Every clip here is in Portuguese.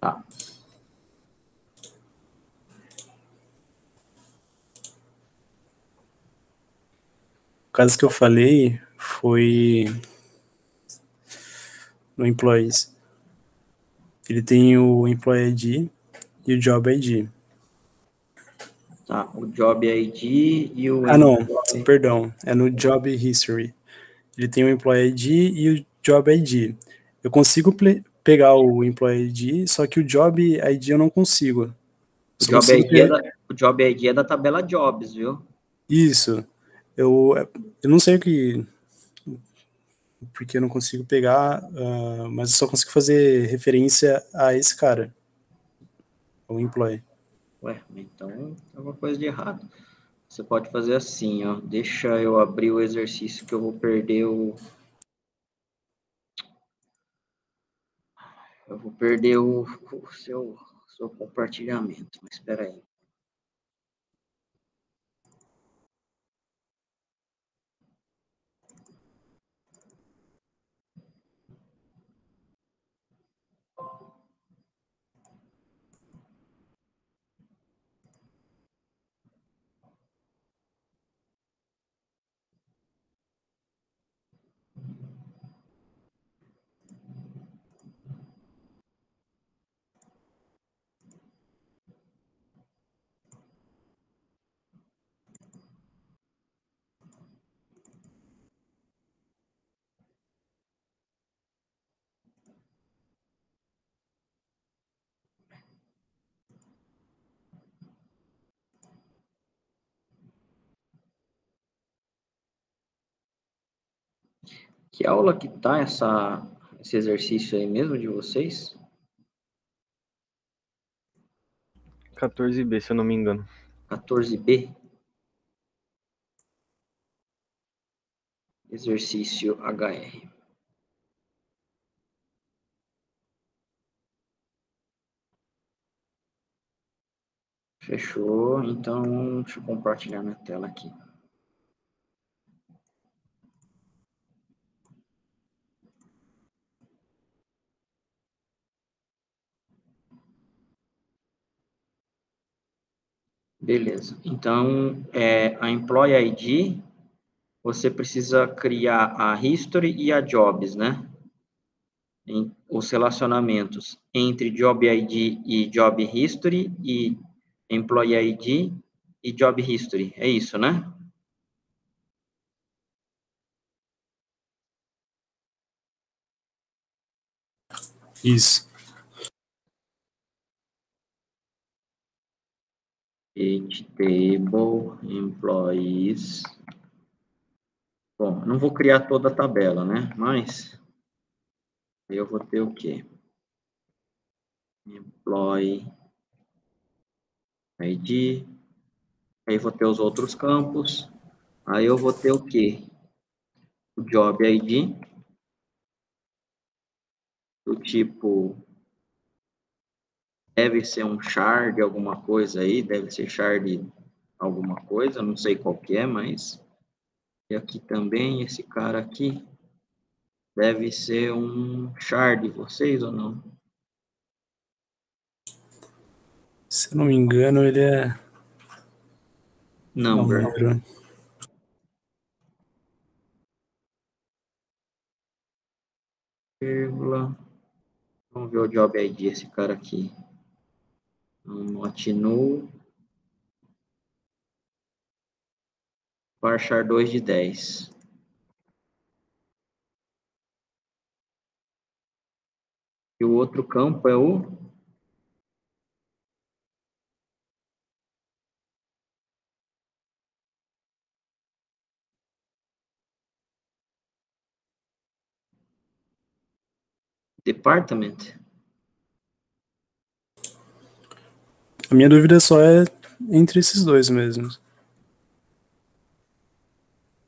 Tá. O caso que eu falei foi no Employees. Ele tem o Employee ID e o Job ID. Tá, o Job ID e o... Ah, não, perdão, é no Job History. Ele tem o Employee ID e o Job ID. Eu consigo pegar o Employee ID, só que o Job ID eu não consigo. O job, ID é da, o job ID é da tabela Jobs, viu? Isso. Eu, eu não sei o que. Porque eu não consigo pegar, uh, mas eu só consigo fazer referência a esse cara. O employee. Ué, então é uma coisa de errado. Você pode fazer assim, ó. Deixa eu abrir o exercício que eu vou perder o. Eu vou perder o, o seu, seu compartilhamento, mas espera aí. Que aula que tá essa, esse exercício aí mesmo de vocês? 14B, se eu não me engano. 14B? Exercício HR. Fechou, então deixa eu compartilhar minha tela aqui. Beleza. Então, é, a Employee ID, você precisa criar a History e a Jobs, né? Em, os relacionamentos entre Job ID e Job History e Employee ID e Job History. É isso, né? Isso. Table employees. Bom, não vou criar toda a tabela, né? Mas eu vou ter o quê? Employee ID. Aí vou ter os outros campos. Aí eu vou ter o quê? O job ID. Do tipo deve ser um shard, alguma coisa aí, deve ser shard alguma coisa, não sei qual que é, mas e aqui também, esse cara aqui, deve ser um shard de vocês ou não? Se eu não me engano, ele é... Não, Vírgula. Vamos ver o job ID, esse cara aqui. Note Varchar 2 de 10. E o outro campo é o department. A minha dúvida só é entre esses dois mesmos.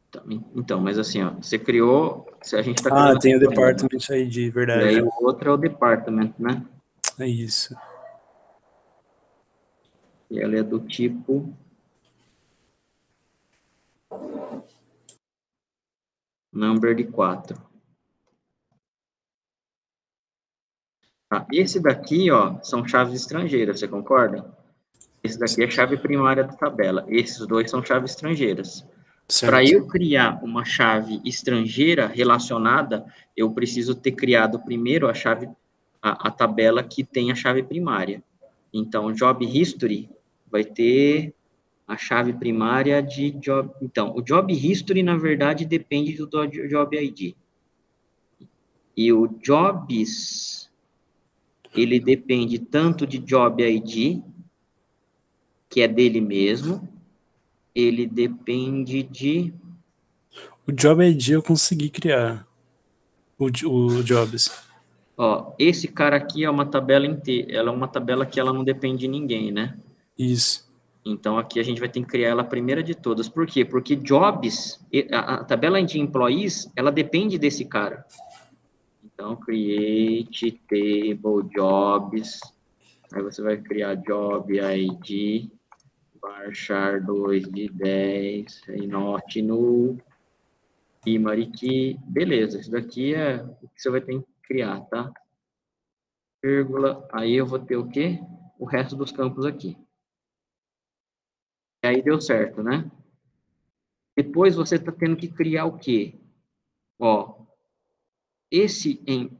Então, então, mas assim, ó, você criou, se a gente tá Ah, tem o Department ID, verdade. E aí o outro é o Department, né? É isso. E ela é do tipo number de 4. Tá? Esse daqui, ó, são chaves estrangeiras, você concorda? Esse daqui é chave primária da tabela. Esses dois são chaves estrangeiras. Para eu criar uma chave estrangeira relacionada, eu preciso ter criado primeiro a chave, a, a tabela que tem a chave primária. Então, job history vai ter a chave primária de job. Então, o job history, na verdade, depende do job ID. E o jobs, ele depende tanto de job ID, que é dele mesmo, ele depende de... O job ID eu consegui criar, o, o jobs. Ó, esse cara aqui é uma tabela inteira, ela é uma tabela que ela não depende de ninguém, né? Isso. Então, aqui a gente vai ter que criar ela a primeira de todas. Por quê? Porque jobs, a, a tabela de employees, ela depende desse cara. Então, create table jobs. Aí você vai criar job ID, varchar 2 de 10, e not null, primary key. Beleza, isso daqui é o que você vai ter que criar, tá? Vírgula, aí eu vou ter o quê? O resto dos campos aqui. E aí deu certo, né? Depois você está tendo que criar o quê? Ó, esse em,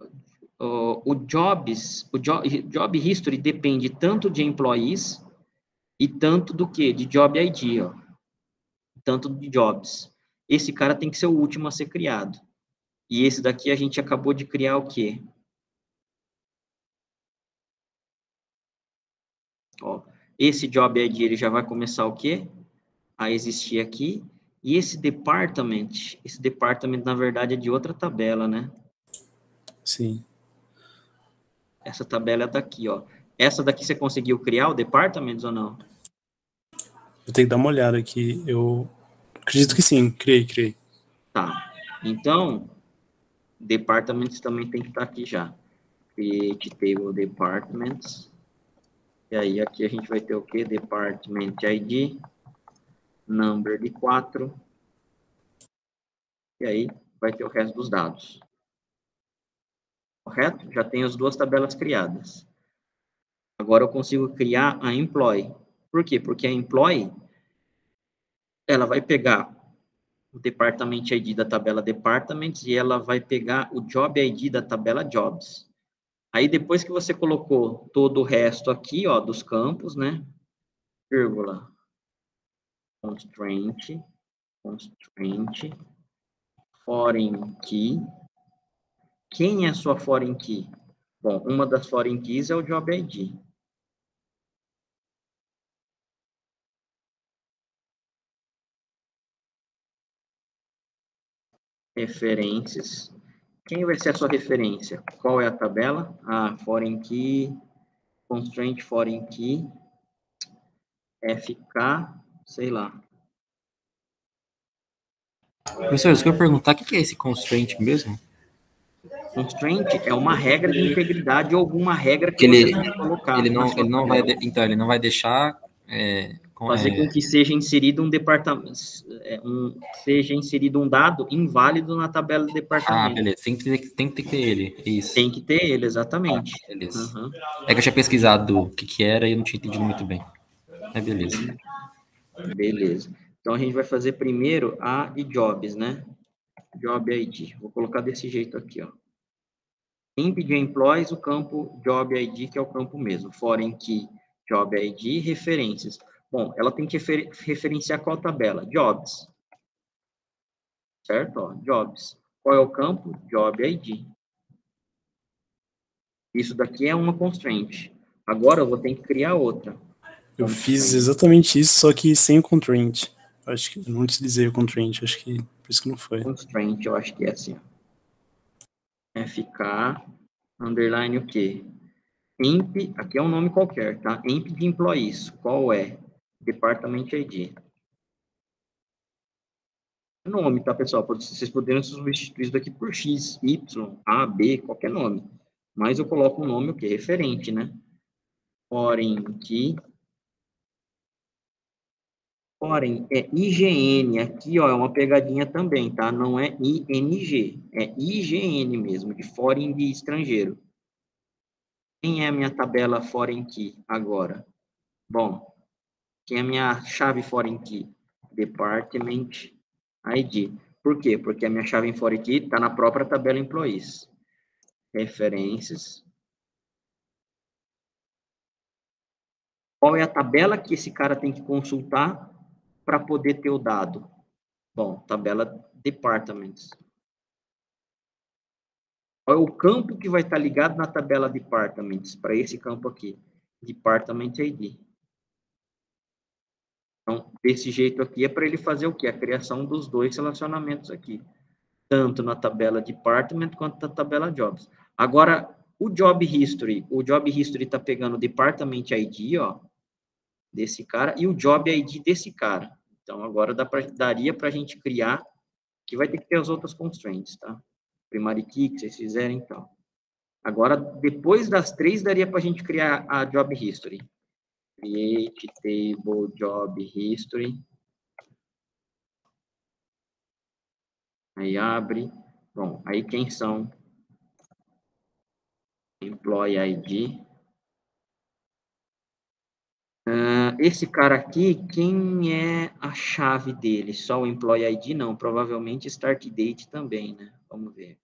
ó, o jobs, o job, job history depende tanto de employees e tanto do que? De job ID, ó. Tanto de jobs. Esse cara tem que ser o último a ser criado. E esse daqui a gente acabou de criar o quê? Ó, esse job ID ele já vai começar o quê? A existir aqui. E esse department, esse department na verdade é de outra tabela, né? Sim. Essa tabela é daqui, ó. Essa daqui você conseguiu criar o department ou não? Eu tenho que dar uma olhada aqui. Eu acredito que sim, criei, criei. Tá. Então, departments também tem que estar aqui já. Create table departments. E aí aqui a gente vai ter o que? Department ID, number de 4. E aí vai ter o resto dos dados. Correto? Já tem as duas tabelas criadas. Agora eu consigo criar a employee. Por quê? Porque a employee, ela vai pegar o department ID da tabela departments e ela vai pegar o job ID da tabela jobs. Aí depois que você colocou todo o resto aqui, ó, dos campos, né? Vírgula. Constraint. Constraint. Foreign key. Quem é a sua foreign key? Bom, uma das foreign keys é o job ID. Referências. Quem vai ser a sua referência? Qual é a tabela? Ah, foreign key, constraint foreign key, FK, sei lá. Professor, eu queria perguntar, o que é esse constraint mesmo? Constraint é uma regra de integridade ou alguma regra que, que ele. Ele não, ele não vai, então, ele não vai deixar é, fazer é... com que seja inserido um departamento, é, um, seja inserido um dado inválido na tabela do departamento. Ah, beleza. Tem que ter, tem que ter ele, isso. Tem que ter ele, exatamente. Ah, beleza. Uhum. É que eu tinha pesquisado o que, que era e eu não tinha entendido muito bem. É beleza. Beleza. Então a gente vai fazer primeiro a de jobs, né? Job ID. Vou colocar desse jeito aqui, ó. Imp de employees, o campo job ID, que é o campo mesmo. Foreign key, job ID, referências. Bom, ela tem que refer referenciar qual tabela? Jobs. Certo? Ó, jobs. Qual é o campo? Job ID. Isso daqui é uma constraint. Agora eu vou ter que criar outra. Eu fiz exatamente isso, só que sem o constraint. Acho que eu não utilizei o constraint, acho que por isso que não foi. Constraint, eu acho que é assim. FK, underline o quê? Imp, aqui é um nome qualquer, tá? Imp de employees, qual é? Department ID. Nome, tá, pessoal? Vocês poderiam substituir isso daqui por X, Y, A, B, qualquer nome. Mas eu coloco um nome, o que? Referente, né? Foreign key. Porém, é IGN, aqui ó, é uma pegadinha também, tá? Não é ING, é IGN mesmo, de foreign de estrangeiro. quem é a minha tabela foreign key agora? Bom, quem é a minha chave foreign key? Department ID. Por quê? Porque a minha chave foreign key está na própria tabela employees. Referências. Qual é a tabela que esse cara tem que consultar para poder ter o dado? Bom, tabela departments. Qual é o campo que vai estar ligado na tabela departments para esse campo aqui? Department ID. Então, desse jeito aqui é para ele fazer o quê? A criação dos dois relacionamentos aqui. Tanto na tabela department quanto na tabela jobs. Agora, o job history, o job history está pegando department ID, ó, desse cara, e o job ID desse cara. Então, agora dá pra, daria para a gente criar, que vai ter que ter as outras constraints, tá? Primary key, que vocês fizerem, então. Agora, depois das três, daria para a gente criar a job history. Create table job history. Aí abre. Bom, aí quem são? Employee ID. Uh, esse cara aqui, quem é a chave dele? Só o Employee ID? Não, provavelmente Start Date também, né? Vamos ver.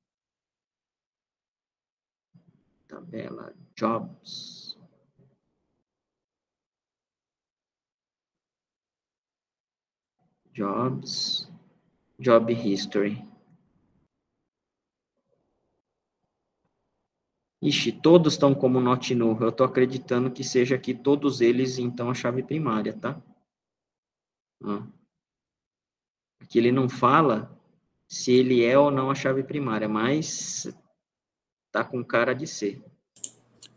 Tabela Jobs. Jobs. Job History. Ixi, todos estão como not null. Eu estou acreditando que seja aqui todos eles, então, a chave primária, tá? Aqui ele não fala se ele é ou não a chave primária, mas tá com cara de ser.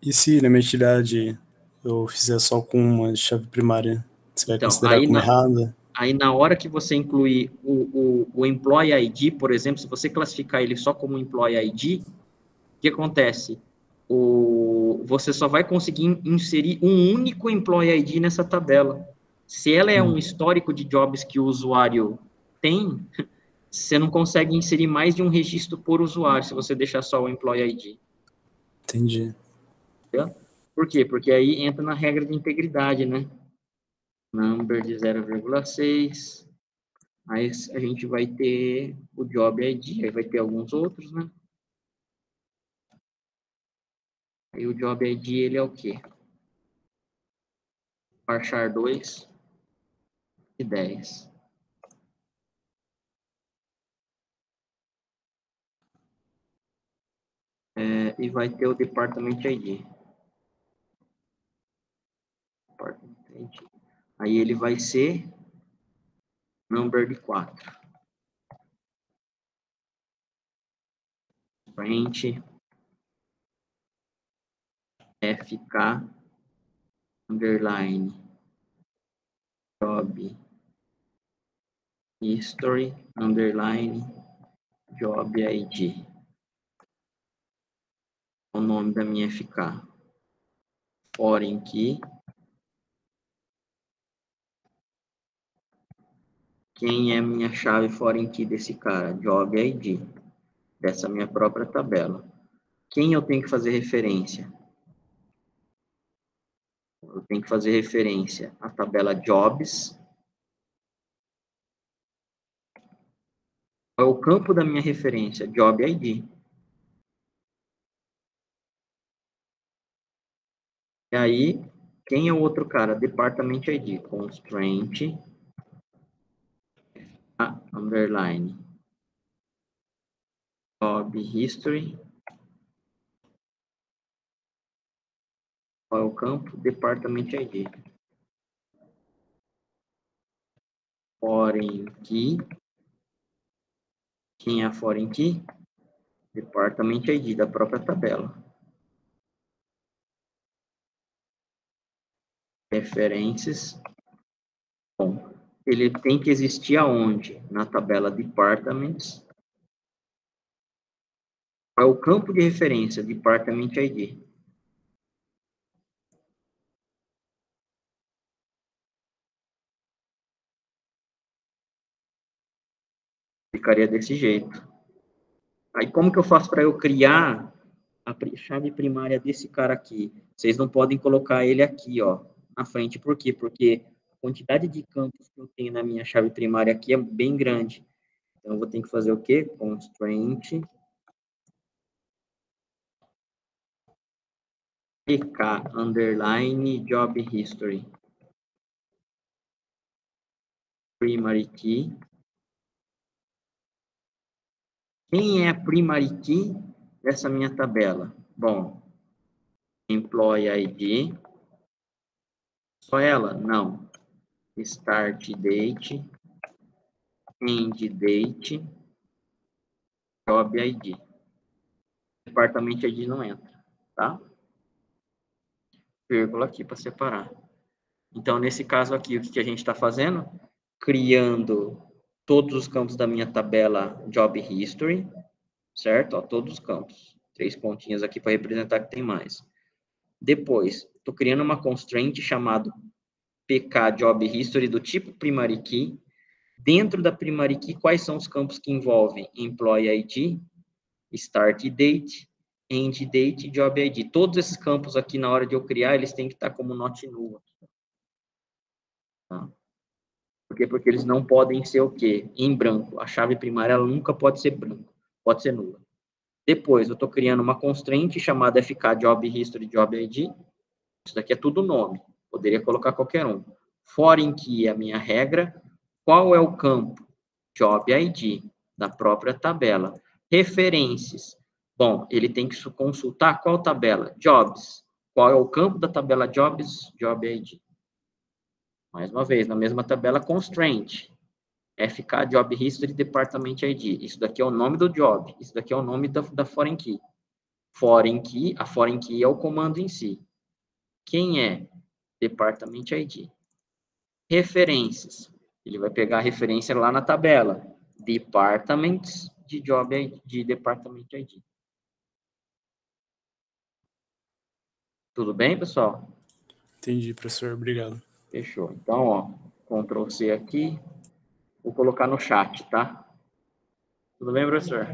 E se na minha atividade eu fizer só com uma chave primária, você vai então, considerar como na, errada? Aí na hora que você incluir o, o, o Employee ID, por exemplo, se você classificar ele só como Employee ID, o que acontece? O, você só vai conseguir inserir um único Employee ID nessa tabela. Se ela é um histórico de jobs que o usuário tem, você não consegue inserir mais de um registro por usuário se você deixar só o Employee ID. Entendi. Por quê? Porque aí entra na regra de integridade, né? Number de 0,6. Aí a gente vai ter o Job ID, aí vai ter alguns outros, né? Aí o Job ID, ele é o quê? Parchar 2 e 10. é, e vai ter o Department ID. Aí ele vai ser number de 4. Print FK underline job history underline job ID o nome da minha FK. Foreign key. Quem é minha chave foreign key desse cara? Job ID. Dessa minha própria tabela. Quem eu tenho que fazer referência? Eu tenho que fazer referência à tabela Jobs. É o campo da minha referência? Job ID. E aí, quem é o outro cara? Department ID, constraint, underline, job history, qual é o campo? Department ID. Foreign key, quem é a foreign key? Department ID da própria tabela. referências. Bom, ele tem que existir aonde? Na tabela Departments. É o campo de referência, Department ID. Ficaria desse jeito. Aí, como que eu faço para eu criar a, chave primária desse cara aqui. Vocês não podem colocar ele aqui, ó, na frente. Por quê? Porque a quantidade de campos que eu tenho na minha chave primária aqui é bem grande. Então, eu vou ter que fazer o quê? Constraint. PK underline job history. Primary key. Quem é a primary dessa minha tabela? Bom, employee ID. Só ela? Não. Start date, end date, job ID. Departamento ID não entra, tá? Vírgula aqui para separar. Então, nesse caso aqui, o que a gente está fazendo? Criando todos os campos da minha tabela Job History, certo? Ó, todos os campos. Três pontinhas aqui para representar que tem mais. Depois, estou criando uma constraint chamado PK Job History do tipo Primary Key. Dentro da Primary Key, quais são os campos que envolvem Employee ID, Start Date, End Date e Job ID. Todos esses campos aqui, na hora de eu criar, eles têm que estar como not null. Tá? Por quê? Porque eles não podem ser o quê? Em branco. A chave primária nunca pode ser branco, pode ser nula. Depois, eu estou criando uma constraint chamada FK Job History Job ID. Isso daqui é tudo nome. Poderia colocar qualquer um. Foreign Key é a minha regra. Qual é o campo? Job ID, da própria tabela. Referências. Bom, ele tem que consultar qual tabela? Jobs. Qual é o campo da tabela Jobs? Job ID. Mais uma vez, na mesma tabela, constraint. FK Job History Department ID. Isso daqui é o nome do job. Isso daqui é o nome da, da foreign key. Foreign key, a foreign key é o comando em si. Quem é? Department ID. Referências. Ele vai pegar a referência lá na tabela. Departments de Job ID, de Department ID. Tudo bem, pessoal? Entendi, professor. Obrigado. Fechou. Então, ó, Ctrl C aqui. Vou colocar no chat, tá? Tudo bem, professor?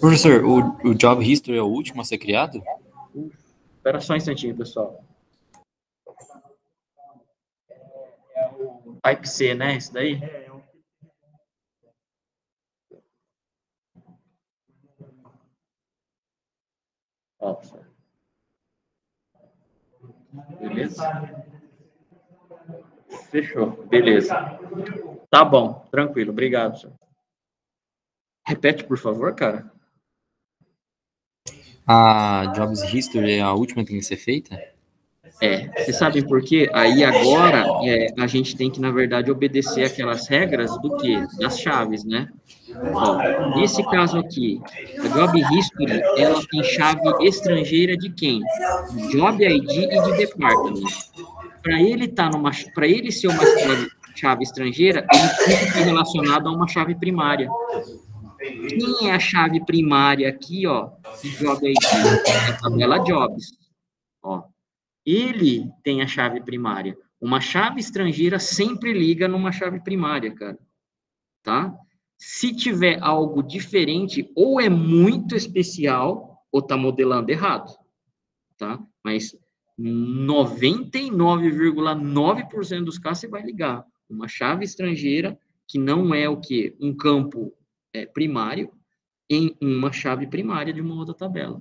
Professor, o, o Job History é o último a ser criado? Espera só um instantinho, pessoal. É o Type C, né? Isso daí? Ó, Beleza? Fechou, beleza. Tá bom, tranquilo, obrigado, senhor. Repete, por favor, cara. A Jobs History é a última que tem que ser feita? É, vocês sabem por quê? Aí agora é, a gente tem que, na verdade, obedecer aquelas regras do quê? Das chaves, né? Ó, nesse caso aqui, a Job History, ela tem chave estrangeira de quem? Job ID e de Department para ele tá numa, para ele ser uma chave, estrangeira, ele tem que estar relacionado a uma chave primária. Quem é a chave primária aqui, ó, de job ID? É a tabela jobs. Ó, ele tem a chave primária. Uma chave estrangeira sempre liga numa chave primária, cara. Tá? Se tiver algo diferente, ou é muito especial, ou tá modelando errado. Tá? Mas 99,9% dos casos você vai ligar uma chave estrangeira que não é o que um campo é, primário em uma chave primária de uma outra tabela.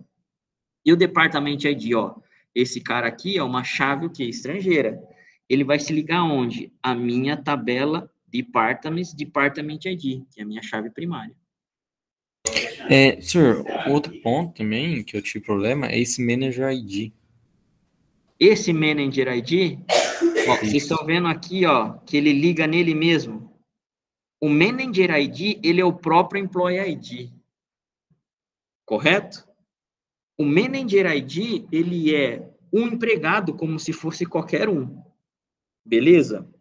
E o departamento ID, ó, esse cara aqui é uma chave o que estrangeira. Ele vai se ligar onde? A minha tabela departments, department ID, que é a minha chave primária. É, senhor, outro ponto também que eu tive problema é esse manager ID. Esse Manager ID, ó, vocês estão vendo aqui, ó, que ele liga nele mesmo. O Manager ID, ele é o próprio Employee ID. Correto? O Manager ID, ele é um empregado como se fosse qualquer um. Beleza?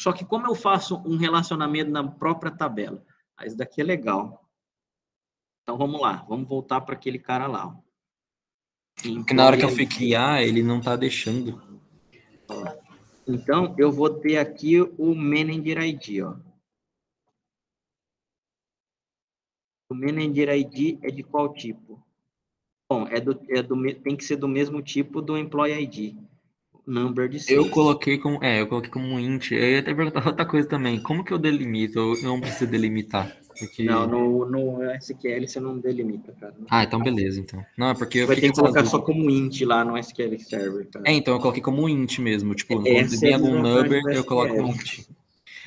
Só que como eu faço um relacionamento na própria tabela? Ah, isso daqui é legal. Então vamos lá, vamos voltar para aquele cara lá. Ó. Porque na hora que eu fui criar, ele não tá deixando. Então, eu vou ter aqui o Manager ID, ó. O Manager ID é de qual tipo? Bom, é do, é do, tem que ser do mesmo tipo do Employee ID. Number de Eu coloquei como. É, eu coloquei como um int. Eu ia até perguntar outra coisa também. Como que eu delimito? Eu não preciso delimitar. Porque... Não, no, no SQL você não delimita, cara. Ah, então beleza, então. Não, é porque eu Vai ter que colocar só como int lá no SQL Server, cara. É, então eu coloquei como int mesmo. Tipo, é, quando tem algum number, eu coloco int.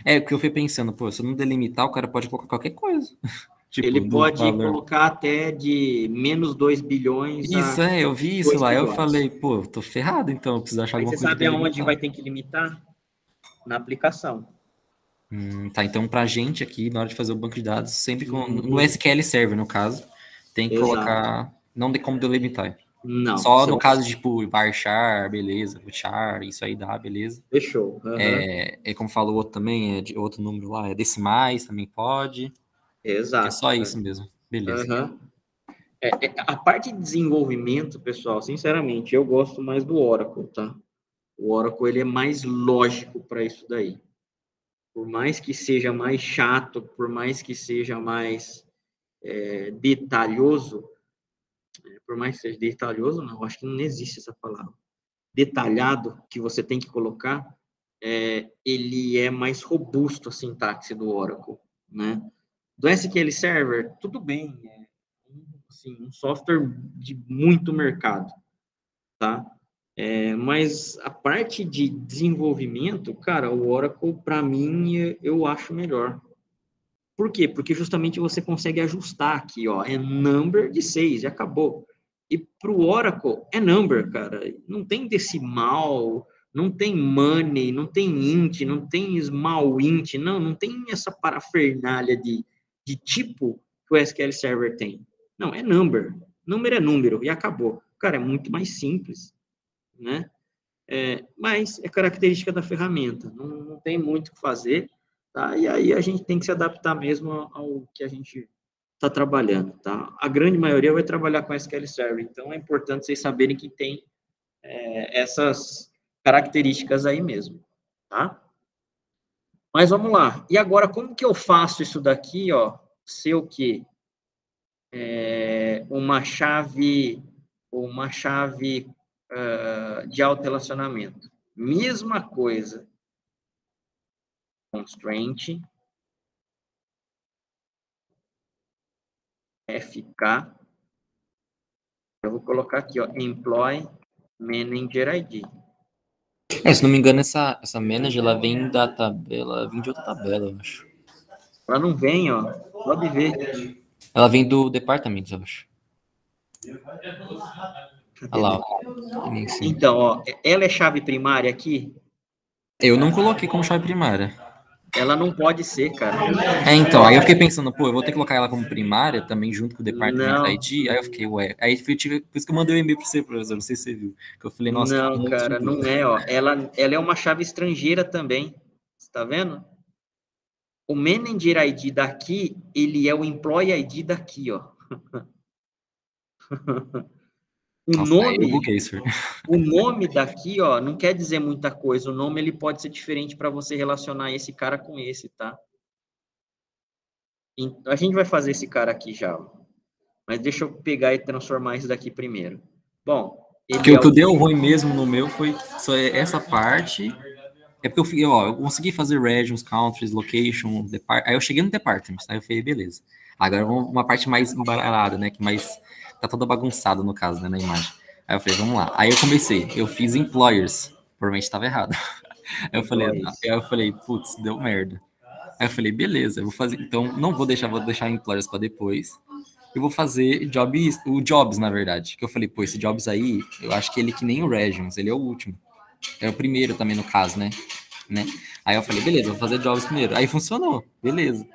É, porque eu fui pensando, pô, se eu não delimitar, o cara pode colocar qualquer coisa. Tipo, ele pode valor. colocar até de menos 2 bilhões. Isso, é, eu vi isso lá. Bilhões. Eu falei, pô, tô ferrado então, eu preciso achar Aí alguma você coisa. Você sabe aonde vai ter que limitar? Na aplicação. Hum, tá, então pra gente aqui, na hora de fazer o banco de dados, sempre com, no SQL Server, no caso, tem que Exato. colocar. Não tem como delimitar. Não. Só no caso de, tipo, varchar, beleza, char, isso aí dá, beleza. Fechou. Uhum. É, é como falou o outro também, é de outro número lá, é decimais, também pode. Exato. É só isso mesmo. Beleza. Uhum. É, é, a parte de desenvolvimento, pessoal, sinceramente, eu gosto mais do Oracle, tá? O Oracle ele é mais lógico para isso daí. Por mais que seja mais chato, por mais que seja mais é, detalhoso, é, por mais que seja detalhoso, não, acho que não existe essa palavra. Detalhado que você tem que colocar, é, ele é mais robusto a sintaxe do Oracle, né? do SQL Server, tudo bem, é assim, um software de muito mercado, tá? É, mas a parte de desenvolvimento, cara, o Oracle, para mim, eu acho melhor. Por quê? Porque justamente você consegue ajustar aqui, ó, é number de 6 e acabou. E para o Oracle, é number, cara. Não tem decimal, não tem money, não tem int, não tem small int, não, não tem essa parafernália de, de tipo que o SQL Server tem. Não, é number. Número é número e acabou. Cara, é muito mais simples, né? É, mas é característica da ferramenta. Não, não tem muito o que fazer, tá? E aí a gente tem que se adaptar mesmo ao que a gente está trabalhando, tá? A grande maioria vai trabalhar com SQL Server, então é importante vocês saberem que tem é, essas características aí mesmo, tá? Mas vamos lá. E agora, como que eu faço isso daqui, ó, ser o quê? É, uma chave, uma chave uh, de auto-relacionamento. Mesma coisa. Constraint. FK. Eu vou colocar aqui, ó, Employee Manager ID. É, se não me engano, essa, essa manager, ela vem da tabela, vem de outra tabela, eu acho. Ela não vem, ó. Pode ver. Ela vem do departamento, eu acho. Olha lá, ó. Então, ó, ela é chave primária aqui? Eu não coloquei como chave primária. Ela não pode ser, cara. É, então, aí eu fiquei pensando, pô, eu vou ter que colocar ela como primária também junto com o departamento ID. Aí eu fiquei, ué. Aí eu tive, por isso que eu mandei o um e-mail para você, professor, não sei se você viu. Que eu falei, nossa. Não, cara, não é, ó. Ela, ela é uma chave estrangeira também. Você tá vendo? O Manager ID daqui, ele é o Employee ID daqui, ó. O Nossa, nome, o nome daqui, ó, não quer dizer muita coisa. O nome ele pode ser diferente para você relacionar esse cara com esse, tá? A gente vai fazer esse cara aqui já, mas deixa eu pegar e transformar isso daqui primeiro. Bom, porque é o que deu ruim mesmo no meu foi só essa parte. É porque eu, ó, eu consegui fazer regions, countries, location, depart... aí eu cheguei no department, aí eu falei, beleza. Agora uma parte mais embaralhada, né, que mais tá toda bagunçada no caso, né, na imagem. Aí eu falei, vamos lá. Aí eu comecei, eu fiz employers, provavelmente estava errado. Aí eu falei, aí eu falei, putz, deu merda. Aí eu falei, beleza, eu vou fazer, então não vou deixar, vou deixar employers para depois. Eu vou fazer jobs, o jobs na verdade. Que eu falei, pô, esse jobs aí, eu acho que ele que nem o regions, ele é o último. É o primeiro também no caso, né? né? Aí eu falei, beleza, vou fazer jobs primeiro. Aí funcionou, beleza.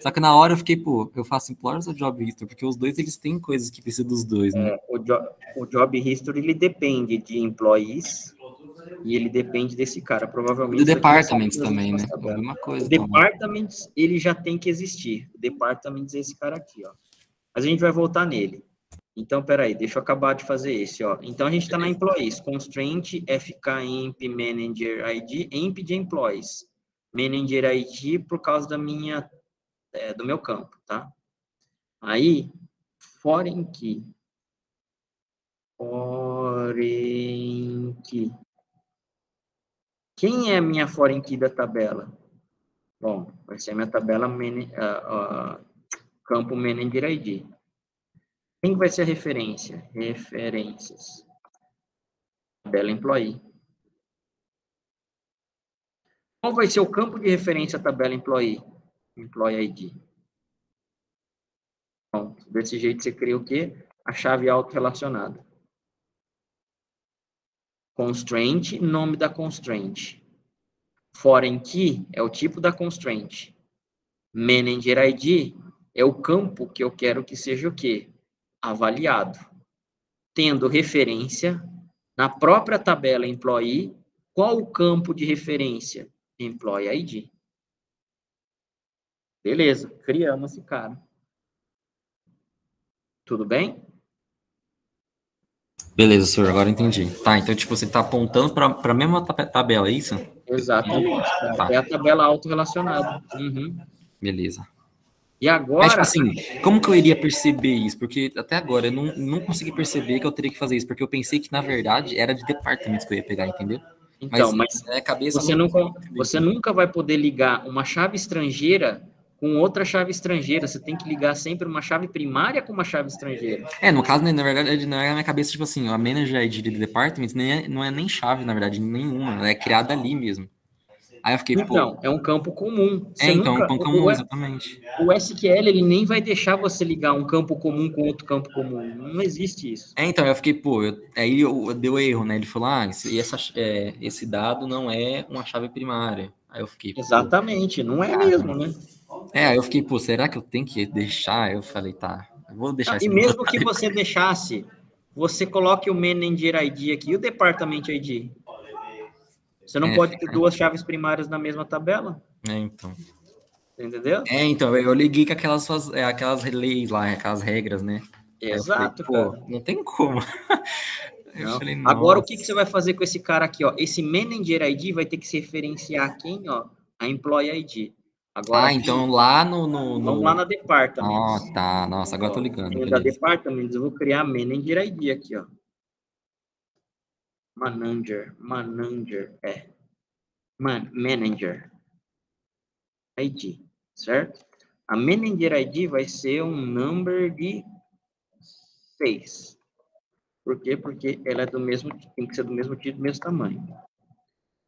Só que na hora eu fiquei, pô, eu faço Employers ou Job History? Porque os dois, eles têm coisas que precisam dos dois, né? É, o, job, o Job History, ele depende de employees e ele depende desse cara, provavelmente. Do departments também, né? Alguma coisa. O departments, ele já tem que existir. O departments é esse cara aqui, ó. Mas a gente vai voltar nele. Então, peraí, deixa eu acabar de fazer esse, ó. Então, a gente está na employees. Constraint, FK, imp, manager, ID, imp de employees. Manager ID por causa da minha é, do meu campo, tá? Aí, foreign key. foreign key. Quem é a minha foreign key da tabela? Bom, vai ser a minha tabela uh, uh, campo manager ID. Quem vai ser a referência? Referências. Tabela employee. Qual vai ser o campo de referência à tabela employee? Employee ID. Pronto. Desse jeito você cria o quê? A chave autorrelacionada. Constraint, nome da constraint. Foreign key é o tipo da constraint. Manager ID é o campo que eu quero que seja o quê? Avaliado. Tendo referência na própria tabela employee, qual o campo de referência? Employee ID. Beleza, criamos esse cara. Tudo bem? Beleza, senhor, agora entendi. Tá, então, tipo, você está apontando para a mesma tabela, é isso? Exatamente. Tá. É a tabela autorrelacionada. Uhum. Beleza. E agora. Mas, tipo assim, como que eu iria perceber isso? Porque até agora eu não, não consegui perceber que eu teria que fazer isso, porque eu pensei que, na verdade, era de departamentos que eu ia pegar, entendeu? Então, mas, mas é, cabeça você, não, você nunca vai poder ligar uma chave estrangeira com outra chave estrangeira. Você tem que ligar sempre uma chave primária com uma chave estrangeira. É, no caso, né, na verdade, na minha cabeça, tipo assim, a manager ID de department nem é, não é nem chave, na verdade, nenhuma. Ela é criada ali mesmo. Aí eu fiquei, então, pô... é um campo comum. Você é, então, nunca, um campo comum, o, exatamente. O SQL, ele nem vai deixar você ligar um campo comum com outro campo comum. Não existe isso. É, então, eu fiquei, pô, eu, aí eu, deu erro, né? Ele falou, ah, esse, essa, é, esse dado não é uma chave primária. Aí eu fiquei, Exatamente, não é mesmo, né? É, eu fiquei, pô, será que eu tenho que deixar? Eu falei, tá, vou deixar E mesmo que você deixasse, você coloque o Manager ID aqui e o Department ID. Você não é, pode ter é. duas chaves primárias na mesma tabela? É, então. Entendeu? É, então, eu liguei com aquelas, suas, é, aquelas leis lá, aquelas regras, né? Exato, falei, Pô, não tem como. Falei, Agora, o que, que você vai fazer com esse cara aqui, ó? Esse Manager ID vai ter que se referenciar a quem, ó? A Employee ID. Agora, ah, então lá no, no, no... Vamos lá na Department. Oh, tá. Nossa, agora tô ligando. Da Department, eu vou criar Manager ID aqui, ó. Manager, Manager, é. Man, manager ID, certo? A Manager ID vai ser um number de 6. Por quê? Porque ela é do mesmo, tem que ser do mesmo tipo, do mesmo tamanho.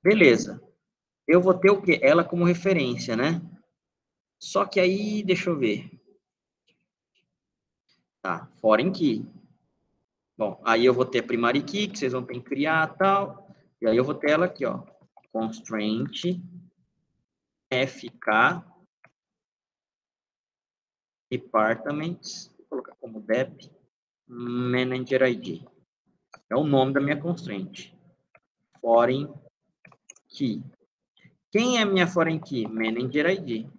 Beleza eu vou ter o quê? Ela como referência, né? Só que aí, deixa eu ver. Tá, foreign key. Bom, aí eu vou ter a primary key, que vocês vão ter que criar tal. E aí eu vou ter ela aqui, ó. Constraint FK Departments, vou colocar como DEP Manager ID. É o nome da minha constraint. Foreign key. Quem é minha foreign key? Manager ID.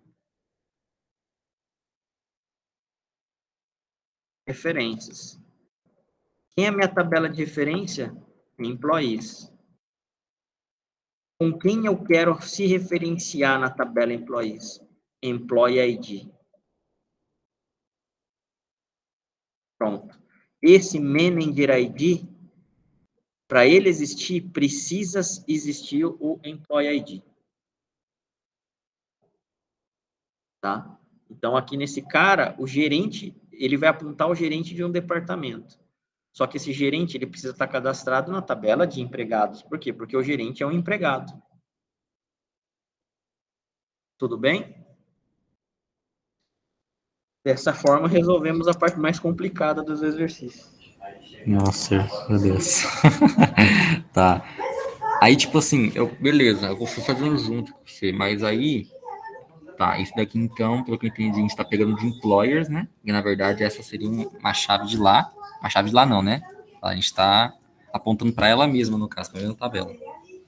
Referências. Quem é minha tabela de referência? Employees. Com quem eu quero se referenciar na tabela Employees? Employee ID. Pronto. Esse Manager ID, para ele existir, precisa existir o Employee ID. tá? Então, aqui nesse cara, o gerente, ele vai apontar o gerente de um departamento. Só que esse gerente, ele precisa estar cadastrado na tabela de empregados. Por quê? Porque o gerente é um empregado. Tudo bem? Dessa forma, resolvemos a parte mais complicada dos exercícios. Nossa, meu Deus. tá. Aí, tipo assim, eu, beleza, eu vou fazer junto com você, mas aí Tá, isso daqui então, pelo que eu entendi, a gente está pegando de employers, né? E na verdade essa seria uma chave de lá. Uma chave de lá não, né? A gente está apontando para ela mesma, no caso, para a mesma tabela.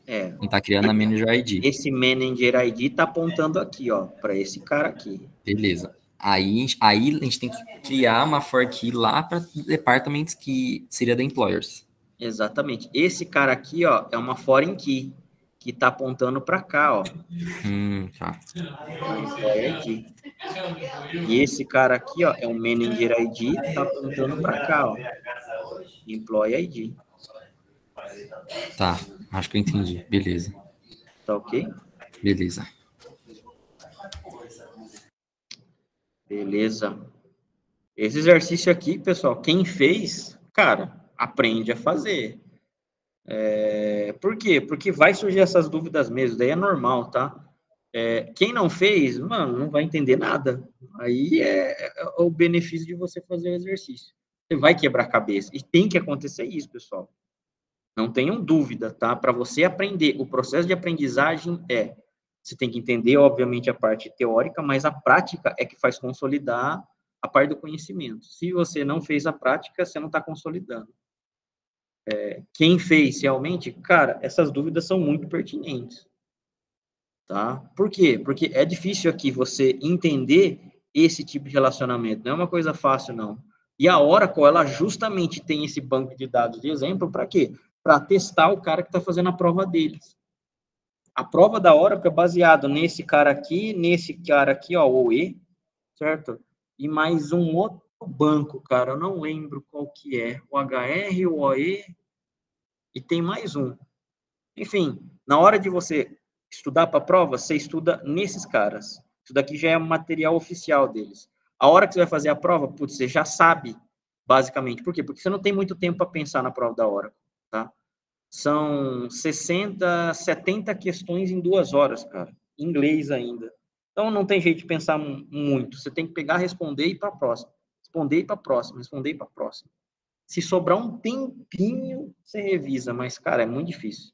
É. A gente está criando a Manager ID. Esse Manager ID está apontando aqui, ó, para esse cara aqui. Beleza. Aí, aí a gente tem que criar uma for key lá para departamentos que seria da employers. Exatamente. Esse cara aqui, ó, é uma foreign key que está apontando para cá, ó. Hum, tá. ID. E esse cara aqui, ó, é o Manager ID, está apontando para cá, ó. Employee ID. Tá, acho que eu entendi. Beleza. Tá ok? Beleza. Beleza. Esse exercício aqui, pessoal, quem fez, cara, aprende a fazer. É, por quê? Porque vai surgir essas dúvidas mesmo, daí é normal, tá? É, quem não fez, mano, não vai entender nada. Aí é, é, o benefício de você fazer o exercício. Você vai quebrar a cabeça. E tem que acontecer isso, pessoal. Não tenham dúvida, tá? Para você aprender, o processo de aprendizagem é você tem que entender, obviamente, a parte teórica, mas a prática é que faz consolidar a parte do conhecimento. Se você não fez a prática, você não está consolidando. É, quem fez realmente, cara, essas dúvidas são muito pertinentes. Tá? Por quê? Porque é difícil aqui você entender esse tipo de relacionamento. Não é uma coisa fácil, não. E a Oracle, ela justamente tem esse banco de dados de exemplo para quê? Para testar o cara que está fazendo a prova deles. A prova da Oracle é baseada nesse cara aqui, nesse cara aqui, ó, o E, certo? E mais um outro banco, cara, eu não lembro qual que é, o HR, o OE, e tem mais um. Enfim, na hora de você estudar para a prova, você estuda nesses caras. Isso daqui já é material oficial deles. A hora que você vai fazer a prova, putz, você já sabe, basicamente. Por quê? Porque você não tem muito tempo para pensar na prova da hora, tá? São 60, 70 questões em duas horas, cara. Em inglês ainda. Então não tem jeito de pensar muito. Você tem que pegar, responder e ir para a próxima. Responder para próxima, responder para próxima. Se sobrar um tempinho, você revisa, mas, cara, é muito difícil.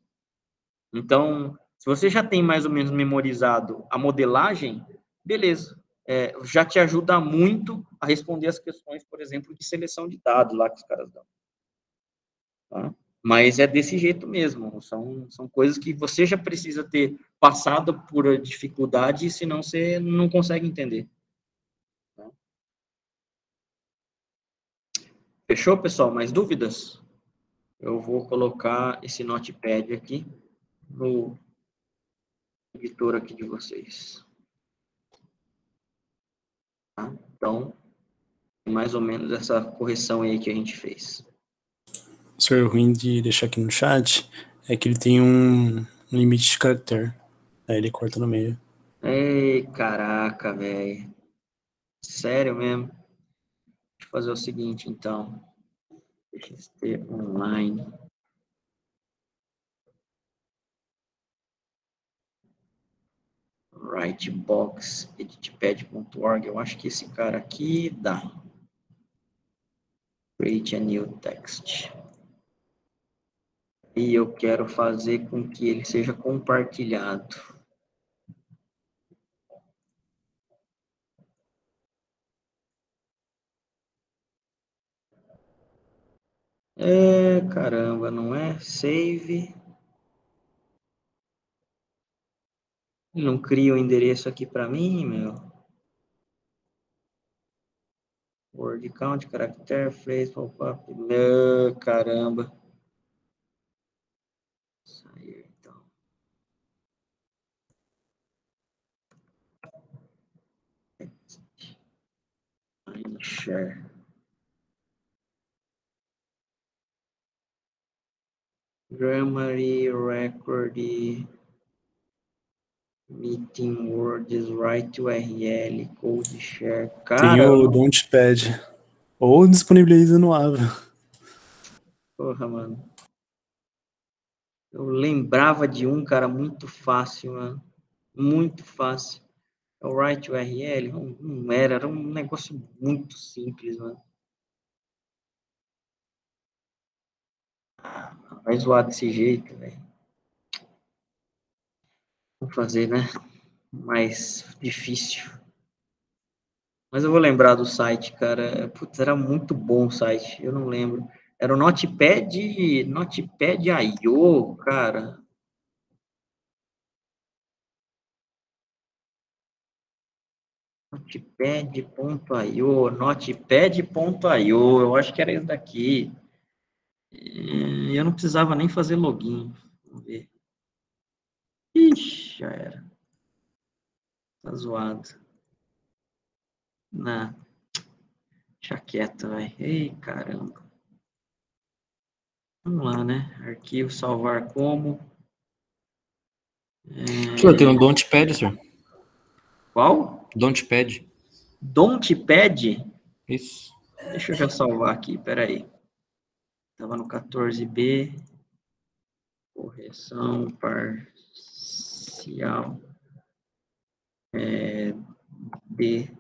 Então, se você já tem mais ou menos memorizado a modelagem, beleza. É, já te ajuda muito a responder as questões, por exemplo, de seleção de dados lá que os caras dão. Tá? Mas é desse jeito mesmo. São, são coisas que você já precisa ter passado por dificuldade, senão você não consegue entender. Fechou, pessoal? Mais dúvidas? Eu vou colocar esse notepad aqui no editor aqui de vocês. Tá? Então, mais ou menos essa correção aí que a gente fez ser ruim de deixar aqui no chat é que ele tem um limite de caractere. Aí ele corta no meio. Ei, caraca, velho. Sério mesmo? Fazer o seguinte, então. Ter online. Writebox, editpad.org. Eu acho que esse cara aqui dá. Create a new text e eu quero fazer com que ele seja compartilhado. É, caramba, não é? Save. Não cria o um endereço aqui para mim, meu. Word count, caractere, phrase, pop-up. Caramba. share. Grammarly, record, meeting words, write URL, code share. Cara, Tem o Don'tpad. Ou disponibiliza no Ava. Porra, mano. Eu lembrava de um, cara, muito fácil, mano. Muito fácil o write URL, não, não era, era um negócio muito simples, mano. Vai zoar desse jeito, velho. Vou fazer, né? Mais difícil. Mas eu vou lembrar do site, cara. Putz, era muito bom o site. Eu não lembro. Era o Notepad, Notepad.io, cara. Notepad.io, Notepad.io, eu acho que era isso daqui. E eu não precisava nem fazer login. Vamos ver. Ixi, já era. Tá zoado. Não. Deixa quieto, velho. Ei, caramba. Vamos lá, né? Arquivo, salvar como. É... Senhor, tem um Don't Pad, senhor. Qual? Don't Pad. Don't Pad? Isso. Deixa eu já salvar aqui, peraí. Estava no 14B. Correção parcial. É, D.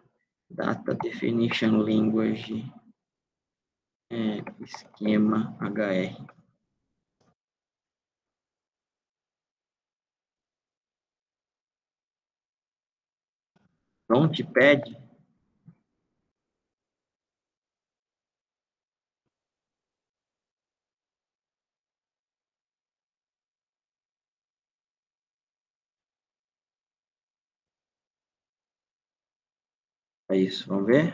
Data Definition Language. É, esquema HR. Launchpad É isso, vamos ver?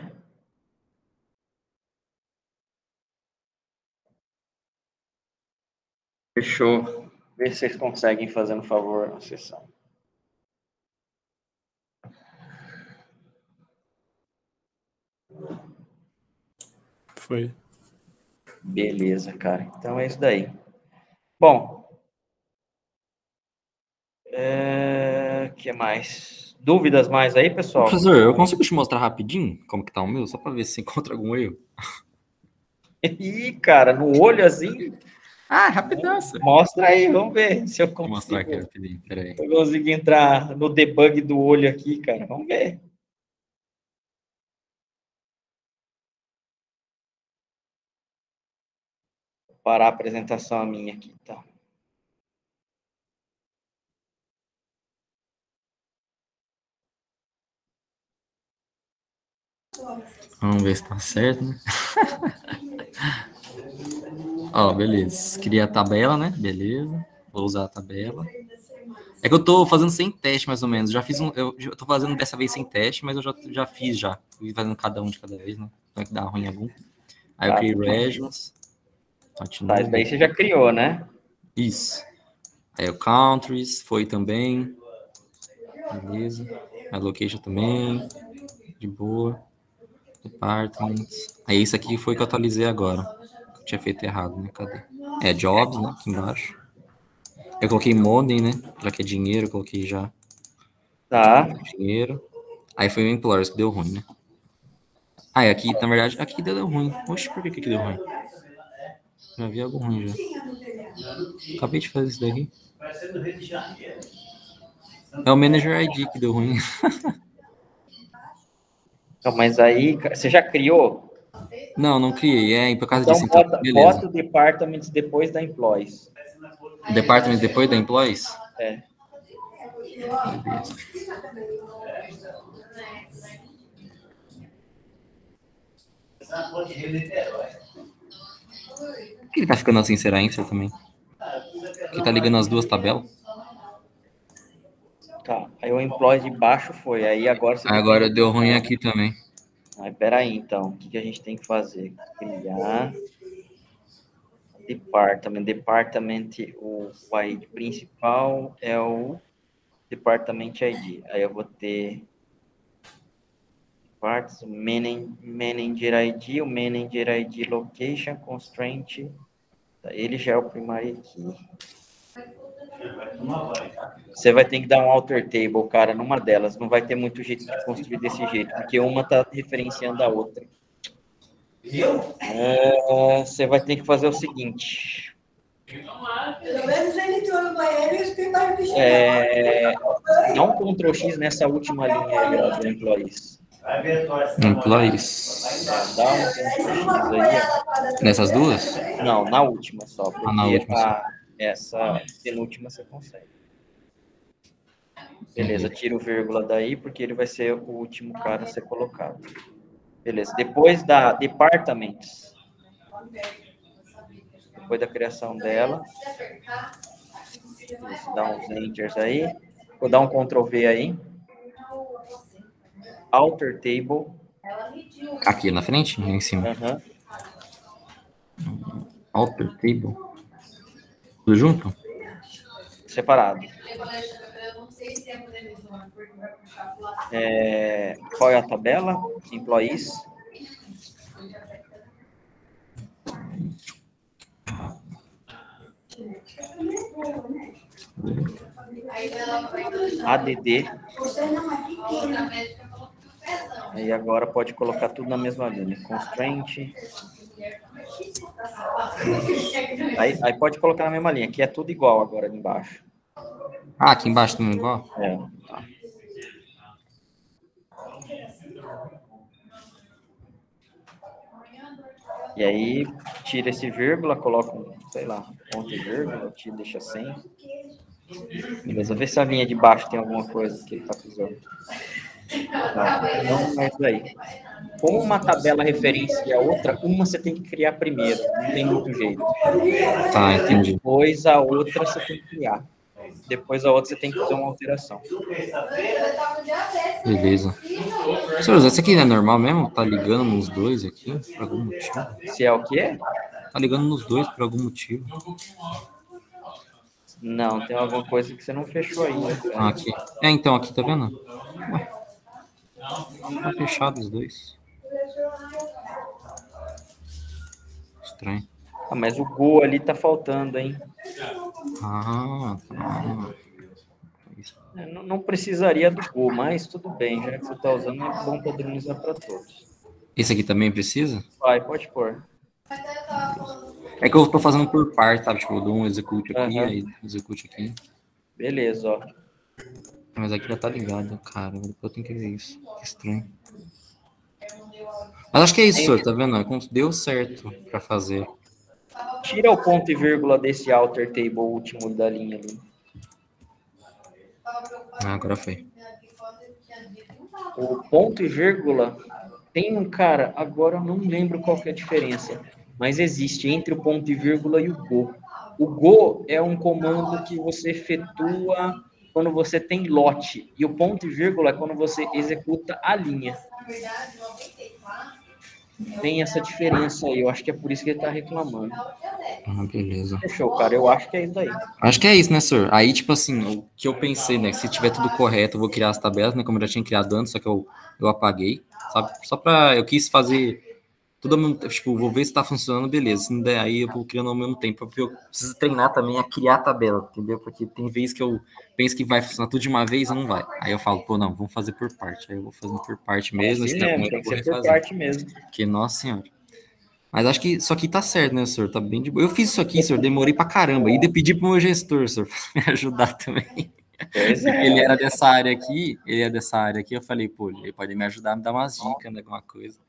Fechou. Vê se vocês conseguem fazer um favor na sessão. Foi. Beleza, cara. Então é isso daí. Bom. É... que mais? Dúvidas mais aí, pessoal? Professor, eu consigo te mostrar rapidinho como que tá o meu, só para ver se encontra algum erro. Ih, cara, no olho assim. Ah, rapidão. Mostra aí, vamos ver se eu consigo. Vou mostrar aqui rapidinho, peraí. Eu consigo entrar no debug do olho aqui, cara. Vamos ver. Vou parar a apresentação a minha aqui, tá? Vamos ver se tá certo, né? Ó, beleza. Queria a tabela, né? Beleza. Vou usar a tabela. É que eu tô fazendo sem teste, mais ou menos. Já fiz um. Eu, eu tô fazendo dessa vez sem teste, mas eu já, já fiz já. Fui fazendo cada um de cada vez, né? Então é que dá ruim algum. Aí eu criei regions. Continua. Mas daí você já criou, né? Isso. Aí o countries foi também. Beleza. A location também. De boa. Departments. Aí isso aqui foi que eu atualizei agora. Eu tinha feito errado, né? Cadê? É jobs, né? Aqui embaixo. Eu coloquei money, né? Já que é dinheiro, eu coloquei já. Tá. Dinheiro. Aí foi o employers que deu ruim, né? Ah, e aqui, na verdade, aqui deu ruim. Oxe, por que que deu ruim? Já vi algo ruim já. Acabei de fazer isso daqui. É o Manager ID que deu ruim. Então, mas aí, você já criou? Não, não criei. É, por causa então, disso. Então, bota, bota o department depois da employees. Department depois da employees? É. Por que ele tá ficando assim, será, hein, também? Porque tá ligando as duas tabelas? Tá, aí o employee de baixo foi, aí agora... agora deu ruim aqui também. Aí, peraí, então, o que, que a gente tem que fazer? Criar... Department, department, o, o ID principal é o Department ID. Aí eu vou ter parts, manager ID, o manager ID location, constraint, ele já é o primário aqui. Você vai ter que dar um alter table, cara, numa delas. Não vai ter muito jeito de construir desse jeito, porque uma tá referenciando a outra. É, você vai ter que fazer o seguinte. Pelo menos ele entrou no banheiro e os é, Dá um Ctrl X nessa última linha aí, ó, do Employees. Employees. Dá um Ctrl X aí. Nessas duas? Não, na última só. Porque ah, na última. A, essa penúltima você consegue. Beleza, tira o vírgula daí, porque ele vai ser o último cara a ser colocado. Beleza, depois da departments, depois da criação dela, dá uns enters aí, vou dar um Ctrl V aí, alter table. Aqui na frente, em cima. Uhum. Alter table. Tudo junto? Separado. É, qual é a tabela? Employees. ADD. Aí agora pode colocar tudo na mesma linha. Constraint. Aí, aí pode colocar na mesma linha, que é tudo igual agora ali embaixo. Ah, aqui embaixo também igual? É, tá. E aí, tira esse vírgula, coloca um, sei lá, ponto e vírgula, te deixa sem. Beleza, vê se a linha de baixo tem alguma coisa que ele tá precisando. Tá, então é isso aí. Como uma tabela referência a outra, uma você tem que criar primeiro, não tem muito jeito. Tá, entendi. Depois a outra você tem que criar. Depois a outra você tem que fazer uma alteração. Beleza. Senhores, essa aqui não é normal mesmo? Tá ligando nos dois aqui, por algum motivo? Se é o quê? Tá ligando nos dois por algum motivo. Não, tem alguma coisa que você não fechou ainda. Ah, aqui. É, então, aqui, tá vendo? Ué. Tá fechado os dois. Estranho. Ah, mas o Go ali tá faltando, hein? Ah, tá. É, Não, não precisaria do Go, mas tudo bem, já que você tá usando, é bom padronizar para todos. Esse aqui também precisa? Vai, pode pôr. É que eu tô fazendo por parte, sabe? Tipo, eu dou um execute aqui, Aham. aí execute aqui. Beleza, ó. Mas aqui já tá ligado, cara. Depois eu tenho que ver isso. Que estranho. Mas acho que é isso, tá vendo? Deu certo pra fazer. Tira o ponto e vírgula desse alter table último da linha ali. Ah, agora foi. O ponto e vírgula tem um cara, agora eu não lembro qual que é a diferença, mas existe entre o ponto e vírgula e o go. O go é um comando que você efetua quando você tem lote, e o ponto e vírgula é quando você executa a linha. Tem essa diferença aí, eu acho que é por isso que ele está reclamando. Ah, beleza. Fechou, cara, eu acho que é isso daí. Acho que é isso, né, senhor? Aí, tipo assim, o que eu pensei, né? Se tiver tudo correto, eu vou criar as tabelas, né? Como eu já tinha criado antes, só que eu, eu apaguei, sabe? Só pra. Eu quis fazer tudo ao mesmo tempo. Tipo, vou ver se tá funcionando, beleza. Se não der, aí eu vou criando ao mesmo tempo. Porque eu preciso treinar também a criar a tabela, entendeu? Porque tem vezes que eu penso que vai funcionar tudo de uma vez e não vai. Aí eu falo, pô, não, vamos fazer por parte. Aí eu vou fazendo por parte mesmo. Mesmo, ruim, tem que ser por parte mesmo. Porque, nossa senhora. Mas acho que isso aqui tá certo, né, senhor? Tá bem de boa. Eu fiz isso aqui, senhor, demorei pra caramba. E de pedir pro meu gestor, senhor, pra me ajudar também. Pois é. Ele era dessa área aqui, ele é dessa área aqui. Eu falei, pô, ele pode me ajudar a me dar umas dicas, né, alguma coisa.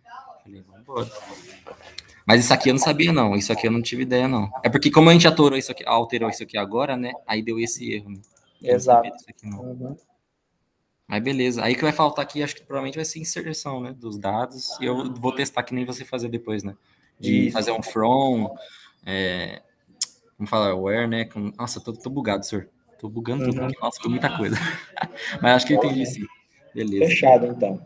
Mas isso aqui eu não sabia, não. Isso aqui eu não tive ideia, não. É porque como a gente alterou isso aqui, alterou isso aqui agora, né? Aí deu esse erro, né? Exato. aqui. Uhum. Mas beleza. Aí que vai faltar aqui, acho que provavelmente vai ser inserção, né? Dos dados. E eu vou testar que nem você fazer depois, né? De Isso. fazer um from, é, vamos falar, where, né? Com, nossa, tô, tô bugado, senhor. Tô bugando tudo. Uhum. aqui. Nossa, foi muita coisa. Mas acho que eu entendi sim. Beleza. Fechado, então.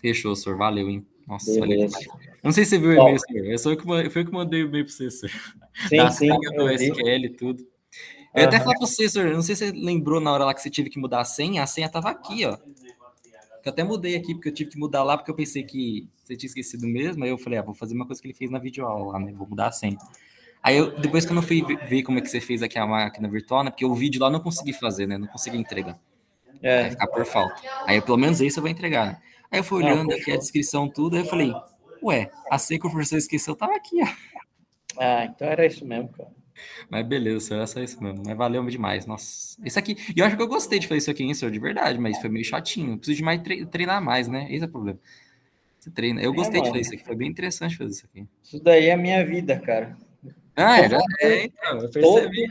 Fechou, senhor. Valeu, hein? Nossa, valeu Beleza. demais. Não sei se você viu o e-mail, senhor. Eu sou eu que foi eu que mandei o e-mail pra você, senhor. Sim, da sim, senha do. SQL e tudo. Eu ia até falar pra você, senhor, não sei se você lembrou na hora lá que você tive que mudar a senha, a senha tava aqui, ó. Eu até mudei aqui, porque eu tive que mudar lá, porque eu pensei que você tinha esquecido mesmo, aí eu falei, ah, vou fazer uma coisa que ele fez na videoaula lá, né, vou mudar a senha. Aí eu, depois que eu não fui ver- como é que você fez aqui a máquina virtual, né, porque o vídeo lá eu não consegui fazer, né, não consegui entregar, vai É. ficar por falta. Aí pelo menos isso eu vou entregar, né. Aí eu fui Ah, olhando aqui a descrição, tudo, aí eu falei, ué, a senha que o professor esqueceu tava aqui, ó. Ah, então era isso mesmo, cara. Mas beleza, senhor, é só isso mesmo. Mas valeu demais, nossa. Isso aqui, e eu acho que eu gostei de fazer isso aqui, hein, senhor, de verdade, mas foi meio chatinho. Eu preciso de mais tre- treinar mais, né? Esse é o problema. Você treina. Eu É, gostei de mano. fazer isso aqui, foi bem interessante fazer isso aqui. Isso daí é a minha vida, cara. Ah, é, já é, então, eu Todo, percebi.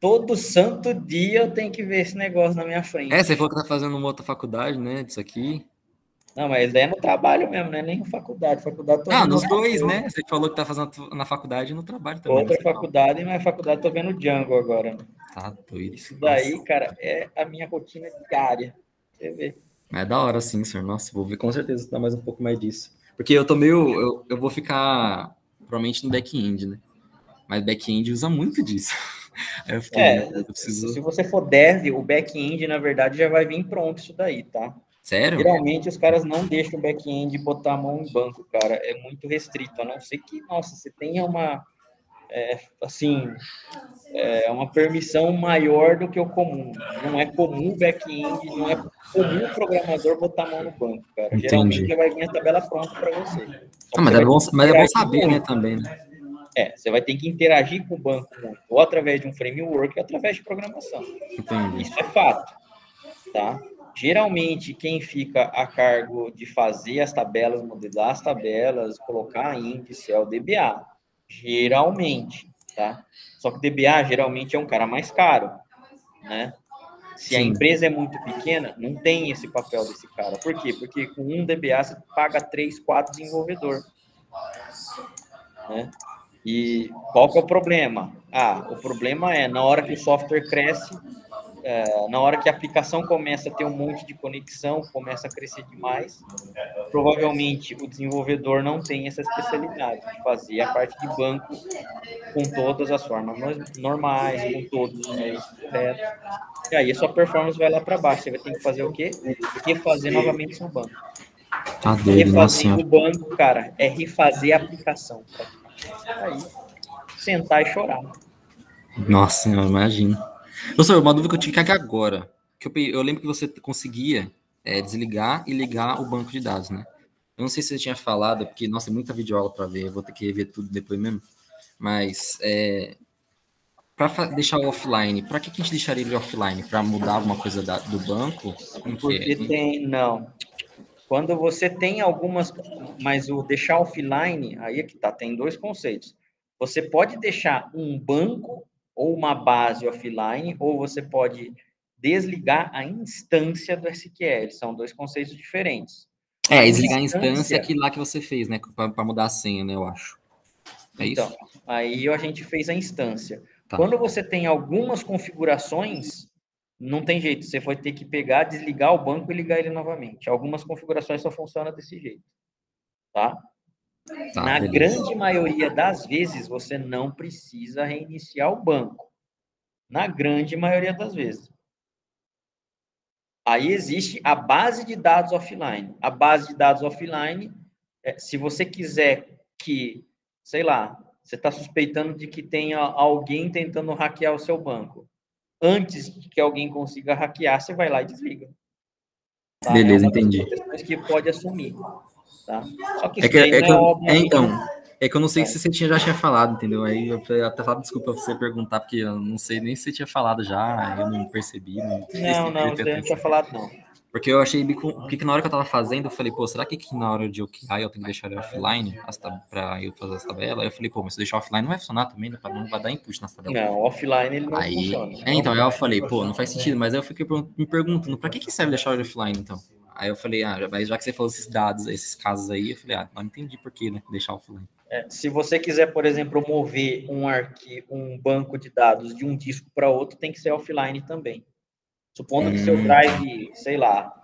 todo santo dia eu tenho que ver esse negócio na minha frente. É, você falou que tá fazendo uma outra faculdade, né, disso aqui. Não, mas daí é no trabalho mesmo, não é nem faculdade. Faculdade tô Ah, nos dois, né? Você falou que tá fazendo na faculdade e no trabalho também. Outra né? Faculdade, mas faculdade tô vendo Django agora. né? Tá doido. Isso daí, cara, é a minha rotina diária. Você vê. Mas é da hora, sim, senhor. Nossa, vou ver com certeza estudar mais um pouco mais disso. Porque eu tô meio. Eu, eu vou ficar provavelmente no back-end, né? Mas back-end usa muito disso. Fiquei, É, preciso. Se você for dev, o back-end, na verdade, já vai vir pronto isso daí, tá? Sério? Geralmente os caras não deixam o back-end botar a mão em banco, cara. É muito restrito, a não ser que, nossa, você tenha uma, é, assim, é uma permissão maior do que o comum. Não é comum back-end, não é comum o programador botar a mão no banco, cara. Entendi. Geralmente vai vir a tabela pronta para você. Ah, mas, é bom, mas é bom saber, né, também, né? É, você vai ter que interagir com o banco muito, ou através de um framework, ou através de programação. Entendi. Isso é fato, tá? Geralmente, quem fica a cargo de fazer as tabelas, modelar as tabelas, colocar índice é o DBA. Geralmente, tá? Só que DBA geralmente é um cara mais caro, né? Se Sim. a empresa é muito pequena, não tem esse papel desse cara. Por quê? Porque com um DBA você paga três, quatro desenvolvedor. Né? E qual que é o problema? Ah, o problema é na hora que o software cresce, é, na hora que a aplicação começa a ter um monte de conexão, começa a crescer demais, provavelmente o desenvolvedor não tem essa especialidade de fazer a parte de banco com todas as formas normais, com todos os meios corretos. E aí a sua performance vai lá para baixo. Você vai ter que fazer o quê? Refazer novamente seu banco. Tá doido, refazer o banco, cara, é refazer a aplicação. Aí, sentar e chorar. Nossa, eu imagino. Professor, uma dúvida que eu tive aqui agora. Que eu, eu lembro que você conseguia é, desligar e ligar o banco de dados, né? Eu não sei se você tinha falado, porque, nossa, é muita videoaula para ver, eu vou ter que ver tudo depois mesmo. Mas, é, para deixar o offline, para que, que a gente deixaria ele offline? Para mudar alguma coisa da, do banco? Porque tem, não. Quando você tem algumas, mas o deixar offline, aí é que tá, tem dois conceitos. Você pode deixar um banco ou uma base offline, ou você pode desligar a instância do SQL. São dois conceitos diferentes. É, desligar a instância é aquilo lá que você fez, né? Para mudar a senha, né? Eu acho. É então, isso? aí a gente fez a instância. Tá. Quando você tem algumas configurações, não tem jeito. Você vai ter que pegar, desligar o banco e ligar ele novamente. Algumas configurações só funcionam desse jeito. Tá? Tá, Na beleza. grande maioria das vezes, você não precisa reiniciar o banco. Na grande maioria das vezes. Aí existe a base de dados offline. A base de dados offline, é, se você quiser que, sei lá, você está suspeitando de que tenha alguém tentando hackear o seu banco. Antes de que alguém consiga hackear, você vai lá e desliga. Tá? Beleza, é entendi. que pode assumir. Tá? Só que, é que, é que eu, é, então, é que eu não sei é. se você tinha, já tinha falado, entendeu? Aí eu até falo desculpa você perguntar, porque eu não sei nem se você tinha falado já, eu não percebi. Não, não, não, você não tinha falado, não. Porque eu achei porque na hora que eu tava fazendo, eu falei, pô, será que aqui na hora de OKI eu tenho que deixar ele offline para eu fazer as tabelas? Aí eu falei, pô, mas se deixar offline não vai funcionar também, né? Não vai dar input nas tabelas. Não, offline ele não aí, funciona. É, então, aí eu falei, pô, não faz sentido, mas aí eu fiquei me perguntando, para que, que serve deixar ele offline então? Aí eu falei, ah, mas já que você falou esses dados, esses casos aí, eu falei, ah, não entendi por que, né, deixar offline. É, se você quiser, por exemplo, mover um arquivo, um banco de dados de um disco para outro, tem que ser offline também. Supondo hum. que seu hum. drive, sei lá,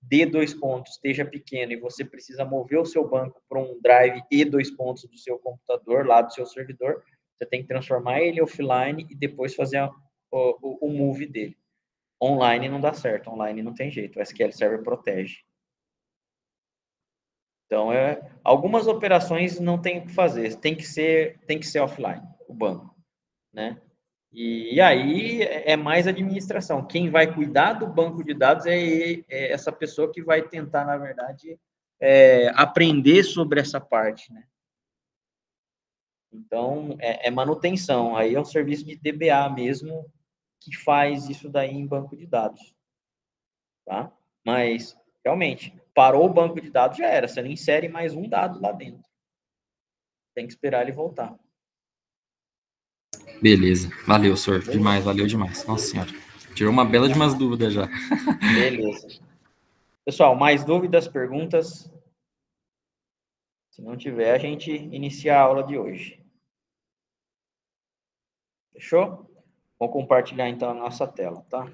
D dois pontos esteja pequeno e você precisa mover o seu banco para um drive E dois pontos do seu computador, lá do seu servidor, você tem que transformar ele offline e depois fazer a, o, o move dele. Online não dá certo, online não tem jeito, o SQL Server protege. Então, é, algumas operações não tem o que fazer, tem que ser, tem que ser offline, o banco, né? E, e aí é mais administração. Quem vai cuidar do banco de dados é, é essa pessoa que vai tentar, na verdade, é, aprender sobre essa parte, né? Então, é, é manutenção. Aí é um serviço de DBA mesmo, que faz isso daí em banco de dados. Tá? Mas, realmente, parou o banco de dados, já era. Você não insere mais um dado lá dentro. Tem que esperar ele voltar. Beleza. Valeu, senhor. Demais, valeu demais. Nossa senhora. Tirou uma bela de umas dúvidas já. Beleza. Pessoal, mais dúvidas, perguntas? Se não tiver, a gente inicia a aula de hoje. Fechou? Vou compartilhar então a nossa tela, tá?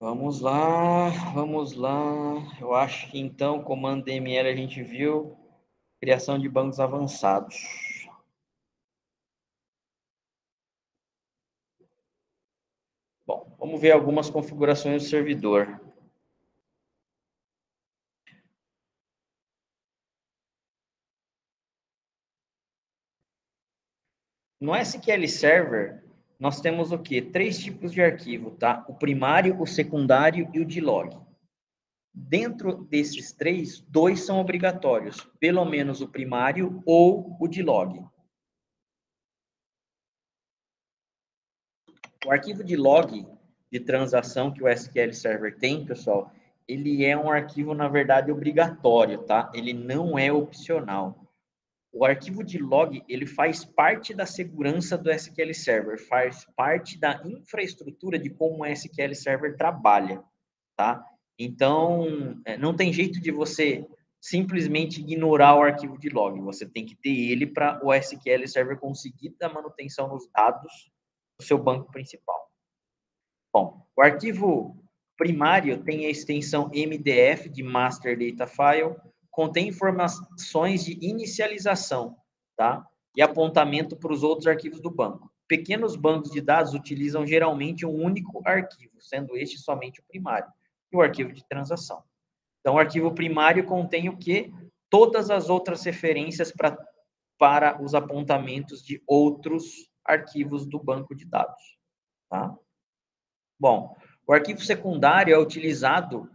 Vamos lá, vamos lá. Eu acho que então, comando DML a gente viu criação de bancos avançados. Bom, vamos ver algumas configurações do servidor. No SQL Server, nós temos o quê? Três tipos de arquivo, tá? O primário, o secundário e o de log. Dentro desses três, dois são obrigatórios, pelo menos o primário ou o de log. O arquivo de log de transação que o SQL Server tem, pessoal, ele é um arquivo, na verdade, obrigatório, tá? Ele não é opcional. O arquivo de log, ele faz parte da segurança do SQL Server, faz parte da infraestrutura de como o SQL Server trabalha, tá? Então, é, não tem jeito de você simplesmente ignorar o arquivo de log. Você tem que ter ele para o SQL Server conseguir dar manutenção nos dados do seu banco principal. Bom, o arquivo primário tem a extensão MDF de Master Data File, contém informações de inicialização, tá? E apontamento para os outros arquivos do banco. Pequenos bancos de dados utilizam geralmente um único arquivo, sendo este somente o primário, e o arquivo de transação. Então, o arquivo primário contém o que? Todas as outras referências pra, para os apontamentos de outros arquivos do banco de dados, tá? Bom, o arquivo secundário é utilizado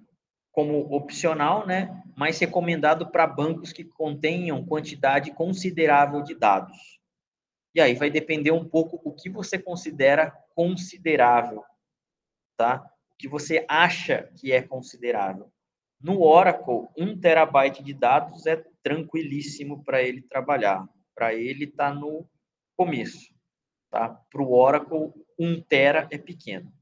como opcional, né, mas recomendado para bancos que contenham quantidade considerável de dados. E aí vai depender um pouco o que você considera considerável, tá? O que você acha que é considerável. No Oracle, um terabyte de dados é tranquilíssimo para ele trabalhar. Para ele está no começo, tá? Para o Oracle, um tera é pequeno.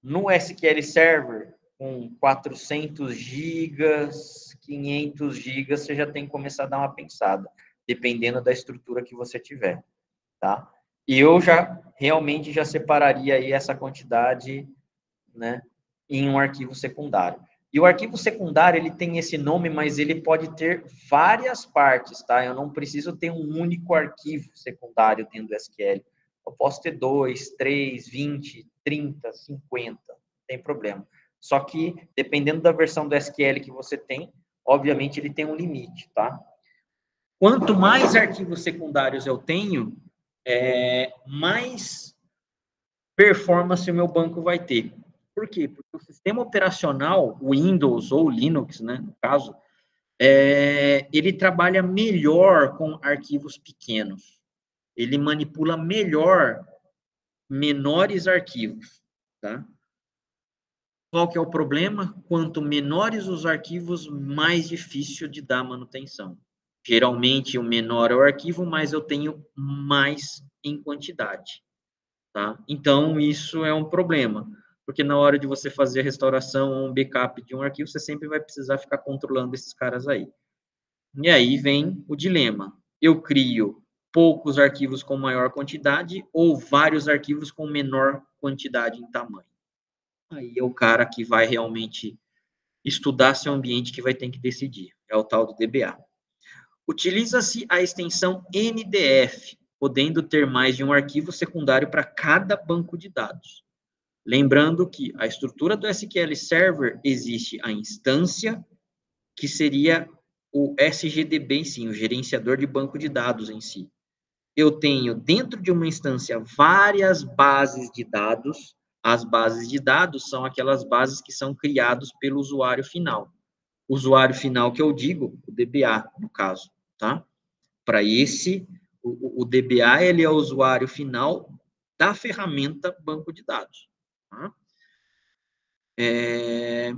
No SQL Server, com 400 gigas, 500 gigas, você já tem que começar a dar uma pensada, dependendo da estrutura que você tiver, tá? E eu já realmente já separaria aí essa quantidade, né, em um arquivo secundário. E o arquivo secundário, ele tem esse nome, mas ele pode ter várias partes, tá? Eu não preciso ter um único arquivo secundário dentro do SQL. Eu posso ter dois, três, vinte, trinta, cinquenta, não tem problema. Só que, dependendo da versão do SQL que você tem, obviamente ele tem um limite, tá? Quanto mais arquivos secundários eu tenho, é, mais performance o meu banco vai ter. Por quê? Porque o sistema operacional, Windows ou Linux, né, no caso, é, ele trabalha melhor com arquivos pequenos. Ele manipula melhor menores arquivos, tá? Qual que é o problema? Quanto menores os arquivos, mais difícil de dar manutenção. Geralmente, o menor é o arquivo, mas eu tenho mais em quantidade. Tá? Então, isso é um problema, porque na hora de você fazer a restauração ou um backup de um arquivo, você sempre vai precisar ficar controlando esses caras aí. E aí vem o dilema. Eu crio poucos arquivos com maior quantidade ou vários arquivos com menor quantidade em tamanho aí é o cara que vai realmente estudar seu ambiente que vai ter que decidir. É o tal do DBA. Utiliza-se a extensão NDF, podendo ter mais de um arquivo secundário para cada banco de dados. Lembrando que a estrutura do SQL Server existe a instância, que seria o SGDB em si, o gerenciador de banco de dados em si. Eu tenho dentro de uma instância várias bases de dados as bases de dados são aquelas bases que são criadas pelo usuário final. O usuário final que eu digo, o DBA, no caso, tá? Para esse, o, o, DBA, ele é o usuário final da ferramenta banco de dados. Tá? É...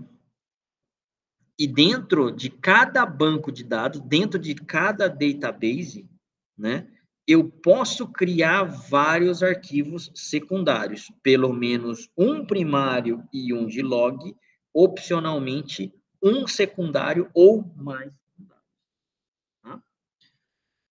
E dentro de cada banco de dados, dentro de cada database, né, eu posso criar vários arquivos secundários, pelo menos um primário e um de log, opcionalmente um secundário ou mais. Tá?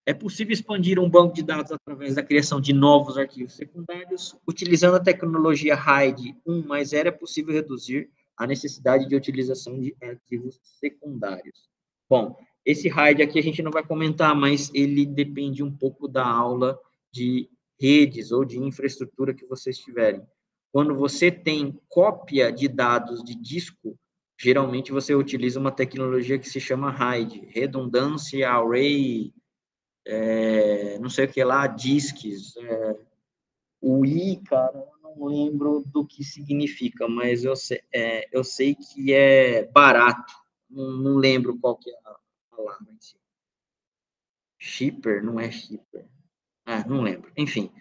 É possível expandir um banco de dados através da criação de novos arquivos secundários. Utilizando a tecnologia RAID 1 mais 0, é possível reduzir a necessidade de utilização de arquivos secundários. Bom, esse RAID aqui a gente não vai comentar, mas ele depende um pouco da aula de redes ou de infraestrutura que vocês tiverem. quando você tem cópia de dados de disco, geralmente você utiliza uma tecnologia que se chama RAID, redundância array, é, não sei o que lá, disques. É, o I, cara, eu não lembro do que significa, mas eu sei, é, eu sei que é barato. Não, não lembro qual que é a palavra em si. Shipper, não é shipper. Ah, não lembro. Enfim,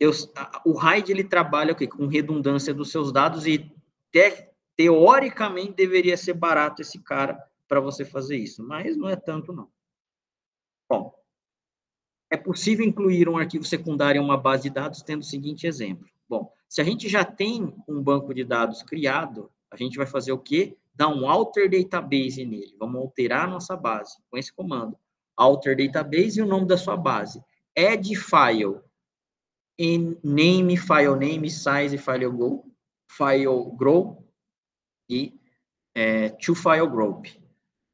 eu, a, o RAID ele trabalha okay, com redundância dos seus dados e te, teoricamente deveria ser barato esse cara para você fazer isso, mas não é tanto não. Bom, é possível incluir um arquivo secundário em uma base de dados tendo o seguinte exemplo. Bom, se a gente já tem um banco de dados criado, a gente vai fazer o quê? Dar um alter database nele. Vamos alterar a nossa base com esse comando. Alter database e o nome da sua base. Add file name, file name, size, file go, file grow e é, to file group.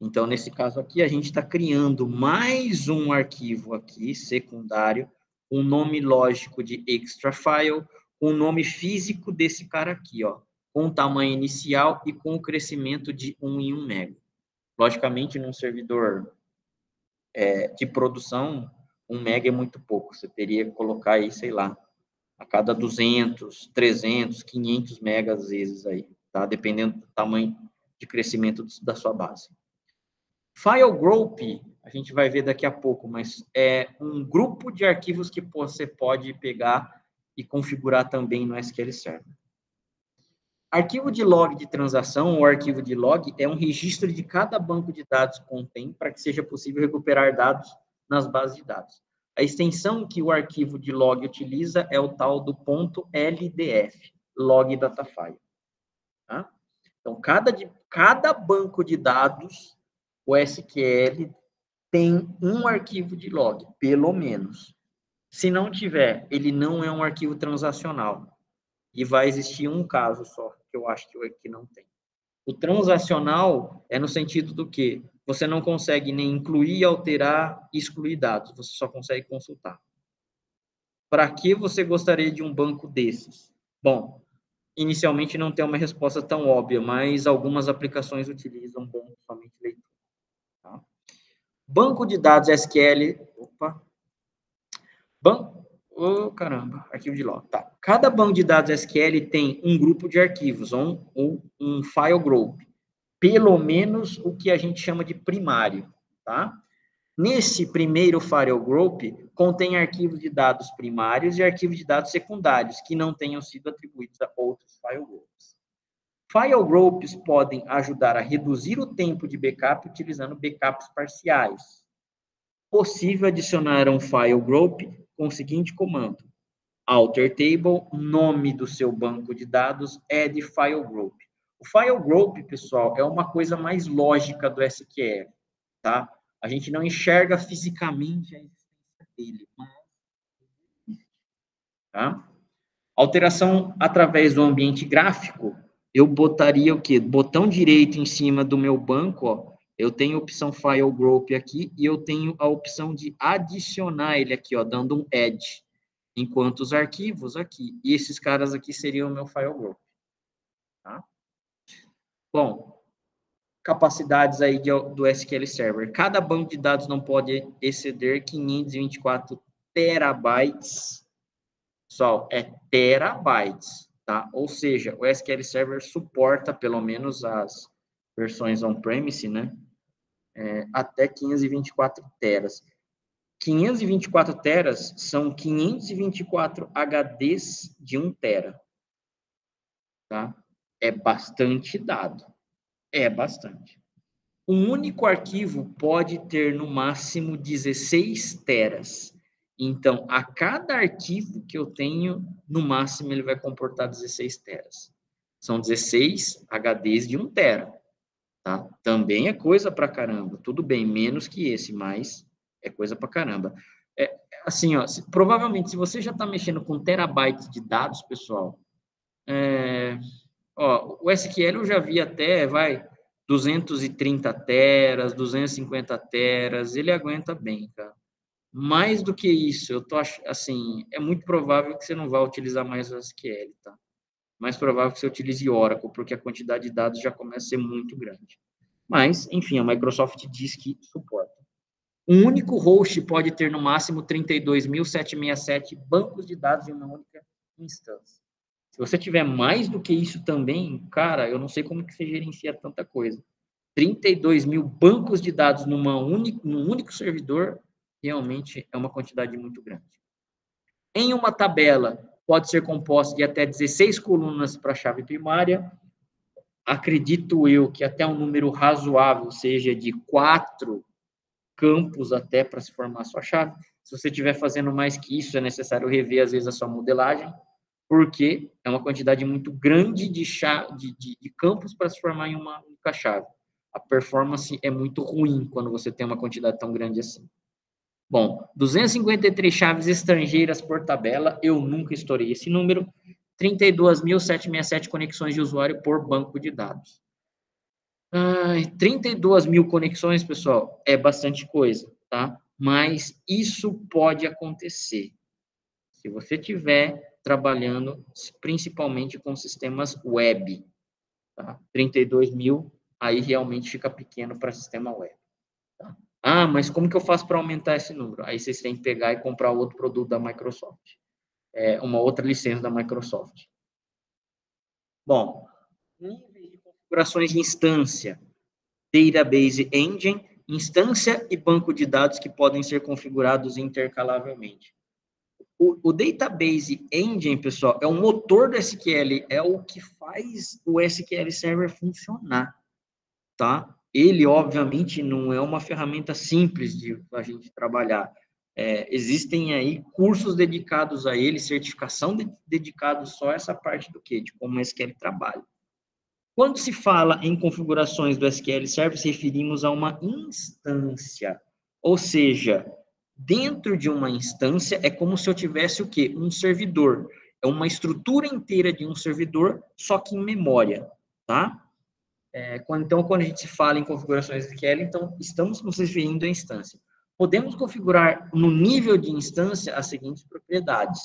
Então, nesse caso aqui, a gente está criando mais um arquivo aqui, secundário, um nome lógico de extra file, um nome físico desse cara aqui, ó, com o tamanho inicial e com o crescimento de 1 em 1 mega. Logicamente, num servidor é, de produção, 1 mega é muito pouco. Você teria que colocar aí, sei lá, a cada 200, 300, 500 megas às vezes aí, tá? Dependendo do tamanho de crescimento da sua base. File group, a gente vai ver daqui a pouco, mas é um grupo de arquivos que você pode pegar e configurar também no SQL Server. Arquivo de log de transação ou arquivo de log é um registro de cada banco de dados contém para que seja possível recuperar dados nas bases de dados. A extensão que o arquivo de log utiliza é o tal do ponto LDF, log data file. Tá? Então, cada, de, cada banco de dados, o SQL tem um arquivo de log, pelo menos. Se não tiver, ele não é um arquivo transacional. E vai existir um caso só, que eu acho que não tem. O transacional é no sentido do que você não consegue nem incluir, alterar excluir dados, você só consegue consultar. Para que você gostaria de um banco desses? Bom, inicialmente não tem uma resposta tão óbvia, mas algumas aplicações utilizam banco somente leitura. Tá? Banco de dados SQL, opa, Banco. Oh, caramba, arquivo de log. Tá. Cada banco de dados SQL tem um grupo de arquivos, um, um, um file group. Pelo menos o que a gente chama de primário, tá? Nesse primeiro file group, contém arquivos de dados primários e arquivos de dados secundários, que não tenham sido atribuídos a outros file groups. File groups podem ajudar a reduzir o tempo de backup utilizando backups parciais. Possível adicionar um file group com o seguinte comando: alter table, nome do seu banco de dados, add file group. O file group, pessoal, é uma coisa mais lógica do SQL, tá? A gente não enxerga fisicamente a existência dele, mas... tá? Alteração através do ambiente gráfico, eu botaria o quê? Botão direito em cima do meu banco, ó, eu tenho a opção File Group aqui e eu tenho a opção de adicionar ele aqui, ó, dando um add, enquanto os arquivos aqui. E esses caras aqui seriam o meu File Group. Tá? Bom, capacidades aí de, do SQL Server. Cada banco de dados não pode exceder 524 terabytes. Pessoal, é terabytes, tá? Ou seja, o SQL Server suporta pelo menos as versões on-premise, né? É, até 524 teras. 524 teras são 524 HDs de 1 tera. Tá? É bastante dado. É bastante. Um único arquivo pode ter no máximo 16 teras. Então, a cada arquivo que eu tenho, no máximo ele vai comportar 16 teras. São 16 HDs de 1 tera. Tá? Também é coisa pra caramba. Tudo bem, menos que esse, mas é coisa pra caramba. É, assim, ó, se, provavelmente, se você já está mexendo com terabytes de dados, pessoal, é, ó, o SQL eu já vi até, vai, 230 teras, 250 teras, ele aguenta bem, cara. Mais do que isso, eu tô assim, é muito provável que você não vá utilizar mais o SQL, tá? Mais provável que você utilize Oracle, porque a quantidade de dados já começa a ser muito grande. Mas, enfim, a Microsoft diz que suporta. Um único host pode ter no máximo 32.767 bancos de dados em uma única instância. Se você tiver mais do que isso também, cara, eu não sei como que você gerencia tanta coisa. 32 mil bancos de dados numa única, num único servidor, realmente é uma quantidade muito grande. Em uma tabela, pode ser composta de até 16 colunas para a chave primária. Acredito eu que até um número razoável seja de quatro campos até para se formar a sua chave. Se você estiver fazendo mais que isso, é necessário rever, às vezes, a sua modelagem, porque é uma quantidade muito grande de, chave, de, de, de campos para se formar em uma única chave. A performance é muito ruim quando você tem uma quantidade tão grande assim. Bom, 253 chaves estrangeiras por tabela, eu nunca estourei esse número. 32.767 conexões de usuário por banco de dados. Ai, 32 mil conexões, pessoal, é bastante coisa, tá? Mas isso pode acontecer se você tiver trabalhando principalmente com sistemas web. Tá? 32 mil, aí realmente fica pequeno para sistema web. Tá? Ah, mas como que eu faço para aumentar esse número? Aí vocês têm que pegar e comprar outro produto da Microsoft. É, uma outra licença da Microsoft. Bom, níveis de configurações de instância, Database Engine, instância e banco de dados que podem ser configurados intercalavelmente. O, o, Database Engine, pessoal, é o motor do SQL, é o que faz o SQL Server funcionar, tá? Ele, obviamente, não é uma ferramenta simples de a gente trabalhar. É, existem aí cursos dedicados a ele, certificação de, dedicados só a essa parte do que? De como o SQL trabalha. Quando se fala em configurações do SQL Server, referimos a uma instância. Ou seja, dentro de uma instância é como se eu tivesse o quê? Um servidor. É uma estrutura inteira de um servidor, só que em memória, tá? É, então, quando a gente fala em configurações SQL, então estamos referindo à instância. Podemos configurar no nível de instância as seguintes propriedades.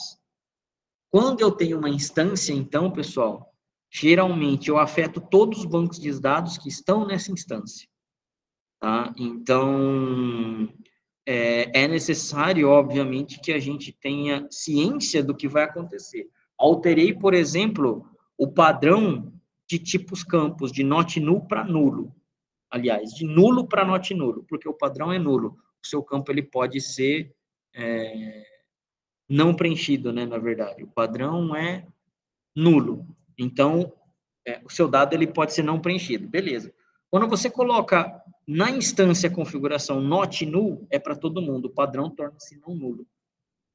Quando eu tenho uma instância, então, pessoal, geralmente eu afeto todos os bancos de dados que estão nessa instância. Tá? Então, é, é necessário, obviamente, que a gente tenha ciência do que vai acontecer. Alterei, por exemplo, o padrão de tipos campos, de not null para nulo. Aliás, de nulo para not nulo, porque o padrão é nulo. O seu campo ele pode ser é, não preenchido, né, na verdade. O padrão é nulo. Então, é, o seu dado ele pode ser não preenchido. Beleza. Quando você coloca na instância configuração not null, é para todo mundo. O padrão torna-se não nulo.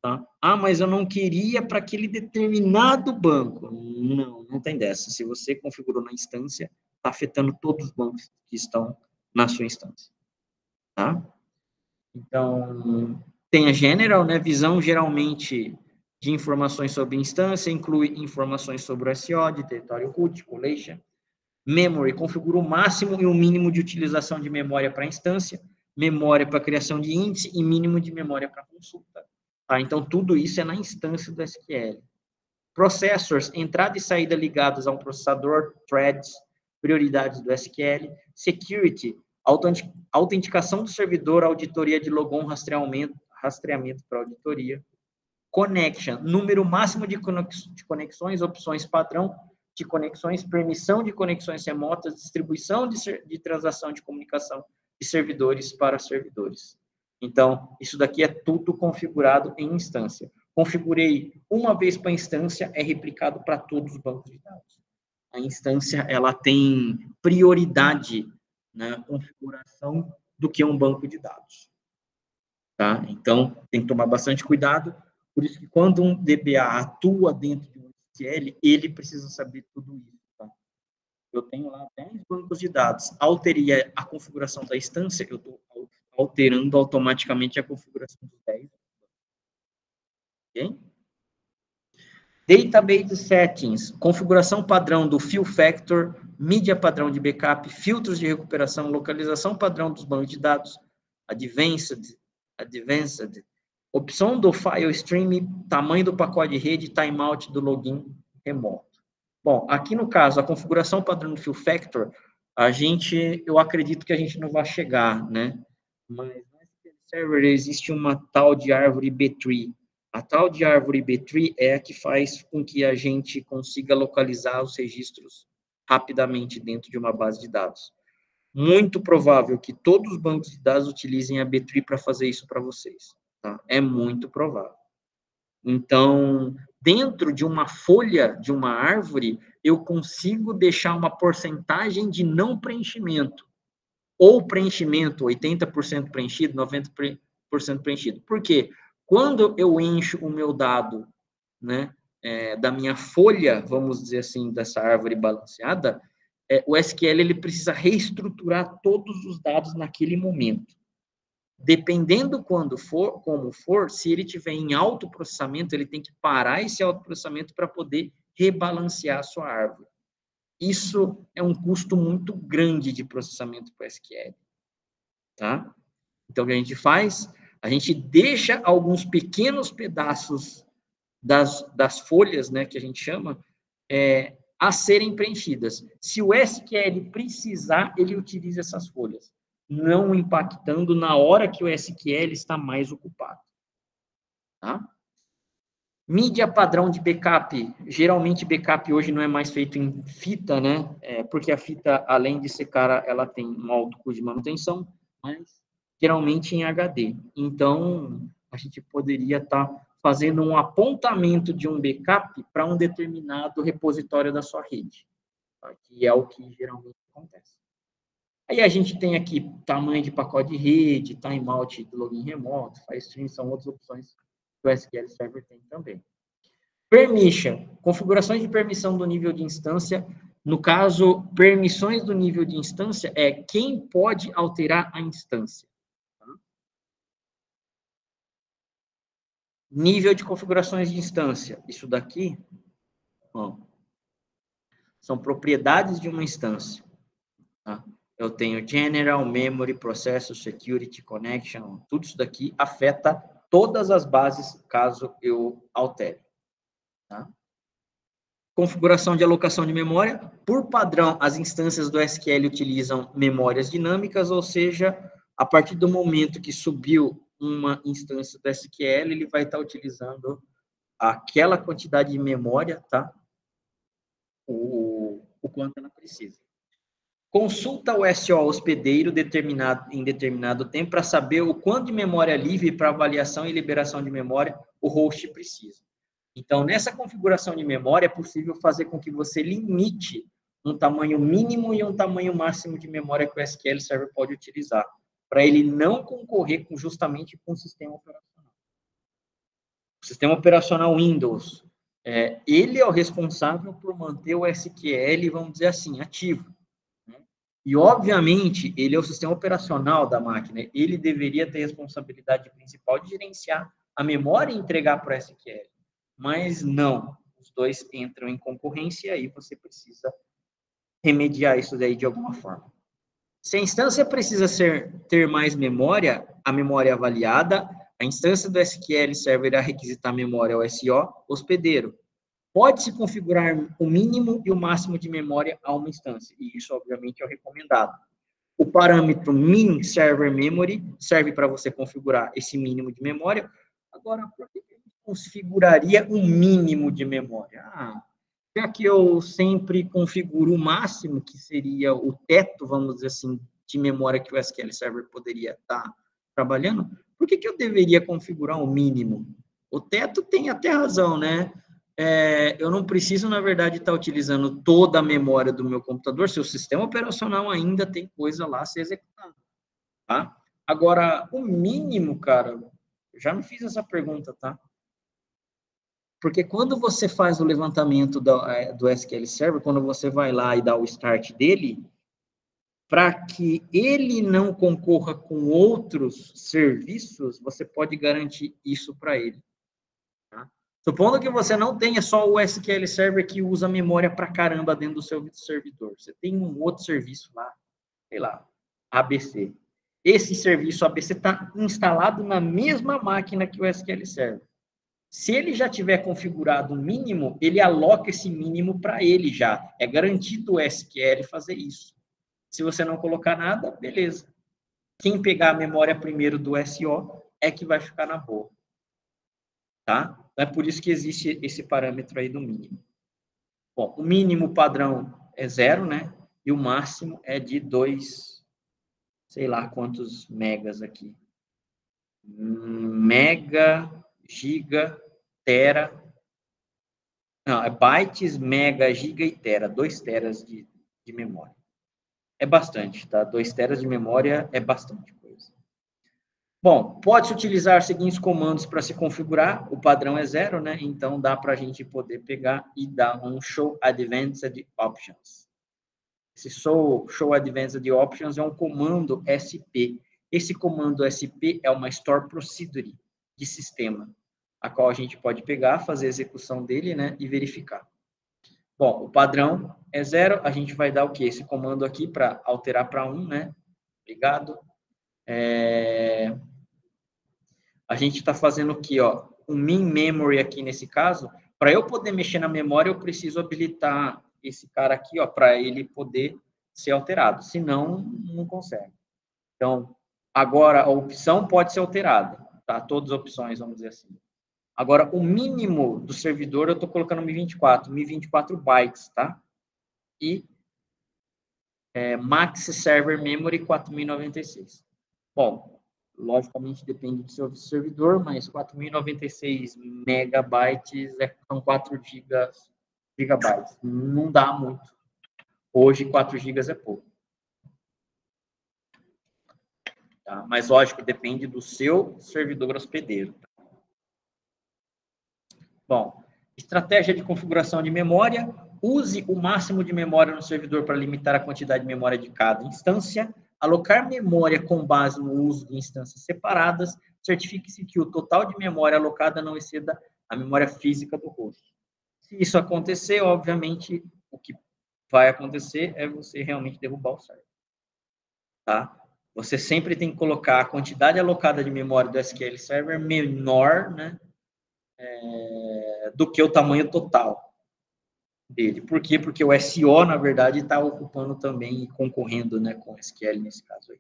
Tá? Ah, mas eu não queria para aquele determinado banco. Não, não tem dessa. Se você configurou na instância, está afetando todos os bancos que estão na sua instância. Tá? Então, tem a general, né? Visão geralmente de informações sobre instância, inclui informações sobre o SO, de território root, collation. Memory, configura o máximo e o mínimo de utilização de memória para instância, memória para criação de índice e mínimo de memória para consulta. Tá? Então, tudo isso é na instância do SQL. Processors, entrada e saída ligados a um processador, threads, prioridades do SQL. Security, autenticação do servidor, auditoria de logon, rastreamento, rastreamento para auditoria. Connection, número máximo de conexões, opções padrão de conexões, permissão de conexões remotas, distribuição de, de transação de comunicação de servidores para servidores. Então, isso daqui é tudo configurado em instância. Configurei uma vez para instância, é replicado para todos os bancos de dados. A instância, ela tem prioridade na configuração do que um banco de dados. Tá? Então, tem que tomar bastante cuidado. Por isso que quando um DBA atua dentro de um SQL, ele precisa saber tudo isso. Tá? Eu tenho lá 10 bancos de dados. Alterei a configuração da instância, eu estou alterando automaticamente a configuração dos 10. Ok? Database Settings, configuração padrão do Fill Factor, mídia padrão de backup, filtros de recuperação, localização padrão dos bancos de dados, Advanced, Advanced, opção do file stream, tamanho do pacote de rede, timeout do login remoto. Bom, aqui no caso, a configuração padrão do fill factor, a gente, eu acredito que a gente não vai chegar, né? Mas no SQL Server existe uma tal de árvore B-tree. A tal de árvore B-tree é a que faz com que a gente consiga localizar os registros rapidamente dentro de uma base de dados. Muito provável que todos os bancos de dados utilizem a B-tree para fazer isso para vocês. Tá? É muito provável. Então, dentro de uma folha de uma árvore, eu consigo deixar uma porcentagem de não preenchimento. Ou preenchimento, 80% preenchido, 90% preenchido. Por quê? Quando eu encho o meu dado, né, é, da minha folha, vamos dizer assim, dessa árvore balanceada, é, o SQL ele precisa reestruturar todos os dados naquele momento. Dependendo quando for, como for, se ele tiver em alto processamento, ele tem que parar esse alto processamento para poder rebalancear a sua árvore. Isso é um custo muito grande de processamento para SQL, tá? Então o que a gente faz? A gente deixa alguns pequenos pedaços das, das folhas, né, que a gente chama, é, a serem preenchidas. Se o SQL precisar, ele utiliza essas folhas não impactando na hora que o SQL está mais ocupado. Tá? Mídia padrão de backup. Geralmente, backup hoje não é mais feito em fita, né? É, porque a fita, além de ser cara, ela tem um alto custo de manutenção, mas geralmente em HD. Então, a gente poderia estar tá fazendo um apontamento de um backup para um determinado repositório da sua rede, tá? que é o que geralmente acontece. Aí a gente tem aqui tamanho de pacote de rede, timeout de login remoto, file stream, são outras opções o SQL Server tem também. Permission, configurações de permissão do nível de instância. No caso, permissões do nível de instância é quem pode alterar a instância. Nível de configurações de instância. Isso daqui ó, são propriedades de uma instância. Tá? eu tenho General, Memory, Processo, Security, Connection, tudo isso daqui afeta todas as bases caso eu altere. Tá? Configuração de alocação de memória. Por padrão, as instâncias do SQL utilizam memórias dinâmicas, ou seja, a partir do momento que subiu uma instância do SQL, ele vai estar utilizando aquela quantidade de memória, tá? O, o quanto ela precisa. Consulta o SO hospedeiro determinado, em determinado tempo para saber o quanto de memória livre para avaliação e liberação de memória o host precisa. Então, nessa configuração de memória, é possível fazer com que você limite um tamanho mínimo e um tamanho máximo de memória que o SQL Server pode utilizar, para ele não concorrer com, justamente com o sistema operacional. O sistema operacional Windows, é, ele é o responsável por manter o SQL, vamos dizer assim, ativo. E, obviamente, ele é o sistema operacional da máquina. Ele deveria ter a responsabilidade principal de gerenciar a memória e entregar para o SQL. Mas não. Os dois entram em concorrência e aí você precisa remediar isso daí de alguma forma. Se a instância precisa ser, ter mais memória, a memória avaliada, a instância do SQL Server irá requisitar memória ao SO hospedeiro. Pode-se configurar o mínimo e o máximo de memória a uma instância, e isso, obviamente, é o recomendado. O parâmetro min server memory serve para você configurar esse mínimo de memória. Agora, por que eu configuraria um mínimo de memória? Ah, já que eu sempre configuro o máximo, que seria o teto, vamos dizer assim, de memória que o SQL Server poderia estar trabalhando, por que, que eu deveria configurar o mínimo? O teto tem até razão, né? É, eu não preciso, na verdade, estar utilizando toda a memória do meu computador, se o sistema operacional ainda tem coisa lá a ser executada. Tá? Agora, o mínimo, cara, eu já me fiz essa pergunta, tá? Porque quando você faz o levantamento do, é, do SQL Server, quando você vai lá e dá o start dele, para que ele não concorra com outros serviços, você pode garantir isso para ele. Supondo que você não tenha só o SQL Server que usa memória para caramba dentro do seu servidor. Você tem um outro serviço lá, sei lá, ABC. Esse serviço ABC está instalado na mesma máquina que o SQL Server. Se ele já tiver configurado o mínimo, ele aloca esse mínimo para ele já. É garantido o SQL fazer isso. Se você não colocar nada, beleza. Quem pegar a memória primeiro do SO é que vai ficar na boa. Tá? É por isso que existe esse parâmetro aí do mínimo. Bom, o mínimo padrão é zero, né? E o máximo é de 2, sei lá quantos megas aqui. Mega, giga, tera. Não, é bytes, mega, giga e tera. 2 teras de, de memória. É bastante, tá? 2 teras de memória é bastante. Bom, pode-se utilizar os seguintes comandos para se configurar. O padrão é zero, né? Então, dá para a gente poder pegar e dar um show advanced options. Esse show, show advanced options é um comando SP. Esse comando SP é uma store procedure de sistema a qual a gente pode pegar, fazer a execução dele, né, e verificar. Bom, o padrão é zero, a gente vai dar o que? Esse comando aqui para alterar para um, né? Obrigado. É... A gente está fazendo aqui, ó, um min memory aqui nesse caso. Para eu poder mexer na memória, eu preciso habilitar esse cara aqui, ó, para ele poder ser alterado. Senão, não consegue. Então, agora a opção pode ser alterada, tá? Todas as opções, vamos dizer assim. Agora, o mínimo do servidor, eu estou colocando 1024, 1024 bytes, tá? E é, max server memory 4096. Bom, logicamente depende do seu servidor, mas 4096 megabytes é, são 4 gigas, gigabytes. Não dá muito. Hoje, 4 gigas é pouco. Tá? Mas, lógico, depende do seu servidor hospedeiro. Bom, estratégia de configuração de memória. Use o máximo de memória no servidor para limitar a quantidade de memória de cada instância. Alocar memória com base no uso de instâncias separadas. Certifique-se que o total de memória alocada não exceda a memória física do host. Se isso acontecer, obviamente, o que vai acontecer é você realmente derrubar o server. Tá? Você sempre tem que colocar a quantidade alocada de memória do SQL Server menor, né, é, do que o tamanho total dele. Por quê? Porque o SO, na verdade, está ocupando também e concorrendo né, com o SQL nesse caso aí.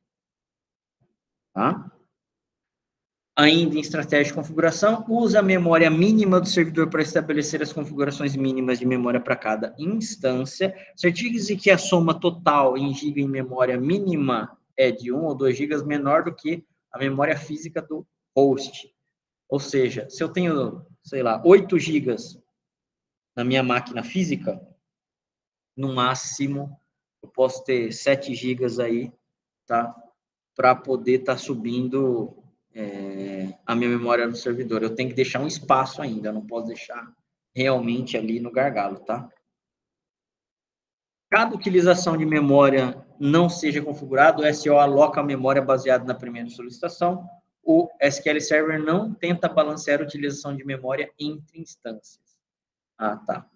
Tá? Ainda em estratégia de configuração, usa a memória mínima do servidor para estabelecer as configurações mínimas de memória para cada instância. Certifique-se que a soma total em giga em memória mínima é de 1 ou 2 gigas menor do que a memória física do host. Ou seja, se eu tenho, sei lá, 8 gigas na minha máquina física, no máximo eu posso ter 7 gigas aí, tá? Para poder estar tá subindo é, a minha memória no servidor. Eu tenho que deixar um espaço ainda, não posso deixar realmente ali no gargalo, tá? Cada utilização de memória não seja configurado, o SO aloca a memória baseada na primeira solicitação, o SQL Server não tenta balancear a utilização de memória entre instâncias. Ah, tá.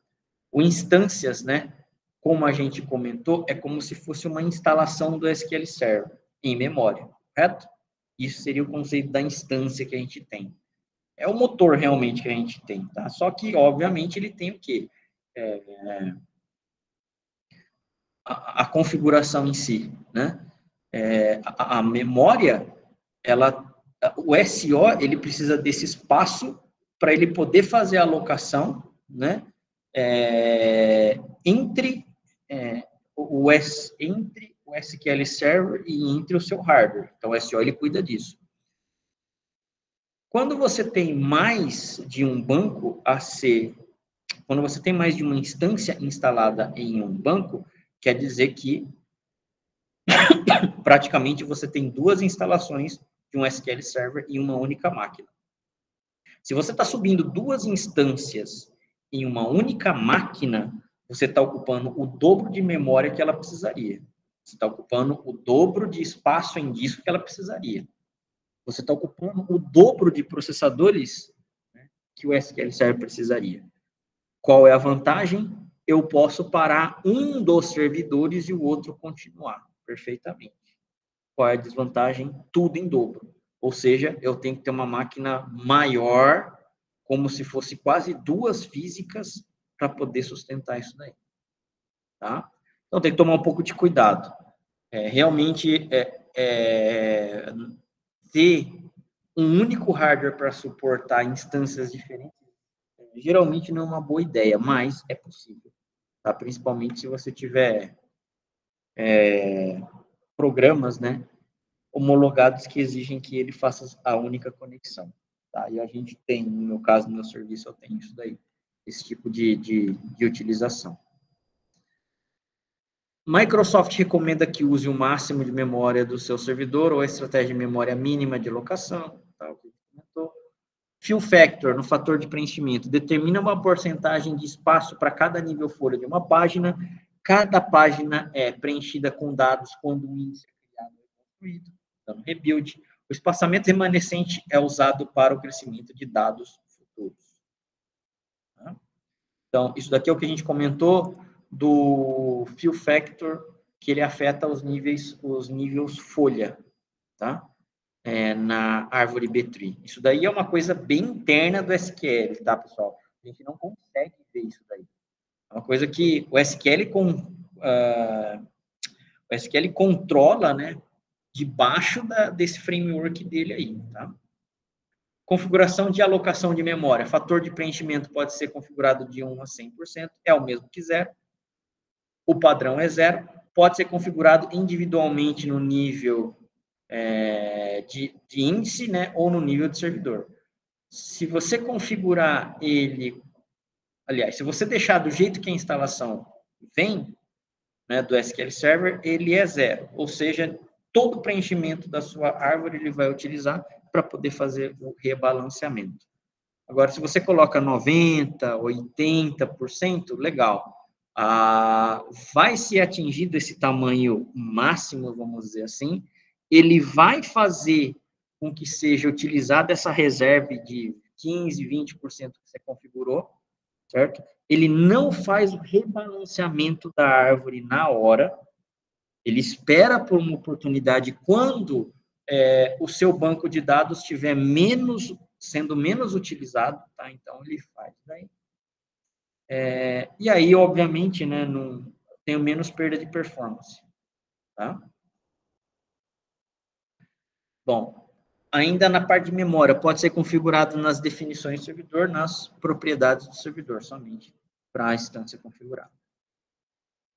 O instâncias, né, como a gente comentou, é como se fosse uma instalação do SQL Server em memória, correto? Isso seria o conceito da instância que a gente tem. É o motor realmente que a gente tem, tá? Só que, obviamente, ele tem o quê? É, a, a, configuração em si, né? É, a, a memória, ela o SO ele precisa desse espaço para ele poder fazer a alocação, né? É, entre é, o S, entre o SQL Server e entre o seu hardware. Então, o SO ele cuida disso. Quando você tem mais de um banco a ser, quando você tem mais de uma instância instalada em um banco, quer dizer que praticamente você tem duas instalações de um SQL Server em uma única máquina. Se você está subindo duas instâncias em uma única máquina, você está ocupando o dobro de memória que ela precisaria. Você está ocupando o dobro de espaço em disco que ela precisaria. Você está ocupando o dobro de processadores né, que o SQL Server precisaria. Qual é a vantagem? Eu posso parar um dos servidores e o outro continuar perfeitamente. Qual é a desvantagem? Tudo em dobro. Ou seja, eu tenho que ter uma máquina maior como se fosse quase duas físicas para poder sustentar isso daí. Tá? Então tem que tomar um pouco de cuidado. É, realmente é, é, ter um único hardware para suportar instâncias diferentes geralmente não é uma boa ideia, mas é possível, tá? Principalmente se você tiver é, programas, né, homologados que exigem que ele faça a única conexão, tá? E a gente tem, no meu caso, no meu serviço, eu tenho isso daí, esse tipo de, de, de utilização. Microsoft recomenda que use o máximo de memória do seu servidor ou a estratégia de memória mínima de locação. Tá? Fill factor, no fator de preenchimento, determina uma porcentagem de espaço para cada nível folha de uma página. Cada página é preenchida com dados quando o índice é criado ou construído, rebuild. O espaçamento remanescente é usado para o crescimento de dados futuros. Tá? Então, isso daqui é o que a gente comentou do fill factor, que ele afeta os níveis, os níveis folha, tá? É, na árvore B-tree. Isso daí é uma coisa bem interna do SQL, tá, pessoal? A gente não consegue ver isso daí. É uma coisa que o SQL, com, uh, o SQL controla, né, debaixo da, desse framework dele aí, tá? Configuração de alocação de memória. Fator de preenchimento pode ser configurado de 1 a 100%, é o mesmo que zero o padrão é zero, pode ser configurado individualmente no nível é, de, de, índice, né, ou no nível de servidor. Se você configurar ele, aliás, se você deixar do jeito que a instalação vem, né, do SQL Server, ele é zero, ou seja, todo o preenchimento da sua árvore ele vai utilizar para poder fazer o rebalanceamento. Agora, se você coloca 90%, 80%, legal ah, vai ser atingido esse tamanho máximo, vamos dizer assim, ele vai fazer com que seja utilizada essa reserva de 15, 20% que você configurou, certo? Ele não faz o rebalanceamento da árvore na hora, ele espera por uma oportunidade quando é, o seu banco de dados estiver menos, sendo menos utilizado, tá? Então, ele faz daí. É, e aí, obviamente, né, não, tenho menos perda de performance. Tá? Bom, ainda na parte de memória, pode ser configurado nas definições do servidor, nas propriedades do servidor, somente, para a instância configurada.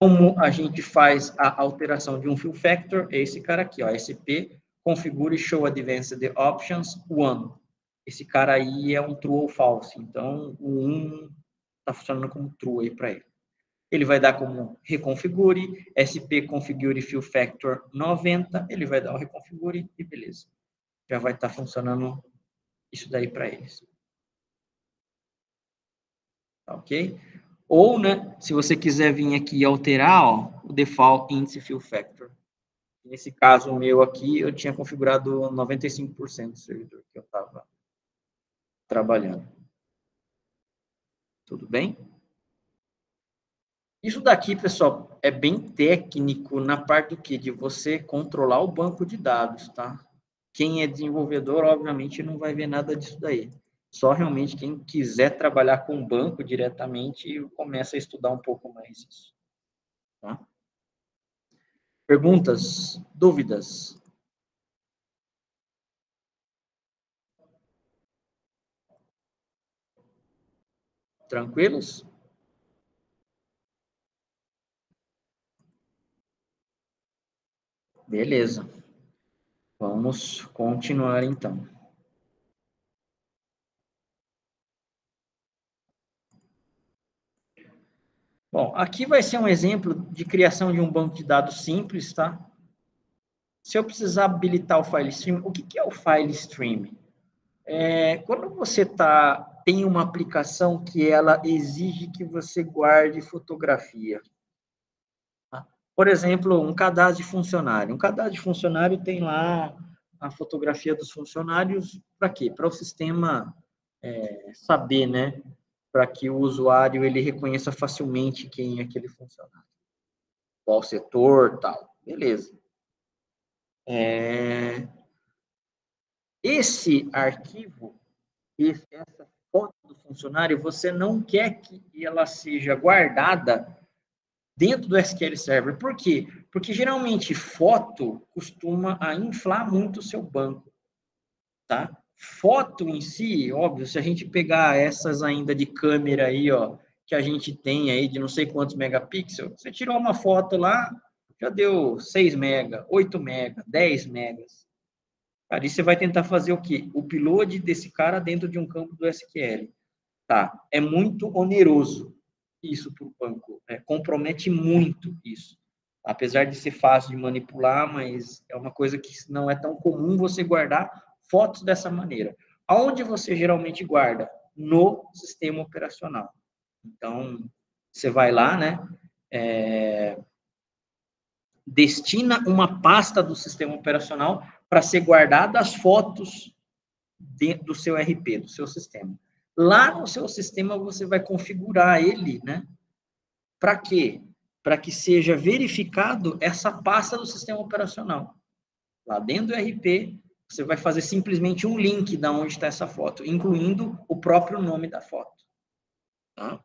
Como a gente faz a alteração de um fill factor? É esse cara aqui, ó, SP, configure show advanced options 1. Esse cara aí é um true ou false, então o 1 está funcionando como true aí para ele. Ele vai dar como reconfigure, SP configure fill factor 90, ele vai dar o reconfigure e beleza. Já vai estar tá funcionando isso daí para eles. Tá ok? Ou, né, se você quiser vir aqui e alterar ó, o default índice fill factor. Nesse caso meu aqui, eu tinha configurado 95% do servidor que eu estava trabalhando. Tudo bem? Isso daqui, pessoal, é bem técnico na parte do que? De você controlar o banco de dados, tá? Quem é desenvolvedor, obviamente, não vai ver nada disso daí. Só realmente quem quiser trabalhar com banco diretamente começa a estudar um pouco mais isso. Tá? Perguntas? Dúvidas? Tranquilos? Beleza. Vamos continuar então. Bom, aqui vai ser um exemplo de criação de um banco de dados simples, tá? Se eu precisar habilitar o file stream, o que, que é o file stream? É, quando você tá, tem uma aplicação que ela exige que você guarde fotografia. Tá? Por exemplo, um cadastro de funcionário. Um cadastro de funcionário tem lá a fotografia dos funcionários para quê? Para o sistema é, saber, né? Para que o usuário ele reconheça facilmente quem é aquele funcionário. Qual setor, tal. Beleza. É, esse arquivo, essa foto do funcionário, você não quer que ela seja guardada dentro do SQL Server. Por quê? Porque geralmente foto costuma a inflar muito o seu banco, tá? Foto em si, óbvio, se a gente pegar essas ainda de câmera aí, ó, que a gente tem aí de não sei quantos megapixels, você tirou uma foto lá, já deu 6 mega, 8 mega, 10 megas. Ali você vai tentar fazer o quê? O upload desse cara dentro de um campo do SQL. Tá, é muito oneroso isso para o banco, é, compromete muito isso. Apesar de ser fácil de manipular, mas é uma coisa que não é tão comum você guardar fotos dessa maneira. Aonde você geralmente guarda? No sistema operacional. Então, você vai lá, né? É, destina uma pasta do sistema operacional para ser guardada as fotos dentro do seu RP, do seu sistema. Lá no seu sistema você vai configurar ele, né? Para quê? Para que seja verificado essa pasta do sistema operacional. Lá dentro do RP, você vai fazer simplesmente um link da onde está essa foto, incluindo o próprio nome da foto. Tá?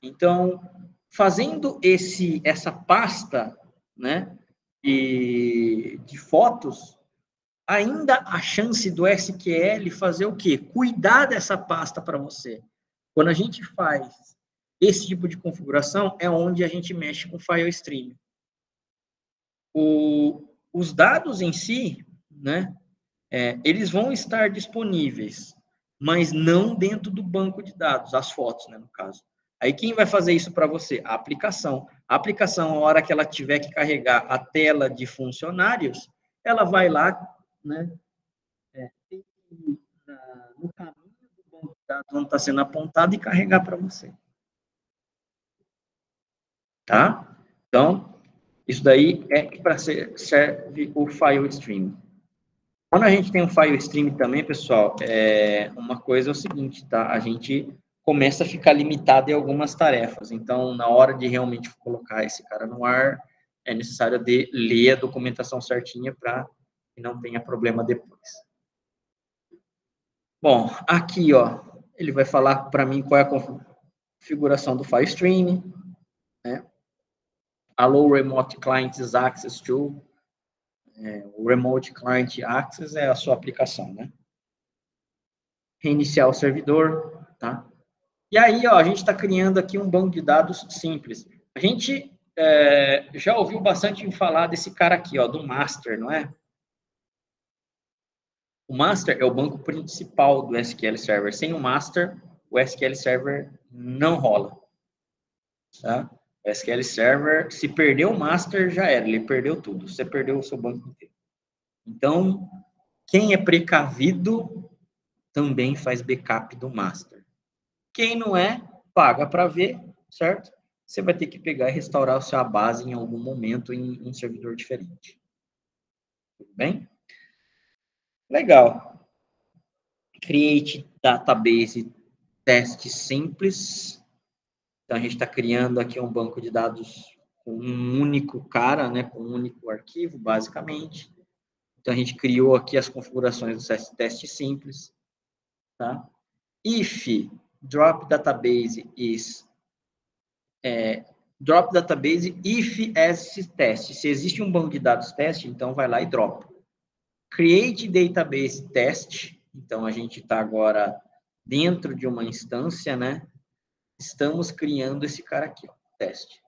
Então, fazendo esse essa pasta, né, de, de fotos, ainda a chance do SQL fazer o quê? Cuidar dessa pasta para você. Quando a gente faz esse tipo de configuração, é onde a gente mexe com file stream. O, os dados em si, né, é, eles vão estar disponíveis, mas não dentro do banco de dados, as fotos, né, no caso. Aí quem vai fazer isso para você? A aplicação. A aplicação, a hora que ela tiver que carregar a tela de funcionários, ela vai lá, né, é, no caminho do banco de dados onde está sendo apontado e carregar para você. Tá? Então, isso daí é para serve o file stream. Quando a gente tem um file stream também, pessoal, é, uma coisa é o seguinte, tá? A gente começa a ficar limitado em algumas tarefas. Então, na hora de realmente colocar esse cara no ar, é necessário de ler a documentação certinha para que não tenha problema depois. Bom, aqui, ó, ele vai falar para mim qual é a configuração do file stream, né? Allow remote clients access to. É, o remote client access é a sua aplicação, né? Reiniciar o servidor, tá? E aí, ó, a gente está criando aqui um banco de dados simples. A gente é, já ouviu bastante falar desse cara aqui, ó, do master, não é? O master é o banco principal do SQL Server. Sem o master, o SQL Server não rola. Tá? SQL Server, se perder o master, já era, ele perdeu tudo. Você perdeu o seu banco inteiro. Então, quem é precavido também faz backup do master. Quem não é, paga para ver, certo? Você vai ter que pegar e restaurar a sua base em algum momento em um servidor diferente. Tudo bem? Legal. Create database teste simples. Então, a gente está criando aqui um banco de dados com um único cara, né, com um único arquivo, basicamente. Então, a gente criou aqui as configurações do teste simples. Tá? If drop database is é, drop database if as test. Se existe um banco de dados teste, então vai lá e drop. Create database test. Então a gente está agora dentro de uma instância, né? Estamos criando esse cara aqui, ó, teste.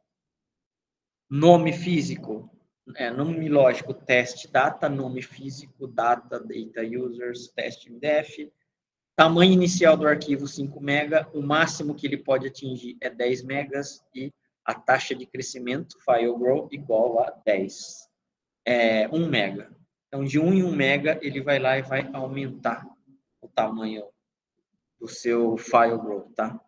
Nome físico, é, nome lógico, teste data, nome físico, data, data users, teste MDF Tamanho inicial do arquivo 5 MB, o máximo que ele pode atingir é 10 megas e a taxa de crescimento, file grow, igual a 10. É, 1 mega. Então, de 1 em 1 mega, ele vai lá e vai aumentar o tamanho do seu file grow, tá?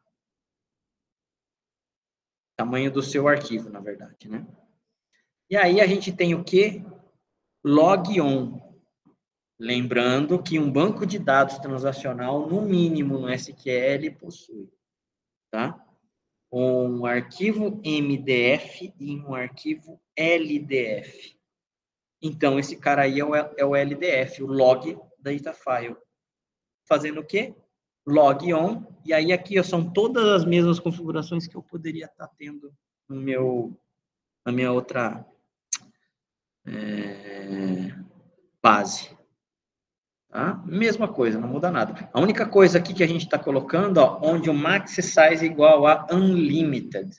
Tamanho do seu arquivo, na verdade, né? E aí a gente tem o que? Log on. Lembrando que um banco de dados transacional, no mínimo no SQL, possui tá? um arquivo MDF e um arquivo LDF. Então, esse cara aí é o, é o LDF, o log data file. Fazendo o quê? Log on, e aí aqui são todas as mesmas configurações que eu poderia estar tá tendo no meu, na minha outra é, base. Tá? Mesma coisa, não muda nada. A única coisa aqui que a gente está colocando, ó, onde o max size é igual a unlimited.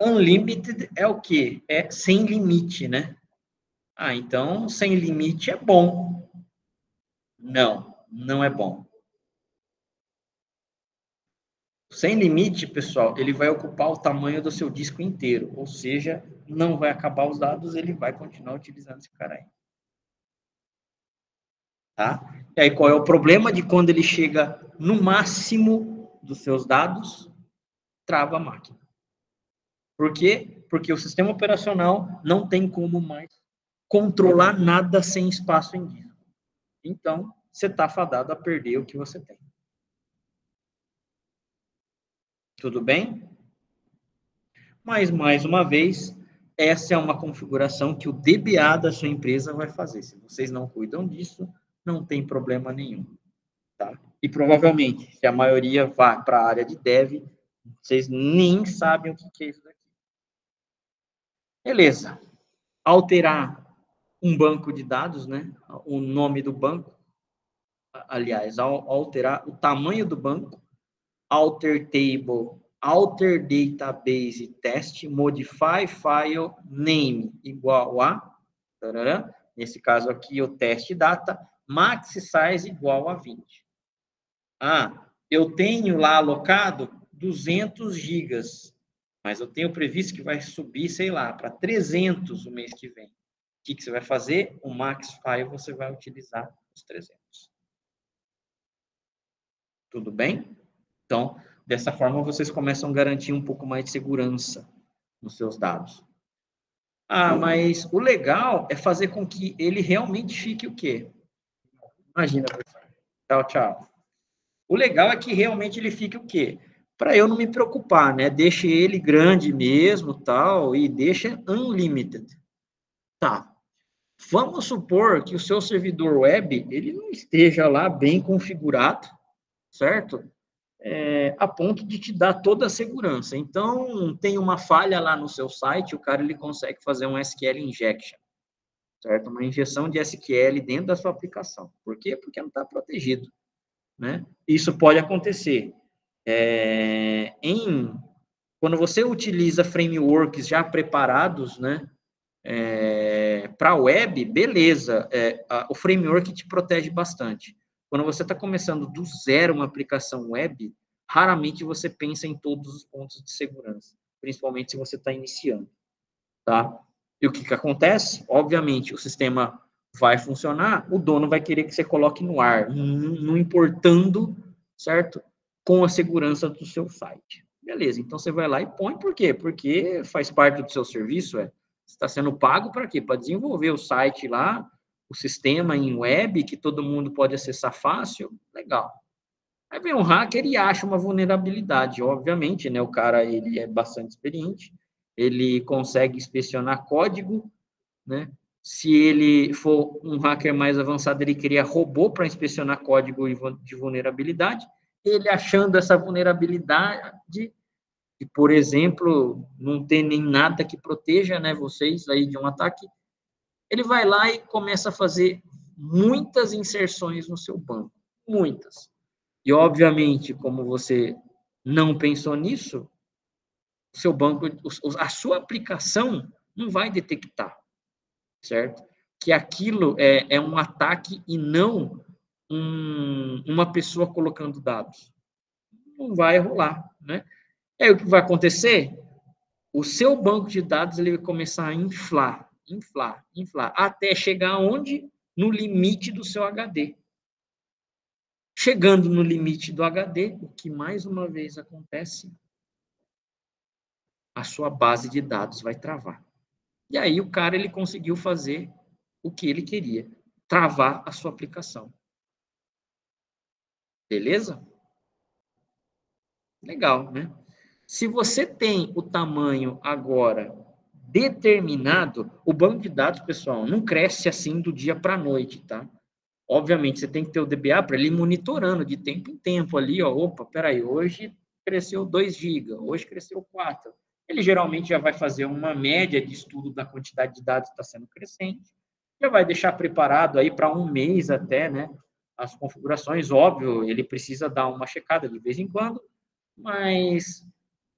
Unlimited é o quê? É sem limite, né? Ah, então sem limite é bom. Não, não é bom. Sem limite, pessoal, ele vai ocupar o tamanho do seu disco inteiro, ou seja, não vai acabar os dados, ele vai continuar utilizando esse cara aí. Tá? E aí, qual é o problema de quando ele chega no máximo dos seus dados? Trava a máquina. Por quê? Porque o sistema operacional não tem como mais controlar nada sem espaço em disco. Então, você está fadado a perder o que você tem. Tudo bem? Mas, mais uma vez, essa é uma configuração que o DBA da sua empresa vai fazer. Se vocês não cuidam disso, não tem problema nenhum. Tá? E provavelmente, se a maioria vá para a área de dev, vocês nem sabem o que é isso daqui. Beleza. Alterar um banco de dados, né? O nome do banco. Aliás, alterar o tamanho do banco alter table, alter database test, modify file name igual a, tarará, nesse caso aqui, o teste data, max size igual a 20. Ah, eu tenho lá alocado 200 gigas, mas eu tenho previsto que vai subir, sei lá, para 300 o mês que vem. O que, que você vai fazer? O max file você vai utilizar os 300. Tudo bem? Então, dessa forma, vocês começam a garantir um pouco mais de segurança nos seus dados. Ah, mas o legal é fazer com que ele realmente fique o quê? Imagina, pessoal. Tchau, tchau. O legal é que realmente ele fique o quê? Para eu não me preocupar, né? Deixe ele grande mesmo, tal, e deixa unlimited. Tá. Vamos supor que o seu servidor web, ele não esteja lá bem configurado, certo? É, a ponto de te dar toda a segurança. Então, tem uma falha lá no seu site, o cara ele consegue fazer um SQL injection, certo? Uma injeção de SQL dentro da sua aplicação. Por quê? Porque não está protegido, né? Isso pode acontecer é, em quando você utiliza frameworks já preparados, né? É, para web, beleza, é, a, o framework te protege bastante. Quando você está começando do zero uma aplicação web, raramente você pensa em todos os pontos de segurança, principalmente se você está iniciando, tá? E o que, que acontece? Obviamente, o sistema vai funcionar, o dono vai querer que você coloque no ar, não importando, certo? Com a segurança do seu site. Beleza, então você vai lá e põe, por quê? Porque faz parte do seu serviço, é. está sendo pago para quê? Para desenvolver o site lá, o sistema em web que todo mundo pode acessar fácil, legal. Aí vem um hacker e acha uma vulnerabilidade, obviamente, né? O cara ele é bastante experiente, ele consegue inspecionar código, né? Se ele for um hacker mais avançado, ele cria robô para inspecionar código de vulnerabilidade. Ele achando essa vulnerabilidade, e por exemplo, não tem nem nada que proteja, né, vocês aí de um ataque, ele vai lá e começa a fazer muitas inserções no seu banco, muitas. E obviamente, como você não pensou nisso, seu banco, a sua aplicação não vai detectar, certo? Que aquilo é, é um ataque e não um, uma pessoa colocando dados. Não vai rolar, né? É o que vai acontecer? O seu banco de dados ele vai começar a inflar, inflar, inflar, até chegar onde? No limite do seu HD. Chegando no limite do HD, o que mais uma vez acontece? A sua base de dados vai travar. E aí o cara ele conseguiu fazer o que ele queria, travar a sua aplicação. Beleza? Legal, né? Se você tem o tamanho agora determinado, o banco de dados, pessoal, não cresce assim do dia para a noite, tá? Obviamente, você tem que ter o DBA para ele ir monitorando de tempo em tempo ali, ó, opa, peraí, hoje cresceu 2 GB, hoje cresceu 4. Ele geralmente já vai fazer uma média de estudo da quantidade de dados que está sendo crescente, já vai deixar preparado aí para um mês até, né, as configurações, óbvio, ele precisa dar uma checada de vez em quando, mas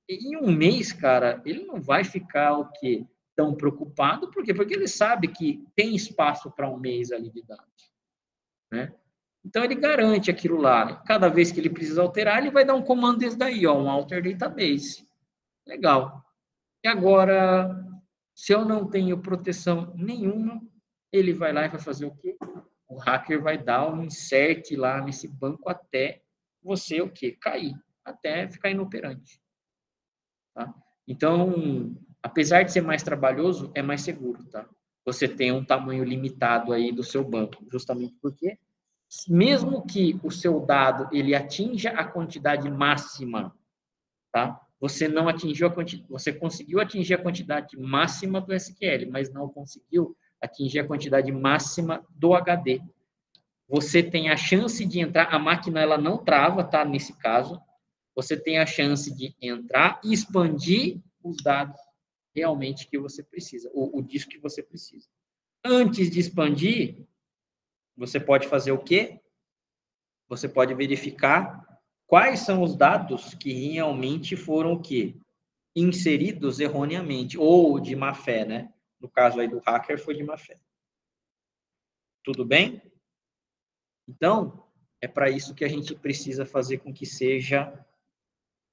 em um mês, cara, ele não vai ficar o quê? Tão preocupado, por quê? Porque ele sabe que tem espaço para um mês ali de dados. Né? Então, ele garante aquilo lá. Cada vez que ele precisa alterar, ele vai dar um comando desse daí, ó, um alter database. Legal. E agora, se eu não tenho proteção nenhuma, ele vai lá e vai fazer o quê? O hacker vai dar um insert lá nesse banco até você o quê? Cair, até ficar inoperante. Tá? Então, apesar de ser mais trabalhoso, é mais seguro, tá? você tem um tamanho limitado aí do seu banco, justamente porque mesmo que o seu dado ele atinja a quantidade máxima, tá? Você não atingiu a quantidade, você conseguiu atingir a quantidade máxima do SQL, mas não conseguiu atingir a quantidade máxima do HD. Você tem a chance de entrar, a máquina ela não trava, tá? Nesse caso, você tem a chance de entrar e expandir os dados realmente que você precisa, o, o disco que você precisa. Antes de expandir, você pode fazer o quê? Você pode verificar quais são os dados que realmente foram o quê? Inseridos erroneamente, ou de má fé, né? No caso aí do hacker, foi de má fé. Tudo bem? Então, é para isso que a gente precisa fazer com que seja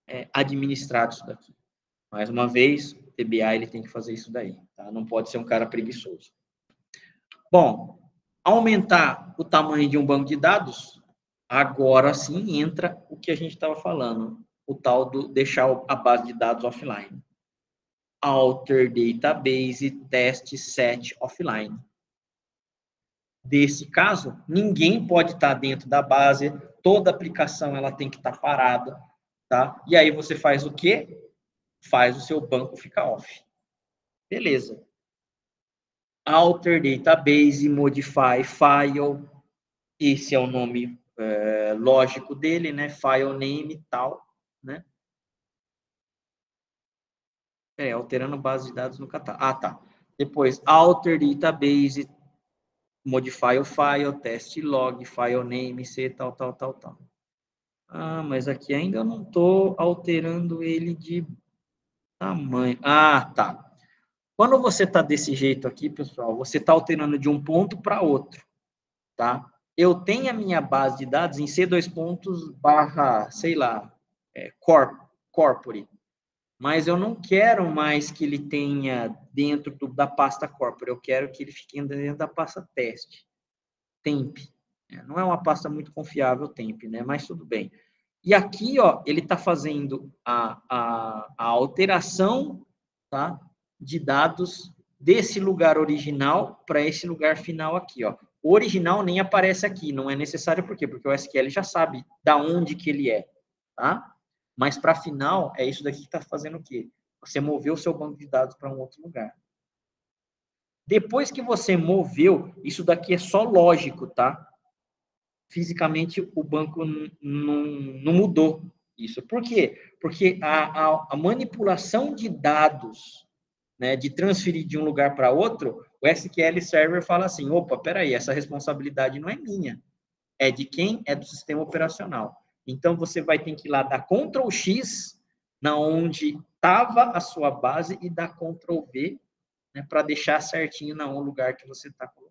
é, administrado isso daqui. Mais uma vez, TBA ele tem que fazer isso daí, tá? Não pode ser um cara preguiçoso. Bom, aumentar o tamanho de um banco de dados, agora sim entra o que a gente estava falando, o tal do deixar a base de dados offline. Alter database test set offline. Desse caso, ninguém pode estar dentro da base, toda aplicação ela tem que estar parada, tá? E aí você faz o quê? faz o seu banco ficar off. Beleza. Alter database, modify file. Esse é o nome é, lógico dele, né? File name tal, né? É, alterando base de dados no catálogo. Ah, tá. Depois, alter database, modify o file, test log, file name, c, tal, tal, tal, tal. Ah, mas aqui ainda não estou alterando ele de Tamanho. Ah, tá. Quando você está desse jeito aqui, pessoal, você está alterando de um ponto para outro, tá? Eu tenho a minha base de dados em C2 pontos barra, sei lá, é, corp, corpore, mas eu não quero mais que ele tenha dentro do, da pasta corpore, eu quero que ele fique dentro da pasta teste, temp. É, não é uma pasta muito confiável, temp, né? Mas tudo bem. E aqui, ó, ele está fazendo a, a, a alteração tá, de dados desse lugar original para esse lugar final aqui, ó. O original nem aparece aqui, não é necessário por quê? Porque o SQL já sabe da onde que ele é, tá? Mas para final é isso daqui que está fazendo o quê? Você moveu o seu banco de dados para um outro lugar. Depois que você moveu, isso daqui é só lógico, tá? Fisicamente o banco não mudou isso. Por quê? Porque a, a, a manipulação de dados, né, de transferir de um lugar para outro, o SQL Server fala assim, opa, peraí, essa responsabilidade não é minha, é de quem? É do sistema operacional. Então, você vai ter que ir lá dar Ctrl X, na onde estava a sua base, e dar Ctrl V, né, para deixar certinho na um lugar que você está colocando.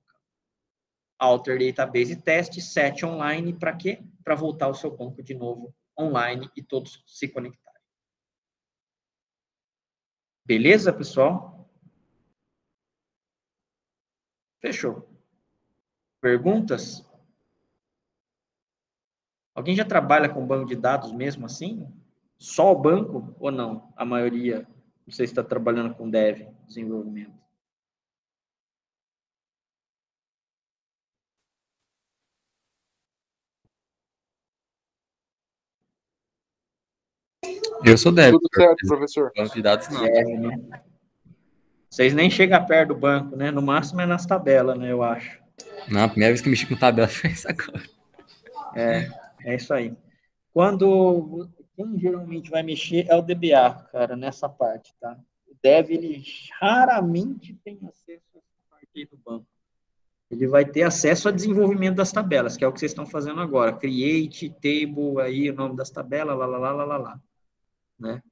Alter Database Test, set online, para quê? Para voltar o seu banco de novo online e todos se conectarem. Beleza, pessoal? Fechou. Perguntas? Alguém já trabalha com banco de dados mesmo assim? Só o banco ou não? A maioria, se está trabalhando com dev, desenvolvimento. Eu sou débito. Tudo certo, professor. Banco de dados não. É, né? Vocês nem chegam perto do banco, né? No máximo é nas tabelas, né? Eu acho. Não, a primeira vez que eu mexi com tabela foi essa agora. É, é isso aí. Quando quem geralmente vai mexer é o DBA, cara, nessa parte, tá? O dev, ele raramente tem acesso a essa parte aí do banco. Ele vai ter acesso ao desenvolvimento das tabelas, que é o que vocês estão fazendo agora. Create, table, aí o nome das tabelas, lá, lá, lá, lá, lá, lá. Né?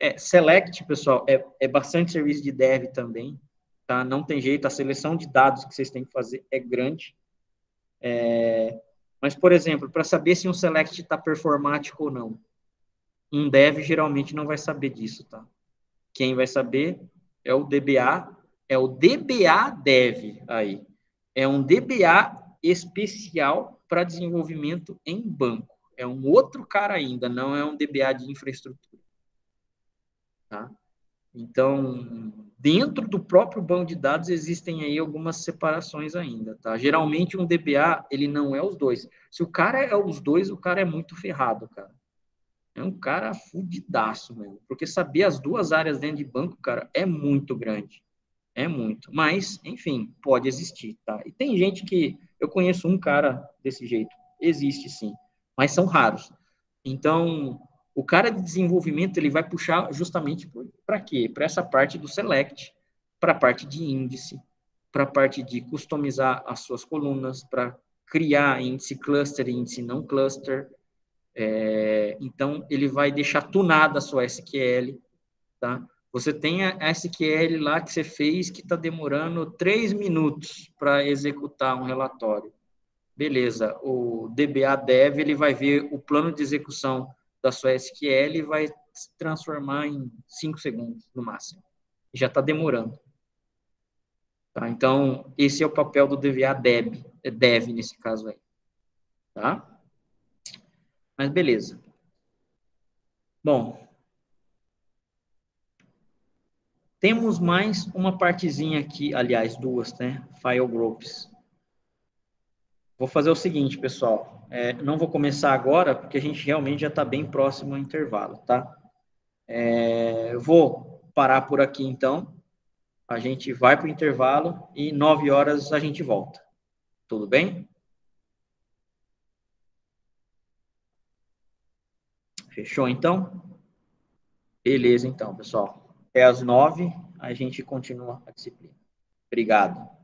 É, select, pessoal, é, é bastante serviço de dev também, tá? Não tem jeito, a seleção de dados que vocês têm que fazer é grande. É, mas, por exemplo, para saber se um select está performático ou não, um dev geralmente não vai saber disso, tá? Quem vai saber é o DBA, é o DBA dev aí. É um DBA especial para desenvolvimento em banco. É um outro cara ainda, não é um DBA de infraestrutura. Tá? Então, dentro do próprio banco de dados existem aí algumas separações ainda, tá? Geralmente um DBA, ele não é os dois. Se o cara é os dois, o cara é muito ferrado, cara. É um cara fudidaço, mesmo. Porque saber as duas áreas dentro de banco, cara, é muito grande. É muito. Mas, enfim, pode existir, tá? E tem gente que... Eu conheço um cara desse jeito. Existe, sim. Mas são raros. Então, o cara de desenvolvimento ele vai puxar justamente para quê? Para essa parte do select, para a parte de índice, para a parte de customizar as suas colunas, para criar índice cluster, índice não cluster. É, então, ele vai deixar tunada a sua SQL, tá? Você tem a SQL lá que você fez que está demorando três minutos para executar um relatório. Beleza, o DBA Dev ele vai ver o plano de execução da sua SQL vai se transformar em 5 segundos no máximo. Já está demorando. Tá? Então, esse é o papel do DVA Dev, é Dev nesse caso aí. Tá? Mas beleza. Bom, temos mais uma partezinha aqui, aliás, duas, né? File groups. Vou fazer o seguinte, pessoal. É, não vou começar agora, porque a gente realmente já está bem próximo ao intervalo, tá? É, vou parar por aqui, então. A gente vai para o intervalo e nove horas a gente volta. Tudo bem? Fechou, então? Beleza, então, pessoal. Até às nove a gente continua a disciplina. Obrigado.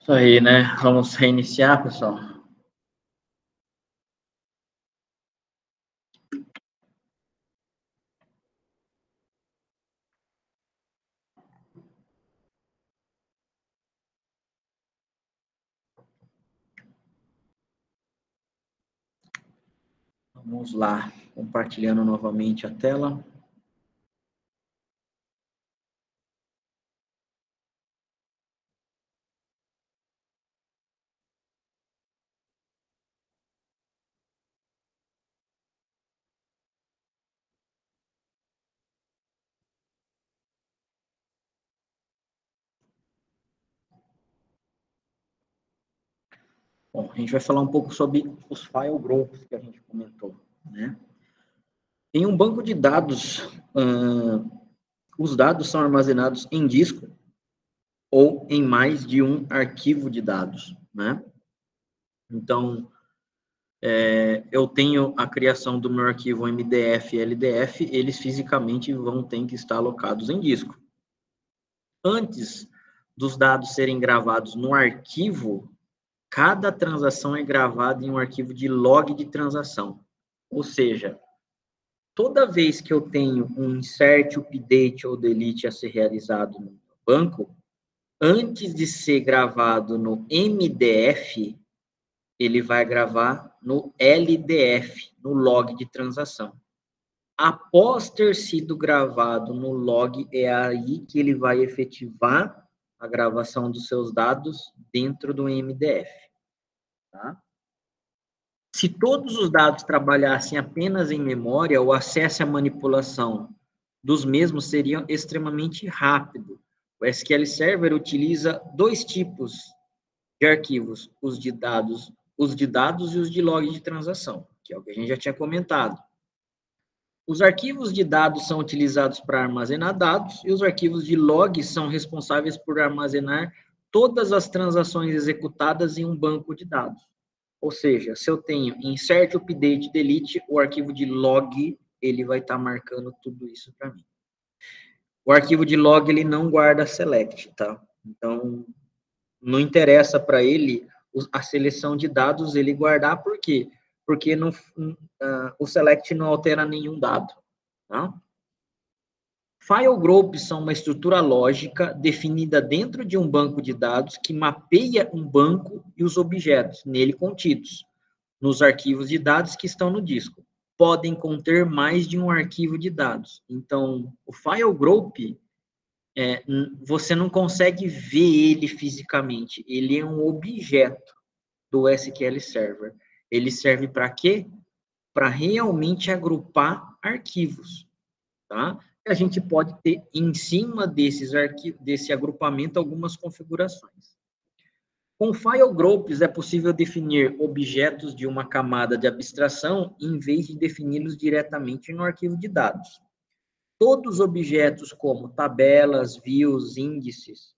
Isso aí, né? Vamos reiniciar, pessoal. Vamos lá, compartilhando novamente a tela. Bom, a gente vai falar um pouco sobre os file groups que a gente comentou, né? Em um banco de dados, uh, os dados são armazenados em disco ou em mais de um arquivo de dados, né? Então, é, eu tenho a criação do meu arquivo MDF e LDF, eles fisicamente vão ter que estar alocados em disco. Antes dos dados serem gravados no arquivo, cada transação é gravada em um arquivo de log de transação. Ou seja, toda vez que eu tenho um insert, update ou delete a ser realizado no banco, antes de ser gravado no MDF, ele vai gravar no LDF, no log de transação. Após ter sido gravado no log, é aí que ele vai efetivar a gravação dos seus dados dentro do MDF. Tá? Se todos os dados trabalhassem apenas em memória, o acesso à manipulação dos mesmos seria extremamente rápido. O SQL Server utiliza dois tipos de arquivos, os de dados, os de dados e os de log de transação, que é o que a gente já tinha comentado. Os arquivos de dados são utilizados para armazenar dados e os arquivos de log são responsáveis por armazenar todas as transações executadas em um banco de dados. Ou seja, se eu tenho insert, update, delete, o arquivo de log, ele vai estar tá marcando tudo isso para mim. O arquivo de log, ele não guarda select, tá? Então, não interessa para ele a seleção de dados ele guardar, por quê? porque não, uh, o select não altera nenhum dado. Tá? File groups são uma estrutura lógica definida dentro de um banco de dados que mapeia um banco e os objetos nele contidos, nos arquivos de dados que estão no disco. Podem conter mais de um arquivo de dados. Então, o file group, é, você não consegue ver ele fisicamente, ele é um objeto do SQL Server. Ele serve para quê? Para realmente agrupar arquivos, tá? A gente pode ter em cima desses desse agrupamento algumas configurações. Com file groups é possível definir objetos de uma camada de abstração em vez de defini-los diretamente no arquivo de dados. Todos os objetos como tabelas, views, índices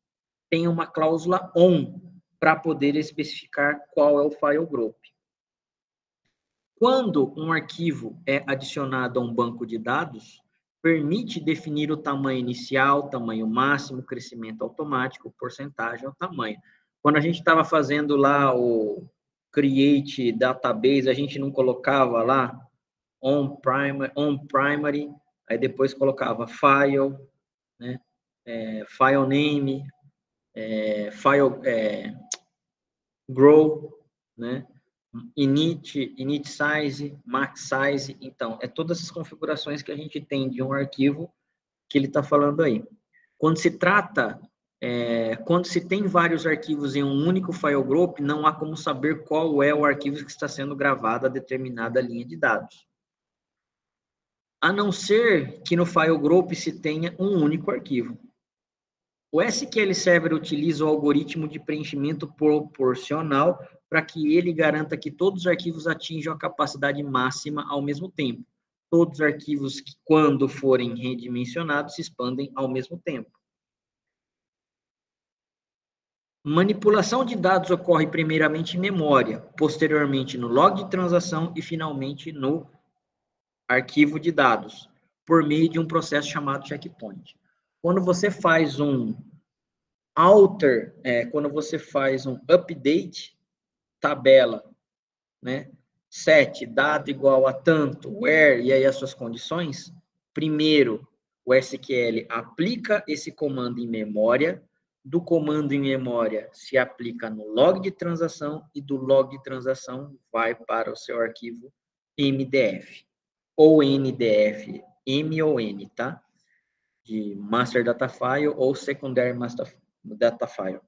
têm uma cláusula on para poder especificar qual é o file group. Quando um arquivo é adicionado a um banco de dados, permite definir o tamanho inicial, tamanho máximo, crescimento automático, porcentagem ou tamanho. Quando a gente estava fazendo lá o create database, a gente não colocava lá on primary, on primary aí depois colocava file, né, é, file name, é, file é, grow, né, init, init size, max size, então, é todas essas configurações que a gente tem de um arquivo que ele está falando aí. Quando se trata, é, quando se tem vários arquivos em um único file group, não há como saber qual é o arquivo que está sendo gravado a determinada linha de dados. A não ser que no file group se tenha um único arquivo. O SQL Server utiliza o algoritmo de preenchimento proporcional para que ele garanta que todos os arquivos atinjam a capacidade máxima ao mesmo tempo. Todos os arquivos que, quando forem redimensionados, se expandem ao mesmo tempo. Manipulação de dados ocorre primeiramente em memória, posteriormente no log de transação e finalmente no arquivo de dados, por meio de um processo chamado checkpoint. Quando você faz um alter, é, quando você faz um update, tabela, né? Set, dado igual a tanto, where, e aí as suas condições. Primeiro, o SQL aplica esse comando em memória, do comando em memória se aplica no log de transação e do log de transação vai para o seu arquivo MDF ou NDF, M ou N, tá? De Master Data File ou Secondary Master Data File.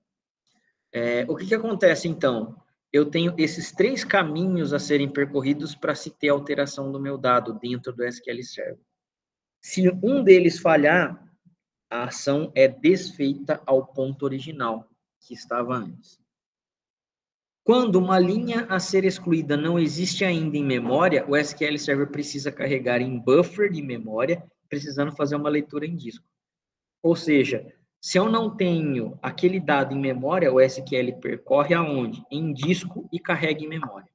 É, o que, que acontece, então? Eu tenho esses três caminhos a serem percorridos para se ter alteração do meu dado dentro do SQL Server. Se um deles falhar, a ação é desfeita ao ponto original, que estava antes. Quando uma linha a ser excluída não existe ainda em memória, o SQL Server precisa carregar em buffer de memória, precisando fazer uma leitura em disco. Ou seja, se eu não tenho aquele dado em memória, o SQL percorre aonde? Em disco e carrega em memória.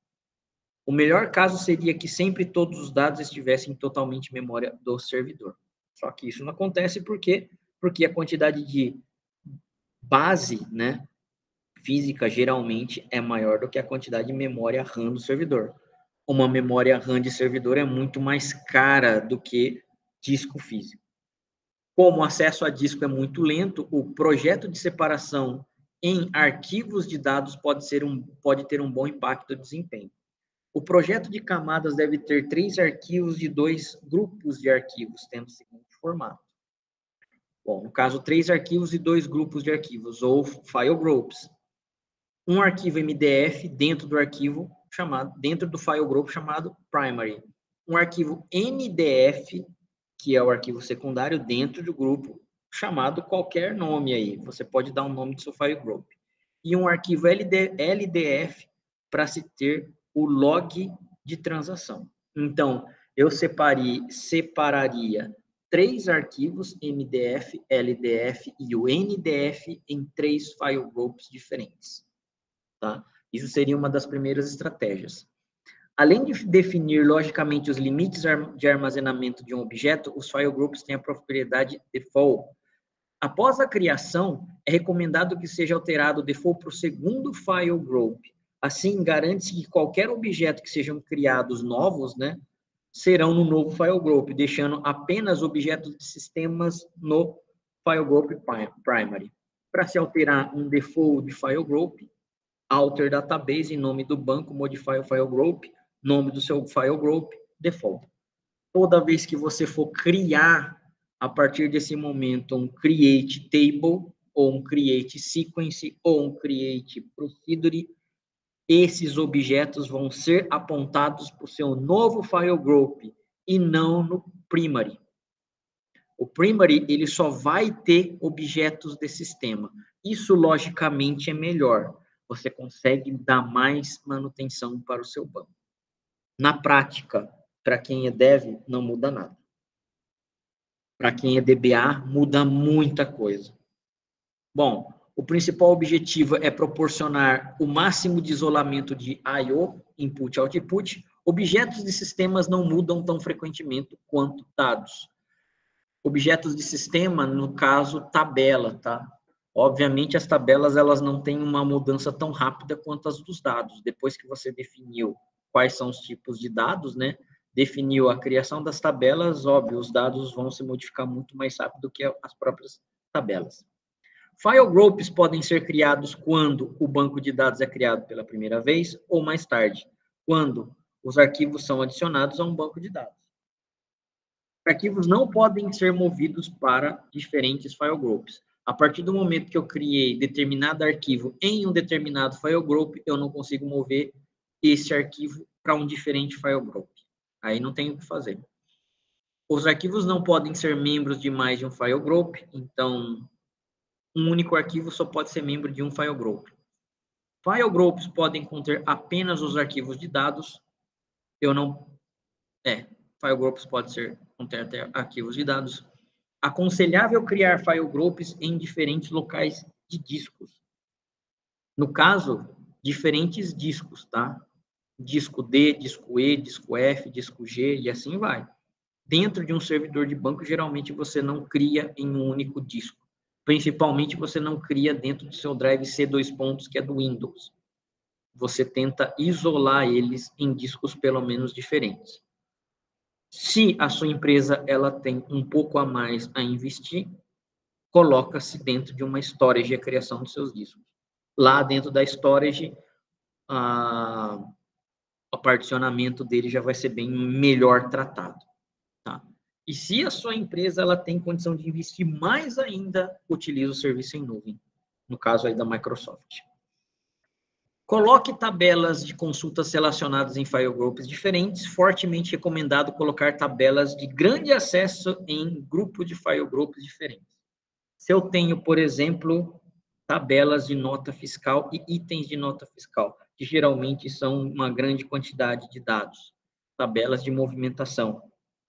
O melhor caso seria que sempre todos os dados estivessem totalmente em memória do servidor. Só que isso não acontece porque porque a quantidade de base, né, física geralmente é maior do que a quantidade de memória RAM do servidor. Uma memória RAM de servidor é muito mais cara do que disco físico. Como o acesso a disco é muito lento, o projeto de separação em arquivos de dados pode, ser um, pode ter um bom impacto de desempenho. O projeto de camadas deve ter três arquivos de dois grupos de arquivos, tendo o seguinte formato. Bom, no caso, três arquivos e dois grupos de arquivos, ou file groups um arquivo MDF dentro do arquivo chamado, dentro do file group chamado primary. Um arquivo NDF, que é o arquivo secundário, dentro do grupo chamado qualquer nome aí. Você pode dar um nome do seu file group. E um arquivo LD, LDF para se ter o log de transação. Então, eu separei, separaria três arquivos MDF, LDF e o NDF em três file groups diferentes. Tá? Isso seria uma das primeiras estratégias. Além de definir logicamente os limites de armazenamento de um objeto, os file groups têm a propriedade default. Após a criação, é recomendado que seja alterado o default para o segundo file group. Assim, garante-se que qualquer objeto que sejam criados novos, né, serão no novo file group, deixando apenas objetos de sistemas no file group primary. Para se alterar um default de file group, alter database, em nome do banco, modify o file group, nome do seu file group, default. Toda vez que você for criar, a partir desse momento, um create table, ou um create sequence, ou um create procedure, esses objetos vão ser apontados para o seu novo file group e não no primary. O primary, ele só vai ter objetos de sistema. Isso, logicamente, é melhor você consegue dar mais manutenção para o seu banco. Na prática, para quem é dev, não muda nada. Para quem é DBA, muda muita coisa. Bom, o principal objetivo é proporcionar o máximo de isolamento de I/O, input output. Objetos de sistemas não mudam tão frequentemente quanto dados. Objetos de sistema, no caso, tabela, tá? Obviamente, as tabelas elas não têm uma mudança tão rápida quanto as dos dados. Depois que você definiu quais são os tipos de dados, né? Definiu a criação das tabelas, óbvio, os dados vão se modificar muito mais rápido que as próprias tabelas. File groups podem ser criados quando o banco de dados é criado pela primeira vez ou mais tarde, quando os arquivos são adicionados a um banco de dados. Arquivos não podem ser movidos para diferentes file groups. A partir do momento que eu criei determinado arquivo em um determinado file group, eu não consigo mover esse arquivo para um diferente file group. Aí não tem o que fazer. Os arquivos não podem ser membros de mais de um file group, então um único arquivo só pode ser membro de um file group. File groups podem conter apenas os arquivos de dados. Eu não. É, file groups pode ser conter até arquivos de dados aconselhável criar file groups em diferentes locais de discos. No caso, diferentes discos, tá? Disco D, disco E, disco F, disco G e assim vai. Dentro de um servidor de banco, geralmente você não cria em um único disco. Principalmente você não cria dentro do seu drive C dois pontos, que é do Windows. Você tenta isolar eles em discos pelo menos diferentes. Se a sua empresa ela tem um pouco a mais a investir, coloca-se dentro de uma storage a criação dos seus discos. Lá dentro da storage, a, o particionamento dele já vai ser bem melhor tratado. Tá? E se a sua empresa ela tem condição de investir mais ainda, utilize o serviço em nuvem. No caso aí da Microsoft. Coloque tabelas de consultas relacionadas em file groups diferentes. Fortemente recomendado colocar tabelas de grande acesso em grupo de file groups diferentes. Se eu tenho, por exemplo, tabelas de nota fiscal e itens de nota fiscal, que geralmente são uma grande quantidade de dados, tabelas de movimentação,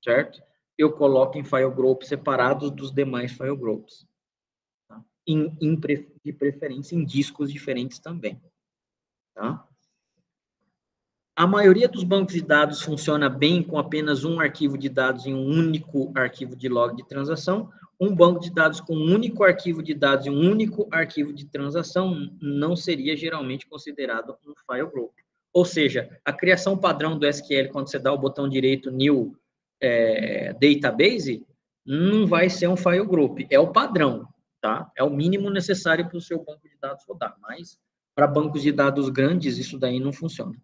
certo? Eu coloco em file groups separados dos demais file groups. Tá? Em, em, de preferência em discos diferentes também. Tá? A maioria dos bancos de dados funciona bem com apenas um arquivo de dados em um único arquivo de log de transação. Um banco de dados com um único arquivo de dados e um único arquivo de transação não seria geralmente considerado um file group. Ou seja, a criação padrão do SQL, quando você dá o botão direito New é, Database, não vai ser um file group. É o padrão, tá? É o mínimo necessário para o seu banco de dados rodar. Mas para bancos de dados grandes, isso daí não funciona.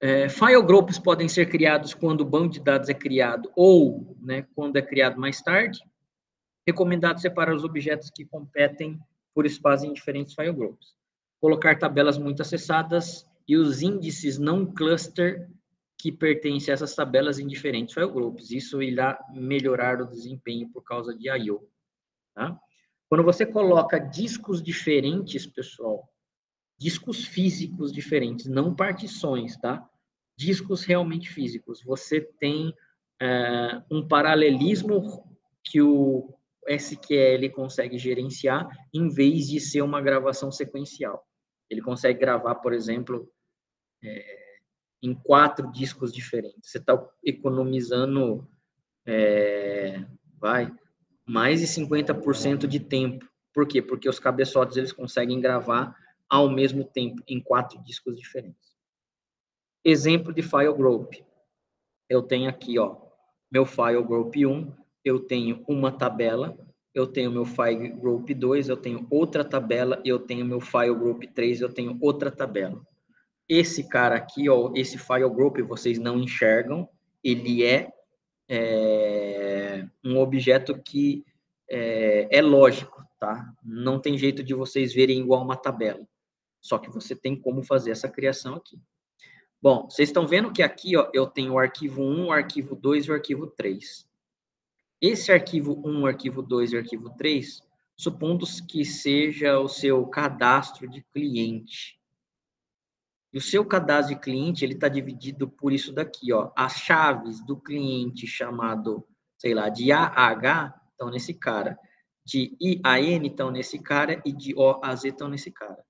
É, file groups podem ser criados quando o banco de dados é criado ou né, quando é criado mais tarde. Recomendado separar os objetos que competem por espaço em diferentes file groups. Colocar tabelas muito acessadas e os índices não cluster que pertencem a essas tabelas em diferentes file groups. Isso irá melhorar o desempenho por causa de I.O. Tá? Quando você coloca discos diferentes, pessoal, discos físicos diferentes, não partições, tá? Discos realmente físicos. Você tem é, um paralelismo que o SQL consegue gerenciar em vez de ser uma gravação sequencial. Ele consegue gravar, por exemplo, é, em quatro discos diferentes. Você está economizando, é, vai, mais de 50% de tempo. Por quê? Porque os cabeçotes eles conseguem gravar ao mesmo tempo em quatro discos diferentes. Exemplo de file group. Eu tenho aqui, ó, meu file group 1, eu tenho uma tabela, eu tenho meu file group 2, eu tenho outra tabela, eu tenho meu file group 3, eu tenho outra tabela. Esse cara aqui, ó, esse file group vocês não enxergam, ele é é um objeto que é, é, lógico, tá? Não tem jeito de vocês verem igual uma tabela. Só que você tem como fazer essa criação aqui. Bom, vocês estão vendo que aqui ó, eu tenho o arquivo 1, o arquivo 2 e o arquivo 3. Esse arquivo 1, o arquivo 2 e arquivo 3, supondo que seja o seu cadastro de cliente. E o seu cadastro de cliente, ele está dividido por isso daqui, ó. As chaves do cliente chamado, sei lá, de AH estão nesse cara. De IAN estão nesse cara e de OAZ estão nesse cara.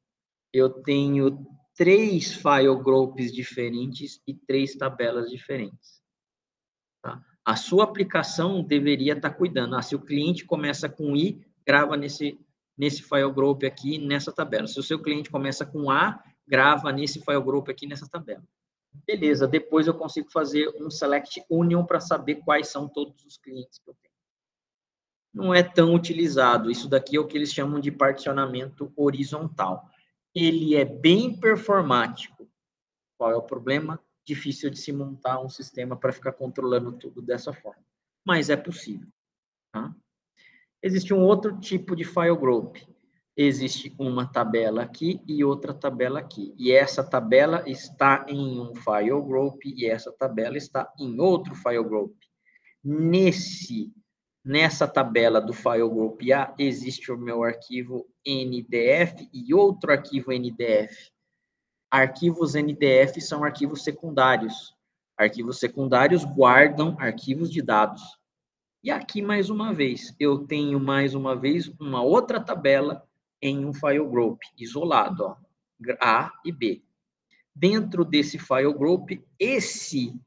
Eu tenho três file groups diferentes e três tabelas diferentes. Tá? A sua aplicação deveria estar tá cuidando. Ah, se o cliente começa com I, grava nesse, nesse file group aqui, nessa tabela. Se o seu cliente começa com A, grava nesse file group aqui nessa tabela. Beleza, depois eu consigo fazer um select union para saber quais são todos os clientes que eu tenho. Não é tão utilizado. Isso daqui é o que eles chamam de particionamento horizontal. Ele é bem performático. Qual é o problema? Difícil de se montar um sistema para ficar controlando tudo dessa forma. Mas é possível. Tá? Existe um outro tipo de file group, existe uma tabela aqui e outra tabela aqui. E essa tabela está em um file group e essa tabela está em outro file group. Nesse nessa tabela do file group A existe o meu arquivo NDF e outro arquivo NDF. Arquivos NDF são arquivos secundários. Arquivos secundários guardam arquivos de dados. E aqui mais uma vez, eu tenho mais uma vez uma outra tabela em um file group isolado, ó, A e B. Dentro desse file group, esse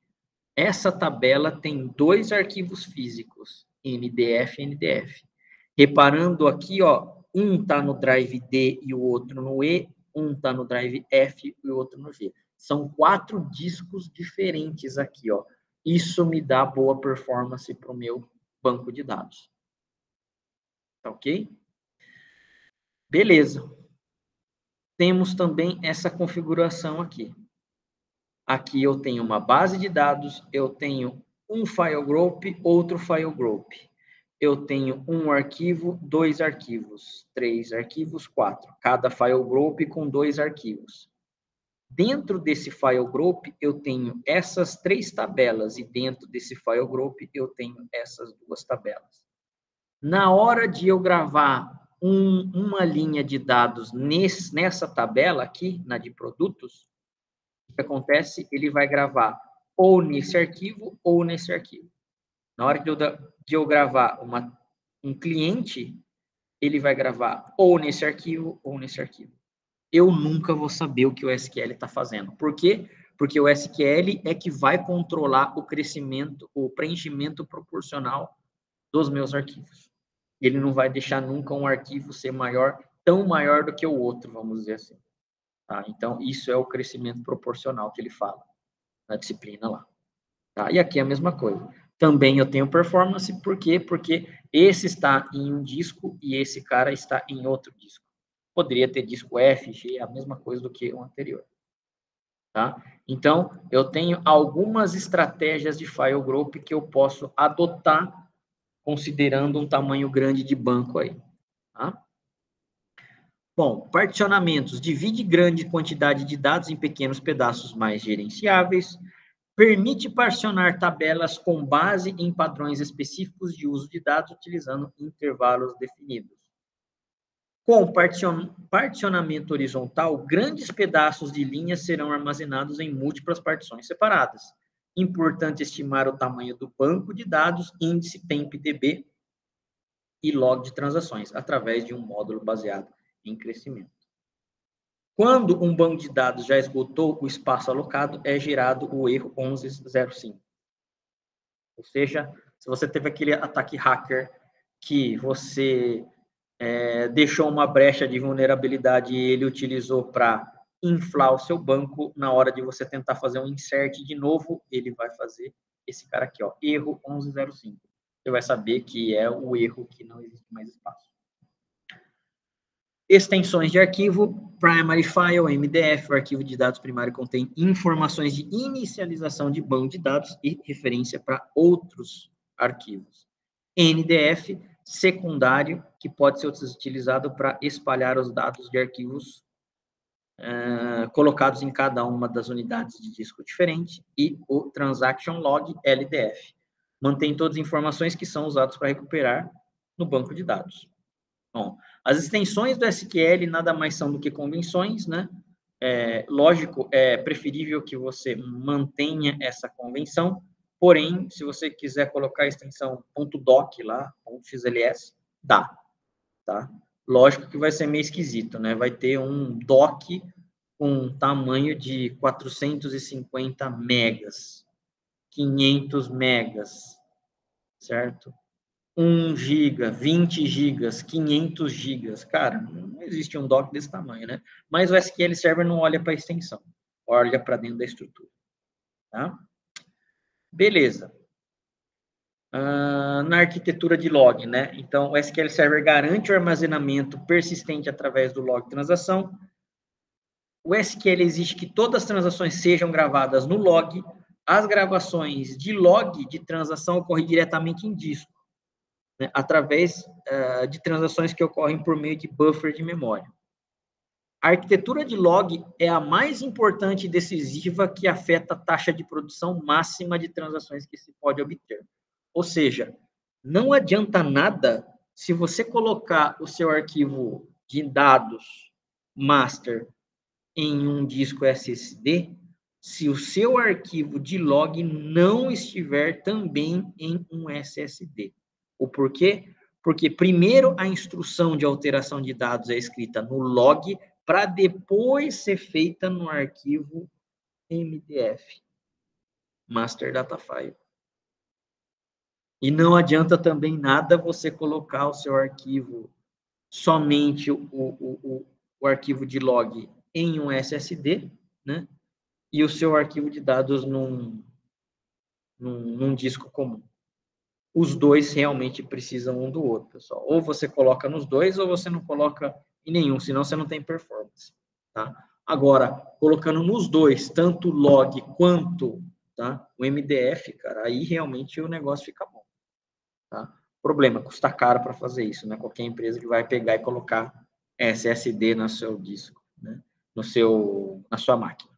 essa tabela tem dois arquivos físicos, NDF NDF. Reparando aqui, ó, um está no drive D e o outro no E, um está no drive F e o outro no G. São quatro discos diferentes aqui, ó. Isso me dá boa performance para o meu banco de dados. Tá ok? Beleza. Temos também essa configuração aqui. Aqui eu tenho uma base de dados, eu tenho um file group, outro file group. Eu tenho um arquivo, dois arquivos, três arquivos, quatro. Cada file group com dois arquivos. Dentro desse file group, eu tenho essas três tabelas e dentro desse file group, eu tenho essas duas tabelas. Na hora de eu gravar um, uma linha de dados nesse, nessa tabela aqui, na de produtos, o que acontece? Ele vai gravar ou nesse arquivo ou nesse arquivo. Na hora de eu, de eu gravar uma, um cliente, ele vai gravar ou nesse arquivo ou nesse arquivo eu nunca vou saber o que o SQL está fazendo. Por quê? Porque o SQL é que vai controlar o crescimento, o preenchimento proporcional dos meus arquivos. Ele não vai deixar nunca um arquivo ser maior, tão maior do que o outro, vamos dizer assim. Tá? Então, isso é o crescimento proporcional que ele fala na disciplina lá. Tá? E aqui é a mesma coisa. Também eu tenho performance, por quê? Porque esse está em um disco e esse cara está em outro disco poderia ter disco F, G, a mesma coisa do que o anterior. Tá? Então, eu tenho algumas estratégias de file group que eu posso adotar considerando um tamanho grande de banco aí. Tá? Bom, particionamentos. Divide grande quantidade de dados em pequenos pedaços mais gerenciáveis. Permite particionar tabelas com base em padrões específicos de uso de dados utilizando intervalos definidos. Com particionamento horizontal, grandes pedaços de linha serão armazenados em múltiplas partições separadas. Importante estimar o tamanho do banco de dados, índice TempDB e log de transações, através de um módulo baseado em crescimento. Quando um banco de dados já esgotou o espaço alocado, é gerado o erro 1105. Ou seja, se você teve aquele ataque hacker que você é, deixou uma brecha de vulnerabilidade e ele utilizou para inflar o seu banco, na hora de você tentar fazer um insert de novo, ele vai fazer esse cara aqui, ó, erro 1105. Você vai saber que é o erro que não existe mais espaço. Extensões de arquivo, primary file, MDF, o arquivo de dados primário contém informações de inicialização de banco de dados e referência para outros arquivos. NDF, secundário que pode ser utilizado para espalhar os dados de arquivos uh, colocados em cada uma das unidades de disco diferente e o Transaction Log LDF. Mantém todas as informações que são usadas para recuperar no banco de dados. Bom, as extensões do SQL nada mais são do que convenções, né? É, lógico, é preferível que você mantenha essa convenção, Porém, se você quiser colocar a extensão .doc lá, .xls, dá, tá? Lógico que vai ser meio esquisito, né? Vai ter um doc com tamanho de 450 megas, 500 megas, certo? 1 giga, 20 gigas, 500 gigas. Cara, não existe um doc desse tamanho, né? Mas o SQL Server não olha para a extensão, olha para dentro da estrutura, tá? Beleza. Uh, na arquitetura de log, né? Então, o SQL Server garante o armazenamento persistente através do log transação. O SQL exige que todas as transações sejam gravadas no log. As gravações de log de transação ocorrem diretamente em disco, né? através uh, de transações que ocorrem por meio de buffer de memória. A arquitetura de log é a mais importante e decisiva que afeta a taxa de produção máxima de transações que se pode obter. Ou seja, não adianta nada se você colocar o seu arquivo de dados master em um disco SSD, se o seu arquivo de log não estiver também em um SSD. O porquê? Porque primeiro a instrução de alteração de dados é escrita no log para depois ser feita no arquivo MDF, Master Data File. E não adianta também nada você colocar o seu arquivo, somente o, o, o, o arquivo de log em um SSD, né? E o seu arquivo de dados num, num, num disco comum. Os dois realmente precisam um do outro, pessoal. Ou você coloca nos dois, ou você não coloca em nenhum, senão você não tem performance, tá? Agora, colocando nos dois, tanto log quanto tá, o MDF, cara, aí realmente o negócio fica bom. Tá? Problema, custa caro para fazer isso, né? Qualquer empresa que vai pegar e colocar SSD no seu disco, né? no seu, na sua máquina.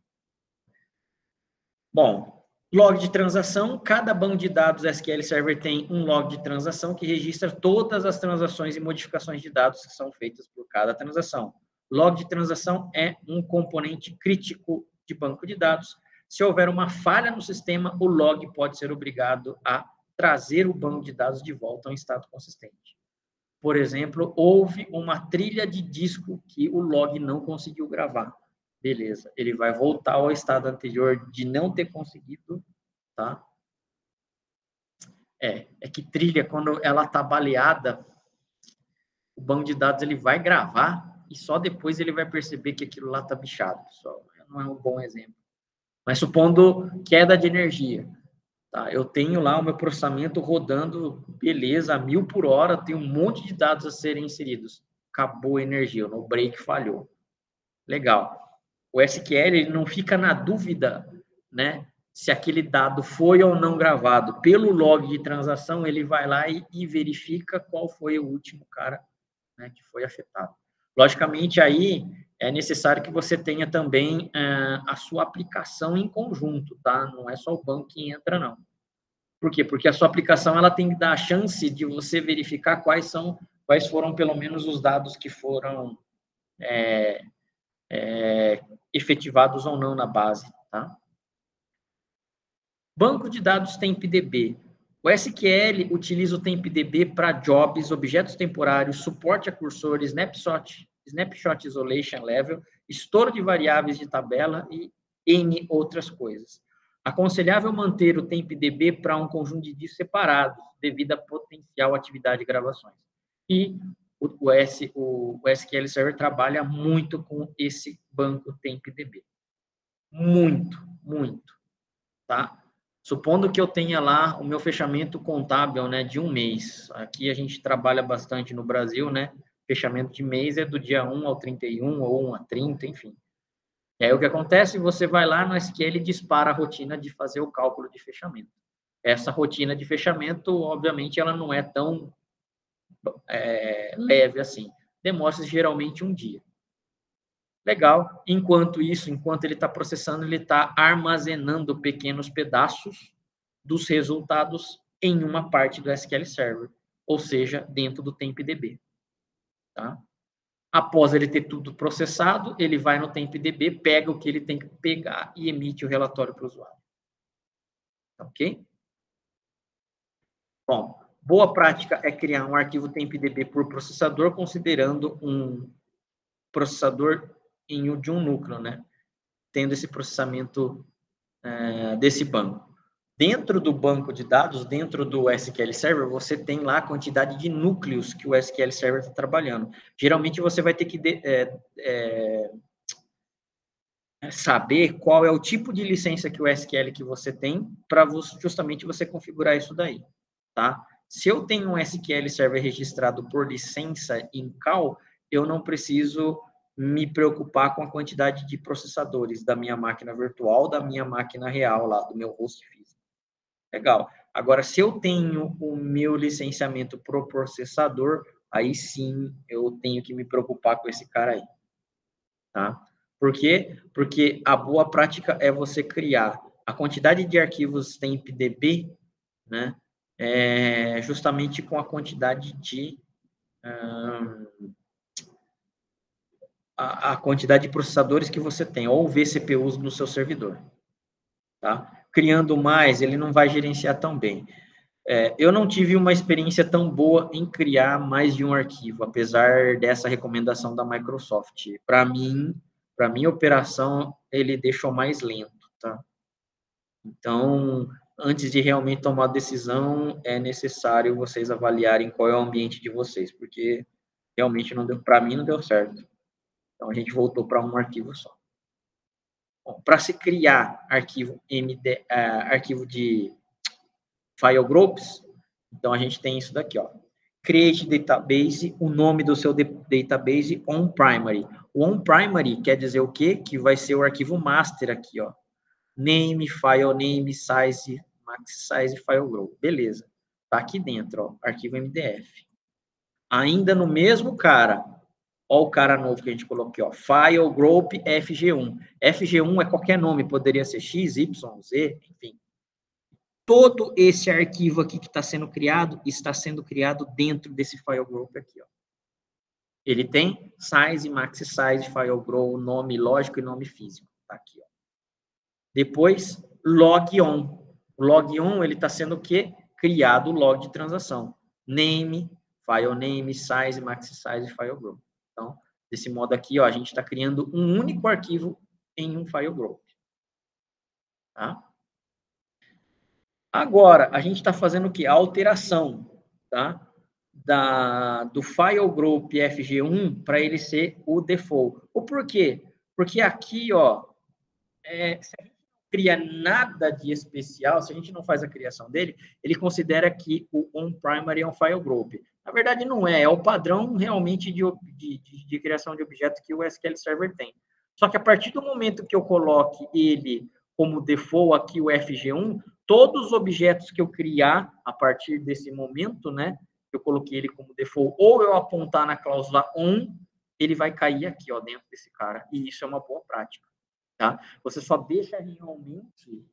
Bom, log de transação, cada banco de dados SQL Server tem um log de transação que registra todas as transações e modificações de dados que são feitas por cada transação. Log de transação é um componente crítico de banco de dados. Se houver uma falha no sistema, o log pode ser obrigado a trazer o banco de dados de volta a um estado consistente. Por exemplo, houve uma trilha de disco que o log não conseguiu gravar. Beleza, ele vai voltar ao estado anterior de não ter conseguido, tá? É, é que trilha, quando ela está baleada, o banco de dados ele vai gravar e só depois ele vai perceber que aquilo lá está bichado, pessoal. Não é um bom exemplo. Mas supondo queda de energia. Tá? Eu tenho lá o meu processamento rodando, beleza, a mil por hora, tem um monte de dados a serem inseridos. Acabou a energia, o no break falhou. Legal. O SQL ele não fica na dúvida, né? Se aquele dado foi ou não gravado. Pelo log de transação, ele vai lá e, e verifica qual foi o último cara né, que foi afetado. Logicamente, aí é necessário que você tenha também uh, a sua aplicação em conjunto, tá? Não é só o banco que entra, não. Por quê? Porque a sua aplicação ela tem que dar a chance de você verificar quais são, quais foram pelo menos os dados que foram é, é, efetivados ou não na base, tá? Banco de dados TempDB. O SQL utiliza o TempDB para jobs, objetos temporários, suporte a cursores, snapshot, snapshot isolation level, estouro de variáveis de tabela e N outras coisas. Aconselhável manter o TempDB para um conjunto de discos separados, devido à potencial atividade de gravações. E o, S, o, o SQL Server trabalha muito com esse banco TempDB. Muito, muito. Tá? Supondo que eu tenha lá o meu fechamento contábil né, de um mês. Aqui a gente trabalha bastante no Brasil, né? fechamento de mês é do dia 1 ao 31, ou 1 a 30, enfim. E aí o que acontece? Você vai lá no SQL e dispara a rotina de fazer o cálculo de fechamento. Essa rotina de fechamento, obviamente, ela não é tão é, leve assim. Demora geralmente um dia. Legal. Enquanto isso, enquanto ele está processando, ele está armazenando pequenos pedaços dos resultados em uma parte do SQL Server, ou seja, dentro do TempDB. Tá? Após ele ter tudo processado, ele vai no TempDB, pega o que ele tem que pegar e emite o relatório para o usuário. Ok? Bom, boa prática é criar um arquivo TempDB por processador, considerando um processador em, de um núcleo, né? Tendo esse processamento é, desse banco. Dentro do banco de dados, dentro do SQL Server, você tem lá a quantidade de núcleos que o SQL Server está trabalhando. Geralmente você vai ter que de, é, é, saber qual é o tipo de licença que o SQL que você tem para justamente você configurar isso daí, tá? Se eu tenho um SQL Server registrado por licença em CAL, eu não preciso me preocupar com a quantidade de processadores da minha máquina virtual, da minha máquina real lá, do meu host físico. Legal. Agora, se eu tenho o meu licenciamento pro processador, aí sim eu tenho que me preocupar com esse cara aí. Tá? Por quê? Porque a boa prática é você criar a quantidade de arquivos TempDB, né? É justamente com a quantidade de a, a, quantidade de processadores que você tem, ou vCPUs no seu servidor. Tá? criando mais, ele não vai gerenciar tão bem. É, eu não tive uma experiência tão boa em criar mais de um arquivo, apesar dessa recomendação da Microsoft. Para mim, para minha operação, ele deixou mais lento, tá? Então, antes de realmente tomar decisão, é necessário vocês avaliarem qual é o ambiente de vocês, porque realmente não deu, para mim não deu certo. Então a gente voltou para um arquivo só. Para se criar arquivo MD, uh, é, arquivo de file groups, então a gente tem isso daqui, ó. Create database, o nome do seu database on primary. O on primary quer dizer o quê? Que vai ser o arquivo master aqui, ó name, file name, size, max size, file group. Beleza. Tá aqui dentro, ó, arquivo MDF. Ainda no mesmo cara, ó o cara novo que a gente colocou aqui, ó, file group FG1. FG1 é qualquer nome, poderia ser X, Y, Z, enfim. Todo esse arquivo aqui que está sendo criado, está sendo criado dentro desse file group aqui, ó. Ele tem size, max size, file group, nome lógico e nome físico. Tá aqui, ó. Depois, log on. O log on, ele está sendo o quê? Criado o log de transação. Name, file name, size, max size, file group. Então, desse modo aqui, ó, a gente está criando um único arquivo em um file group. Tá? Agora, a gente está fazendo o quê? A alteração, tá? Da, do file group FG1 para ele ser o default. O porquê? Porque aqui, ó, é, se a gente cria nada de especial, se a gente não faz a criação dele, ele considera que o on-primary é um file group. Na verdade, não é, é o padrão realmente de, de, de, de criação de objetos que o SQL Server tem. Só que a partir do momento que eu coloque ele como default aqui, o FG1, todos os objetos que eu criar a partir desse momento, né, eu coloquei ele como default, ou eu apontar na cláusula on, ele vai cair aqui, ó, dentro desse cara. E isso é uma boa prática. Tá? Você só deixa realmente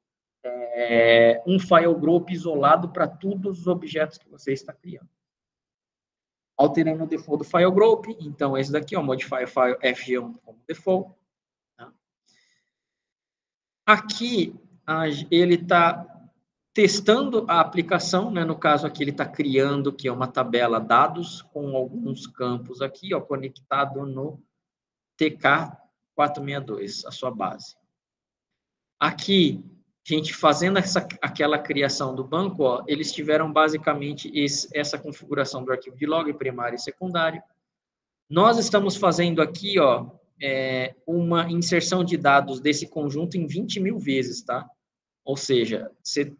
é, um file group isolado para todos os objetos que você está criando. Alterando o default do file group, então esse daqui, ó, modify file FG1 como default. Tá? Aqui, ele está testando a aplicação, né? no caso aqui ele está criando que é uma tabela dados com alguns campos aqui, ó, conectado no TK 462, a sua base. Aqui, gente, fazendo essa, aquela criação do banco, ó, eles tiveram basicamente esse, essa configuração do arquivo de log primário e secundário. Nós estamos fazendo aqui, ó, é, uma inserção de dados desse conjunto em 20 mil vezes, tá? Ou seja,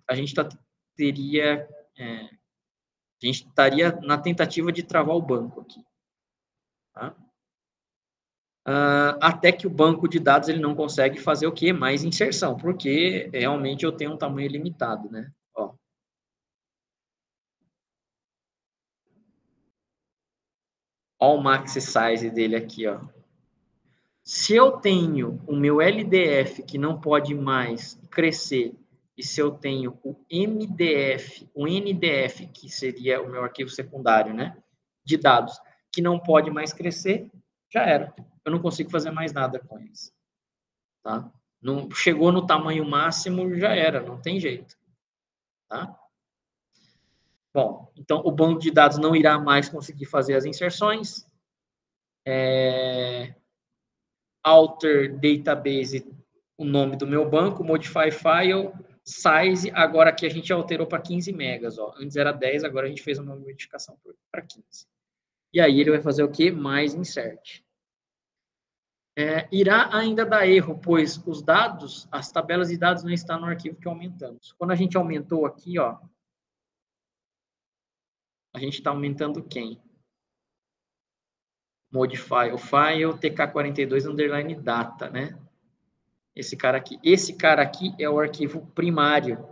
a gente tá, teria, é, a gente estaria na tentativa de travar o banco aqui, tá? Uh, até que o banco de dados ele não consegue fazer o que? Mais inserção, porque realmente eu tenho um tamanho limitado, né? Ó. Ó o max size dele aqui, ó. Se eu tenho o meu LDF que não pode mais crescer, e se eu tenho o MDF, o NDF, que seria o meu arquivo secundário, né? De dados, que não pode mais crescer, já era eu não consigo fazer mais nada com eles. Tá? Não, chegou no tamanho máximo, já era, não tem jeito. Tá? Bom, então o banco de dados não irá mais conseguir fazer as inserções. É, alter database, o nome do meu banco, modify file, size, agora aqui a gente alterou para 15 megas, ó. Antes era 10, agora a gente fez uma modificação para 15. E aí ele vai fazer o que? Mais insert é, irá ainda dar erro, pois os dados, as tabelas de dados não estão no arquivo que aumentamos. Quando a gente aumentou aqui, ó, a gente está aumentando quem? Modify o file tk42 underline data, né? Esse cara aqui. Esse cara aqui é o arquivo primário,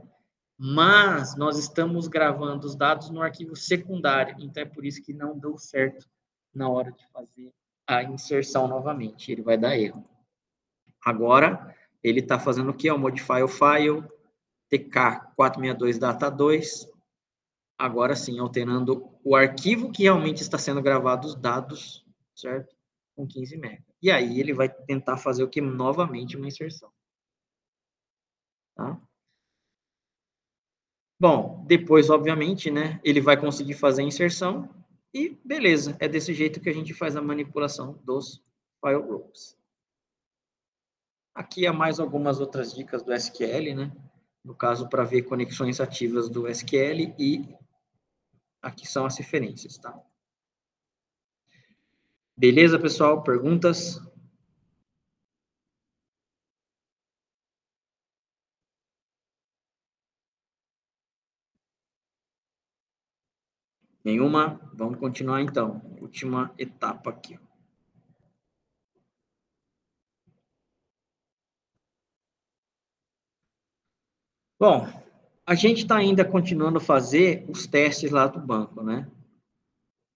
mas nós estamos gravando os dados no arquivo secundário, então é por isso que não deu certo na hora de fazer a inserção novamente, ele vai dar erro. Agora, ele está fazendo o que? O modify o file, tk462 data 2, agora sim, alterando o arquivo que realmente está sendo gravado os dados, certo? Com 15 MB. E aí ele vai tentar fazer o que? Novamente uma inserção. Tá? Bom, depois, obviamente, né, ele vai conseguir fazer a inserção, e beleza, é desse jeito que a gente faz a manipulação dos file groups. Aqui há mais algumas outras dicas do SQL, né? no caso, para ver conexões ativas do SQL e aqui são as referências, tá? Beleza, pessoal? Perguntas? Nenhuma? Vamos continuar então. Última etapa aqui. Bom, a gente está ainda continuando a fazer os testes lá do banco, né?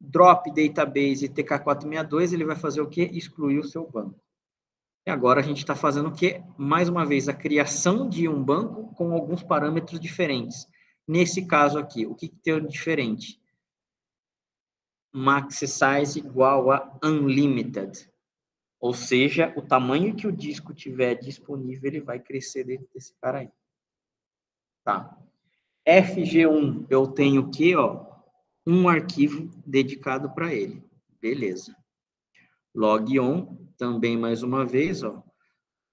Drop Database TK462, ele vai fazer o quê? Excluir o seu banco. E agora a gente está fazendo o quê? Mais uma vez, a criação de um banco com alguns parâmetros diferentes. Nesse caso aqui, o que, que tem de diferente? Max size igual a unlimited. Ou seja, o tamanho que o disco tiver disponível, ele vai crescer dentro desse cara aí. Tá. FG1, eu tenho aqui, ó, um arquivo dedicado para ele. Beleza. Log-on, também mais uma vez, ó,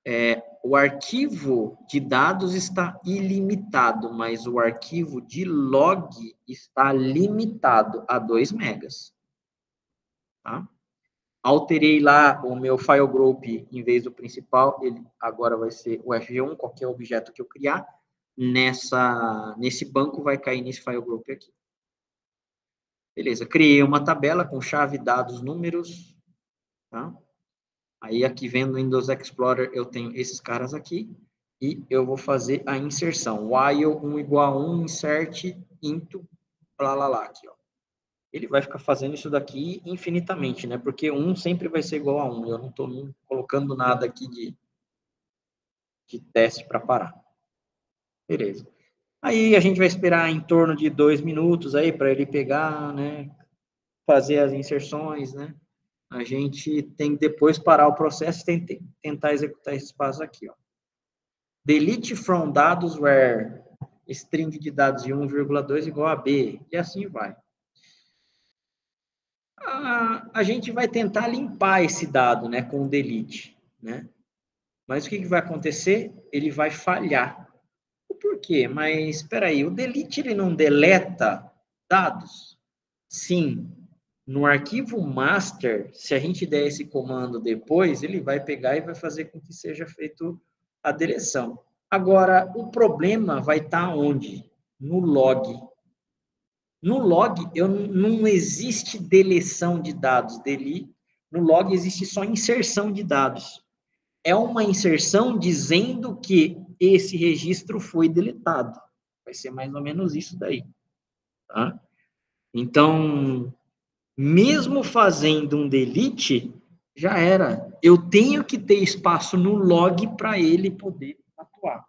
é, o arquivo de dados está ilimitado, mas o arquivo de log está limitado a 2 megas. Tá? Alterei lá o meu file group em vez do principal, ele agora vai ser o FG1, qualquer objeto que eu criar, nessa, nesse banco vai cair nesse file group aqui. Beleza, criei uma tabela com chave, dados, números, tá? Aí aqui vendo o Windows Explorer eu tenho esses caras aqui e eu vou fazer a inserção. While 1 igual a 1, insert into, lá, lá, lá, aqui, ó. Ele vai ficar fazendo isso daqui infinitamente, né? Porque 1 sempre vai ser igual a 1. Eu não estou colocando nada aqui de, de teste para parar. Beleza. Aí a gente vai esperar em torno de dois minutos aí para ele pegar, né? Fazer as inserções, né? A gente tem que depois parar o processo e tentar executar esse passo aqui. Ó. Delete from dados where string de dados de 1,2 igual a B, e assim vai. A, a gente vai tentar limpar esse dado né, com o delete. Né? Mas o que, que vai acontecer? Ele vai falhar. Por quê? Mas espera aí, o delete ele não deleta dados? Sim, no arquivo master, se a gente der esse comando depois, ele vai pegar e vai fazer com que seja feito a deleção. Agora, o problema vai estar tá onde? No log. No log, eu, não existe deleção de dados. Dele, no log existe só inserção de dados. É uma inserção dizendo que esse registro foi deletado. Vai ser mais ou menos isso daí. Tá? Então, mesmo fazendo um delete, já era. Eu tenho que ter espaço no log para ele poder atuar.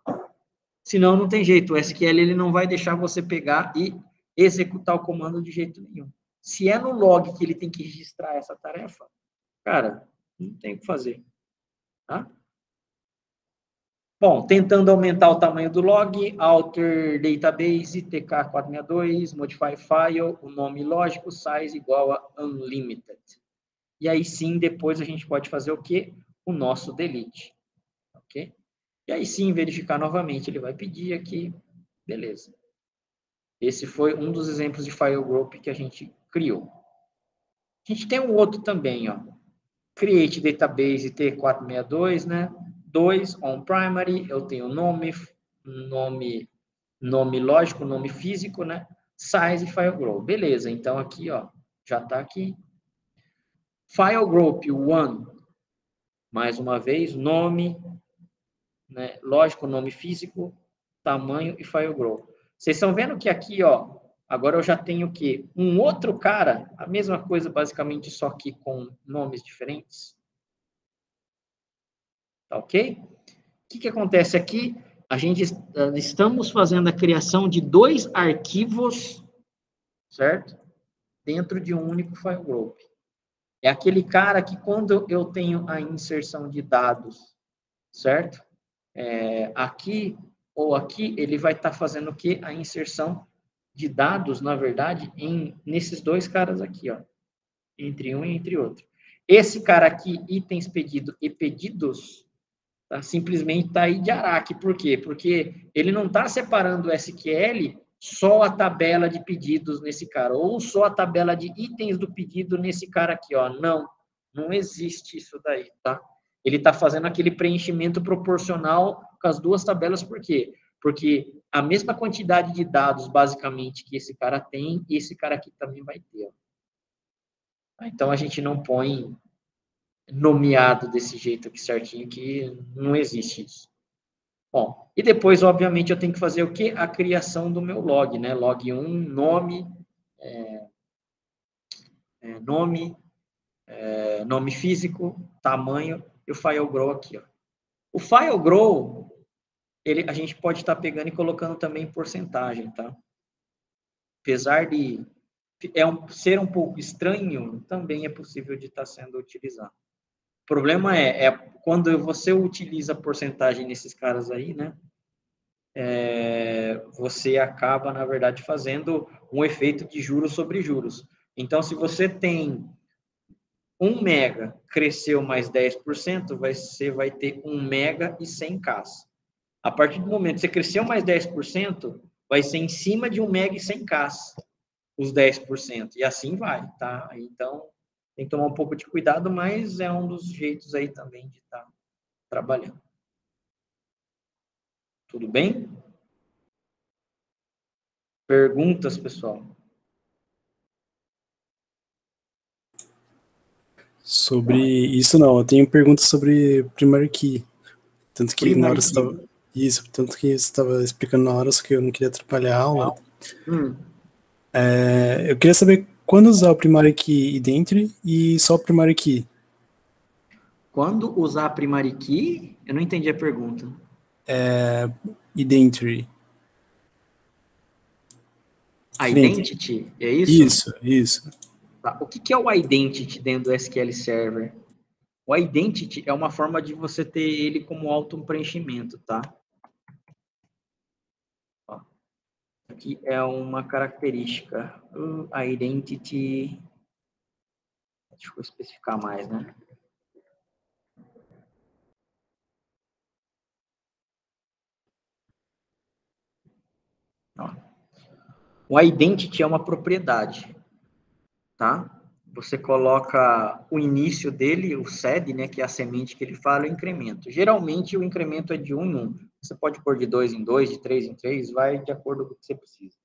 Senão não tem jeito. O SQL ele não vai deixar você pegar e executar o comando de jeito nenhum. Se é no log que ele tem que registrar essa tarefa, cara, não tem o que fazer. Tá? Bom, tentando aumentar o tamanho do log, alter database, tk462, modify file, o nome lógico, size igual a unlimited. E aí sim, depois a gente pode fazer o quê? O nosso delete. Ok? E aí sim, verificar novamente, ele vai pedir aqui, beleza. Esse foi um dos exemplos de file group que a gente criou. A gente tem um outro também, ó. Create database T462, né? 2 on primary, eu tenho nome, nome, nome lógico, nome físico, né? Size file group. Beleza, então aqui, ó, já tá aqui. File group 1, mais uma vez, nome, né? Lógico, nome físico, tamanho e file group. Vocês estão vendo que aqui, ó, agora eu já tenho o quê? Um outro cara, a mesma coisa basicamente, só que com nomes diferentes. Tá ok? O que, que acontece aqui? A gente uh, estamos fazendo a criação de dois arquivos, certo? Dentro de um único file group. É aquele cara que quando eu tenho a inserção de dados, certo? É, aqui ou aqui, ele vai estar tá fazendo o quê? A inserção de dados, na verdade, em nesses dois caras aqui, ó. Entre um e entre outro. Esse cara aqui, itens pedido e pedidos? Simplesmente está aí de Araque. Por quê? Porque ele não está separando o SQL só a tabela de pedidos nesse cara, ou só a tabela de itens do pedido nesse cara aqui, ó. Não, não existe isso daí, tá? Ele está fazendo aquele preenchimento proporcional com as duas tabelas, por quê? Porque a mesma quantidade de dados, basicamente, que esse cara tem, esse cara aqui também vai ter. Então, a gente não põe nomeado desse jeito aqui certinho, que não existe isso. Bom, e depois, obviamente, eu tenho que fazer o quê? A criação do meu log, né? Log 1, nome, é, é, nome, é, nome físico, tamanho e o file grow aqui, ó. O file grow, ele, a gente pode estar tá pegando e colocando também porcentagem, tá? Apesar de é um, ser um pouco estranho, também é possível de estar tá sendo utilizado. Problema é, é quando você utiliza porcentagem nesses caras aí, né? É, você acaba, na verdade, fazendo um efeito de juros sobre juros. Então, se você tem 1 mega cresceu mais 10%, você vai ter 1 mega e 100k. A partir do momento que você cresceu mais 10%, vai ser em cima de 1 mega e 100k os 10%. E assim vai, tá? Então, tem que tomar um pouco de cuidado, mas é um dos jeitos aí também de estar tá trabalhando. Tudo bem? Perguntas, pessoal? Sobre isso não, eu tenho perguntas sobre primary key. Tanto que primary na hora você estava isso, tanto que você estava explicando na hora, só que eu não queria atrapalhar a aula. Hum. É, eu queria saber quando usar o primary key identity e só o primary key. Quando usar a primary key? Eu não entendi a pergunta. É, identity. Identity, é isso? Isso, isso. Tá. O que é o identity dentro do SQL Server? O identity é uma forma de você ter ele como auto-preenchimento, tá? Ó. Aqui é uma característica. A identity... Deixa eu especificar mais, né? O identity é uma propriedade tá? Você coloca o início dele, o sed, né, que é a semente que ele fala, o incremento. Geralmente o incremento é de 1 em 1. Você pode pôr de 2 em 2, de 3 em 3, vai de acordo com o que você precisa.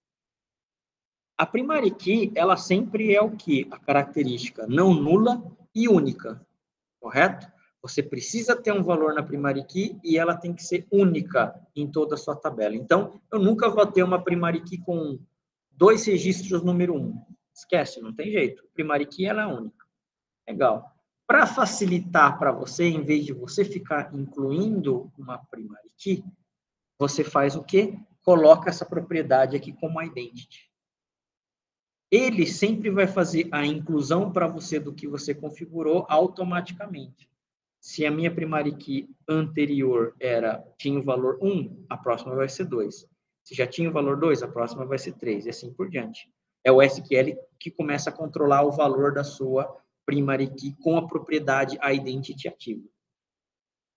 A primary key, ela sempre é o que? A característica não nula e única, correto? Você precisa ter um valor na primary key e ela tem que ser única em toda a sua tabela. Então, eu nunca vou ter uma primary key com dois registros número 1. Esquece, não tem jeito. Primary key ela é única. Legal. Para facilitar para você, em vez de você ficar incluindo uma primary key, você faz o quê? Coloca essa propriedade aqui como identity. Ele sempre vai fazer a inclusão para você do que você configurou automaticamente. Se a minha primary key anterior era tinha o valor 1, a próxima vai ser 2. Se já tinha o valor 2, a próxima vai ser 3 e assim por diante é o SQL que começa a controlar o valor da sua primary key com a propriedade identity ativa.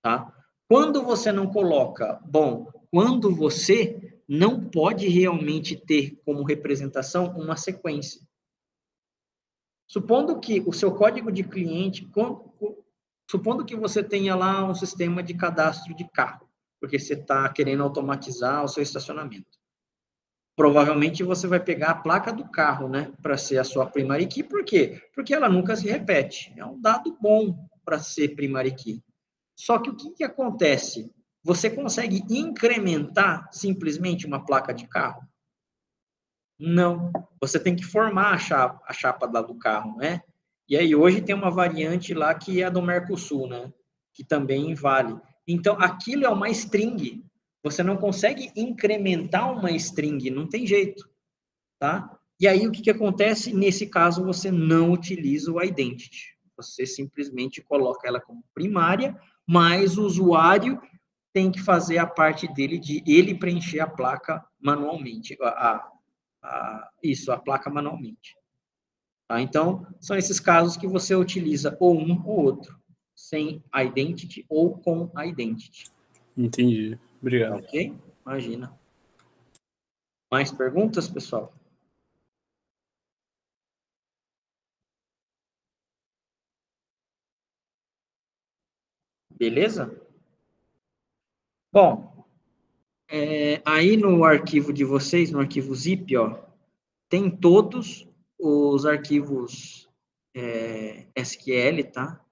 Tá? Quando você não coloca, bom, quando você não pode realmente ter como representação uma sequência. Supondo que o seu código de cliente, supondo que você tenha lá um sistema de cadastro de carro, porque você está querendo automatizar o seu estacionamento provavelmente você vai pegar a placa do carro, né, para ser a sua primary key. Por quê? Porque ela nunca se repete. É um dado bom para ser primary key. Só que o que, que acontece? Você consegue incrementar simplesmente uma placa de carro? Não. Você tem que formar a chapa, a chapa do carro, né? E aí hoje tem uma variante lá que é a do Mercosul, né? Que também vale. Então, aquilo é uma string. Você não consegue incrementar uma string, não tem jeito, tá? E aí o que, que acontece? Nesse caso você não utiliza o identity. Você simplesmente coloca ela como primária, mas o usuário tem que fazer a parte dele de ele preencher a placa manualmente, a, a, isso, a placa manualmente. Tá? Então, são esses casos que você utiliza ou um ou outro. sem identity ou com identity. Entendi. Obrigado. Ok? Imagina. Mais perguntas, pessoal? Beleza? Bom, é, aí no arquivo de vocês, no arquivo zip, ó, tem todos os arquivos é, SQL, tá?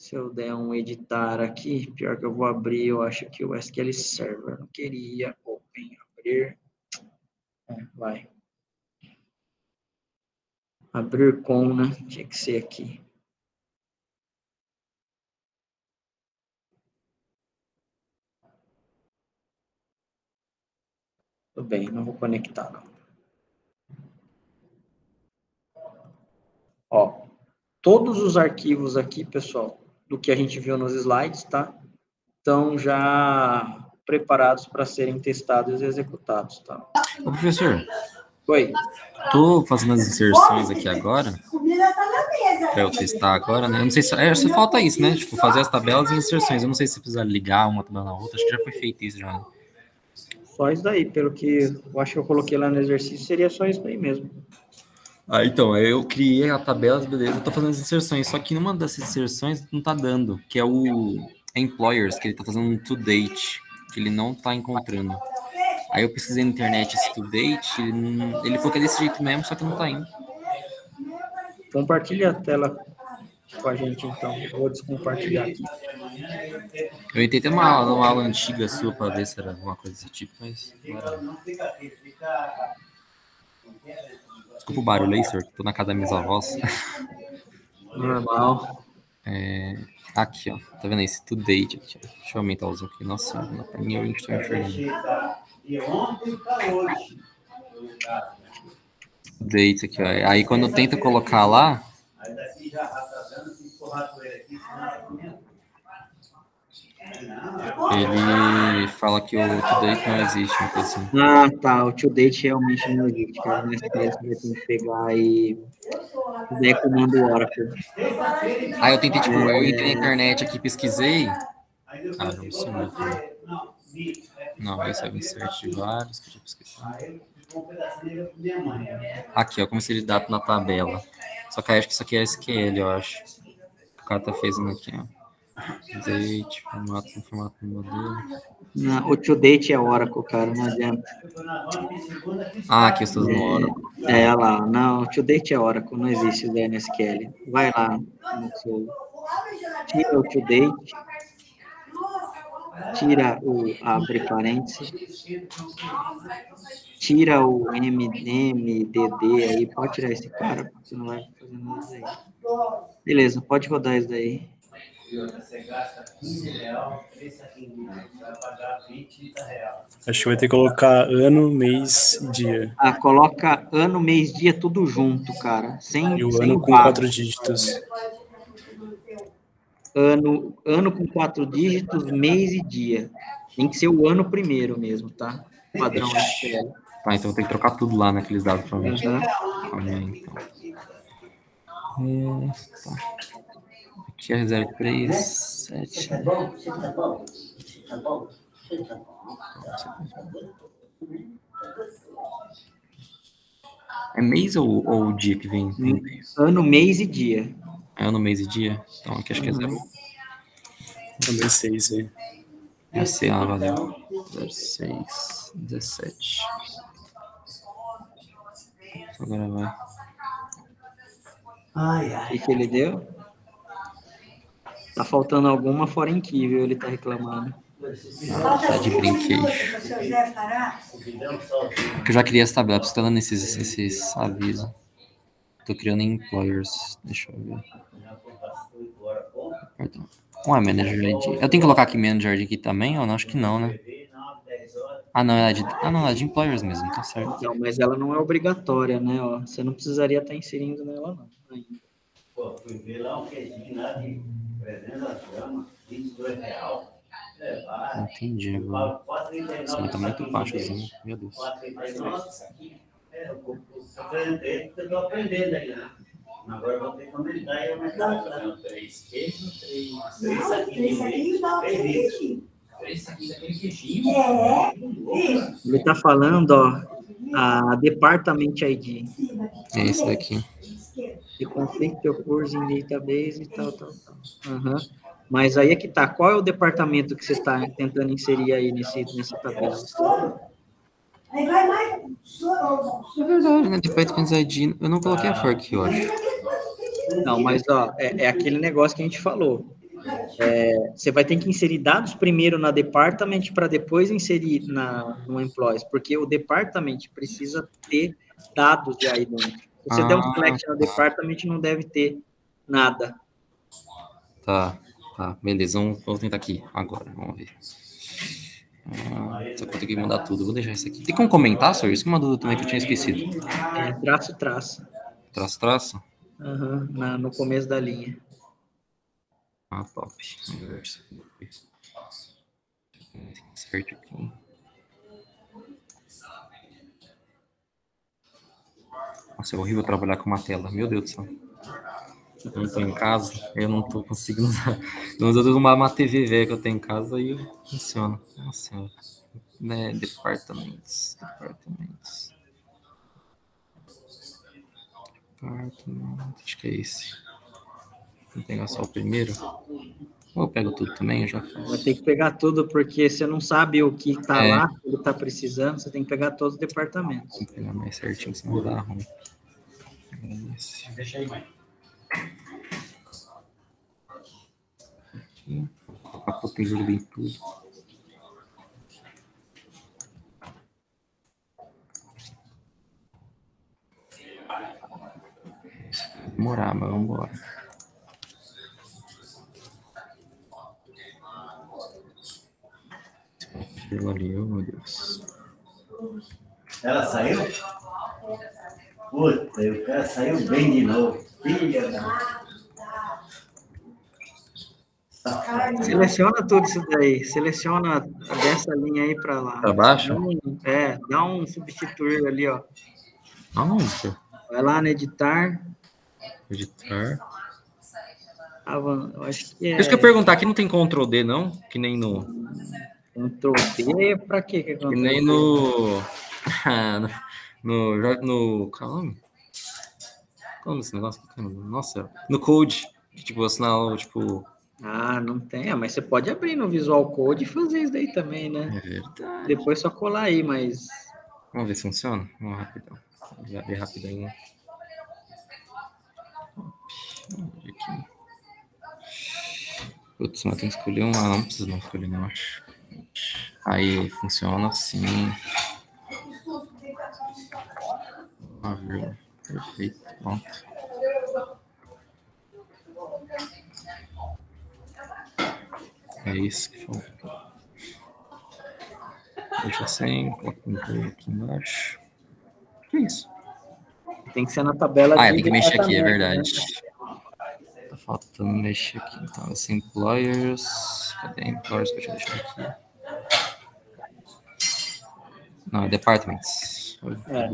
Se eu der um editar aqui, pior que eu vou abrir, eu acho que o SQL Server não queria. Open, abrir. É, vai. Abrir com, né? Tinha que ser aqui. Tudo bem, não vou conectar, não. Ó, todos os arquivos aqui, pessoal, do que a gente viu nos slides, tá? Estão já preparados para serem testados e executados, tá? Ô, professor. Oi. Tô fazendo as inserções aqui agora. Para eu testar agora, né? Eu não sei se. É, só falta isso, né? Tipo, fazer as tabelas e inserções. Eu não sei se precisa ligar uma tabela na outra. Acho que já foi feito isso já. Né? Só isso daí, pelo que eu acho que eu coloquei lá no exercício, seria só isso daí mesmo. Ah, então, eu criei a tabela, beleza, eu tô fazendo as inserções, só que numa dessas inserções não tá dando, que é o Employers, que ele tá fazendo um to date, que ele não tá encontrando. Aí eu pesquisei na internet esse to date, ele, não, ele falou que é desse jeito mesmo, só que não tá indo. Compartilha a tela com a gente, então. Eu vou descompartilhar aqui. Eu entrei até uma, uma aula antiga sua para ver se era alguma coisa desse tipo, mas. Desculpa o barulho aí, senhor, tô na casa da minha avós. Normal. É, aqui, ó. Tá vendo esse to date aqui, ó. Deixa eu aumentar o zoom aqui. Nossa, não dá pra mim, eu estou enxergando. Date aqui, ó. Aí quando eu tento colocar lá. Ele fala que o to date não existe, uma assim. Ah, tá. O to date realmente não existe, cara. Caso, você vai ter que pegar e. Fazer comando Oracle. Aí eu tentei, tipo, eu entrei na internet aqui, pesquisei. Ah, não sumiu aqui. Não, é o insert de vários que eu já pesquisei. Aqui, ó, como se ele dá na tabela. Só que acho que isso aqui é SQL, eu acho. O cara tá fazendo aqui, ó. Date, formato formato do modelo. Não, o to date é Oracle, cara, não adianta. Ah, aqui estou no Oracle. É, olha lá. Não, o to date é Oracle, não existe o DNSQL. Vai lá no seu. Tira o to date. Tira o. Abre parênteses. Tira o MDD aí. Pode tirar esse cara, porque você não vai fazer nada aí. Beleza, pode rodar isso daí. Acho que vai ter que colocar ano, mês e dia. Ah, coloca ano, mês, dia, tudo junto, cara. Sem, e o sem ano com quatro dígitos. Ano, ano com quatro dígitos, mês e dia. Tem que ser o ano primeiro mesmo, tá? Padrão SQL. Tá, então tem que trocar tudo lá naqueles dados, provavelmente. Uhum. Calma aí, então. É, tá. Aqui é 037. Tá bom? Você tá bom? Você tá bom? Você tá bom? É mês ou, ou dia que vem? Tem Ano, mês e dia. É ano, mês e dia? Então aqui acho que é 0. Também 6 aí. É C, ah, valeu. 06, 17. Agora vai. Ai, O ai. que, que ele deu? Tá faltando alguma fora em que, viu? Ele tá reclamando. Tá de brinquedo. Porque eu já criei essa tabela, preciso dando esses, esses avisos. Tô criando em employers. Deixa eu ver. Perdão. Ué, manager ID. Eu tenho que colocar aqui manager ID aqui também? Ou não? Acho que não, né? Ah, não, é de, ah, não, é de employers mesmo, tá certo. Então, mas ela não é obrigatória, né? Ó, você não precisaria estar inserindo nela, não. ainda. Pô, fui ver lá um queijinho lá de 300 gramas, 22 reais. Vai. Entendi agora. Nossa, mas tá muito baixo assim, meu Deus. 4,39. É, eu eu aprendi, porque eu tô aprendendo aí, né? Agora eu vou ter que aumentar e aumentar. Não, três queijos, três. Três saquinhos dá Três três saquinhos daquele queijinho. É. Ele tá falando, ó, a Department ID. Sim. É esse daqui. Esquerda. The conflict occurs in database e tal, tal, tal. Aham. Mas aí é que tá. Qual é o departamento que você está tentando inserir aí nesse, nessa tabela? Soro. Aí vai mais. Soro. É verdade, né? Department ID. Eu não coloquei a for aqui, eu acho. Não, mas ó, é, é aquele negócio que a gente falou. É, você vai ter que inserir dados primeiro na department para depois inserir na, no employees, porque o department precisa ter dados de aí dentro. Se você der um Ah, select no department, não deve ter nada. Tá, tá. Beleza, vamos, vamos tentar aqui agora. Vamos ver. Ah, se eu conseguir mudar tudo, vou deixar isso aqui. Tem como comentar, senhor? Isso que é uma dúvida também que eu tinha esquecido. É, traço, traço. Traço, traço. Aham, na- no começo da linha. Ah, top. Vamos ver. Certo aqui. Nossa, é horrível trabalhar com uma tela. Meu Deus do céu. Eu não tô em casa, eu não tô conseguindo usar. Eu uso uma, uma TV velha que eu tenho em casa e funciona. Nossa senhora. Né, departamentos. Departamentos. Departamento. Acho que é esse. Vou pegar só o primeiro. Ou eu pego tudo também, eu já Vai faço. ter que pegar tudo, porque você não sabe o que está É. lá, o que está precisando, você tem que pegar todos os departamentos. Vou pegar mais certinho, senão dá ruim. Esse Deixa aí, mãe. aqui. Colocar potência em tudo. Demorar, mas vamos embora. Pelo ali, oh, meu Deus. Ela saiu? Puta, e o cara saiu bem de novo. Filha da. Seleciona tudo isso daí, seleciona dessa linha aí para lá. Pra baixo? É, dá um substituir ali, ó. Aonde? Vai lá no editar, Editar. eu acho que é Por isso que eu ia perguntar, aqui não tem Ctrl D, não? Que nem no. Ctrl D, pra quê que é nem D? no. no. No. no calma. Como esse negócio? Nossa, no Code. Que, tipo, o sinal, tipo. Ah, não tem, ah, mas você pode abrir no Visual Code e fazer isso daí também, né? É verdade. Depois só colar aí, mas Vamos ver se funciona? Vamos rapidão. Vamos abrir. Vamos ver aqui. Putz, mas tem que escolher um. Ah, não precisa não escolher, não, acho. Aí, funciona sim. Uma vírgula. Perfeito. Pronto. É isso que falta. Deixa sem, coloca um aqui embaixo. Que isso? tem que ser na tabela Ah, de tem que mexer aqui, é departamento, verdade. né? Tá faltando mexer aqui. Então, esse employers. Cadê employers que eu tinha deixado aqui? Não, é departments. É.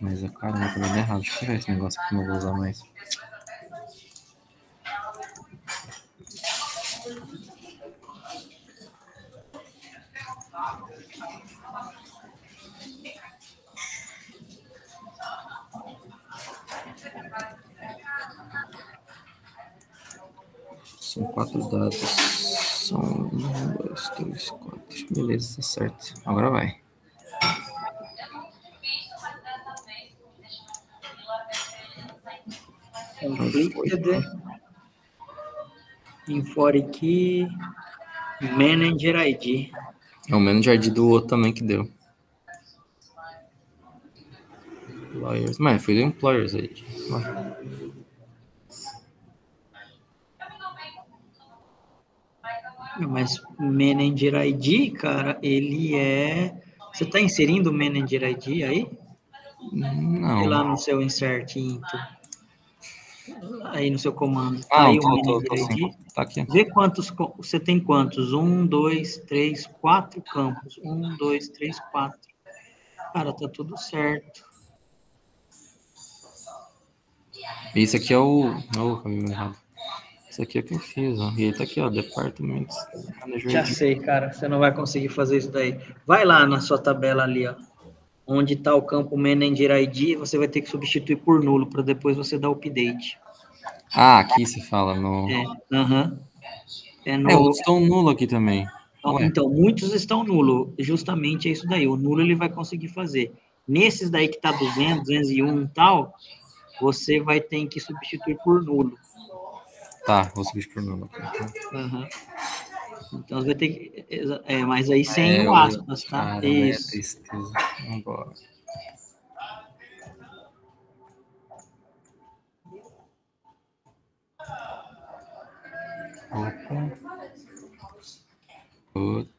Mas a cara não tá dando errado. Deixa eu tirar esse negócio aqui, não vou usar mais. São quatro dados. São um, dois, três, quatro. Beleza, tá certo. Agora vai. Completed. Infore key. Manager ID. É o manager ID do outro também que deu. Employers. Mas foi do Employers aí. Vai. Mas Manager ID, cara, ele é. Você está inserindo o Manager ID aí? E lá Não. no seu insert into? aí no seu comando. Tá Ah, aí tô, o tô, tô. ID. Tá aqui. Vê quantos. Você tem quantos? Um, dois, três, quatro campos. Um, dois, três, quatro. Cara, tá tudo certo. Esse aqui é o. Oh, caminho errado. Esse aqui é o que eu fiz, ó. E tá aqui, ó. Departments. Manager Já sei, cara. Você não vai conseguir fazer isso daí. Vai lá na sua tabela ali, ó. Onde está o campo Manager ID, você vai ter que substituir por nulo para depois você dar o update. Ah, aqui se fala no. É, aham. É. É, outros estão nulo aqui também. Ué. Então, muitos estão nulo. Justamente é isso daí. O nulo ele vai conseguir fazer. Nesses daí que tá 200, 201 e tal, você vai ter que substituir por nulo. Tá, vou subir por aqui. Aham. Então, você vai ter que... É, mas aí sem É, o aspas, tá? Cara, é Isso. tristeza. Vambora. Opa. Put.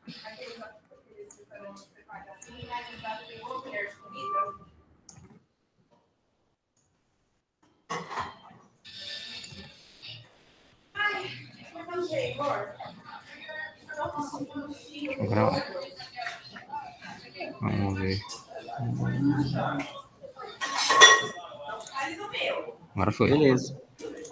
Gravar. Vamos ver. Agora foi. Beleza.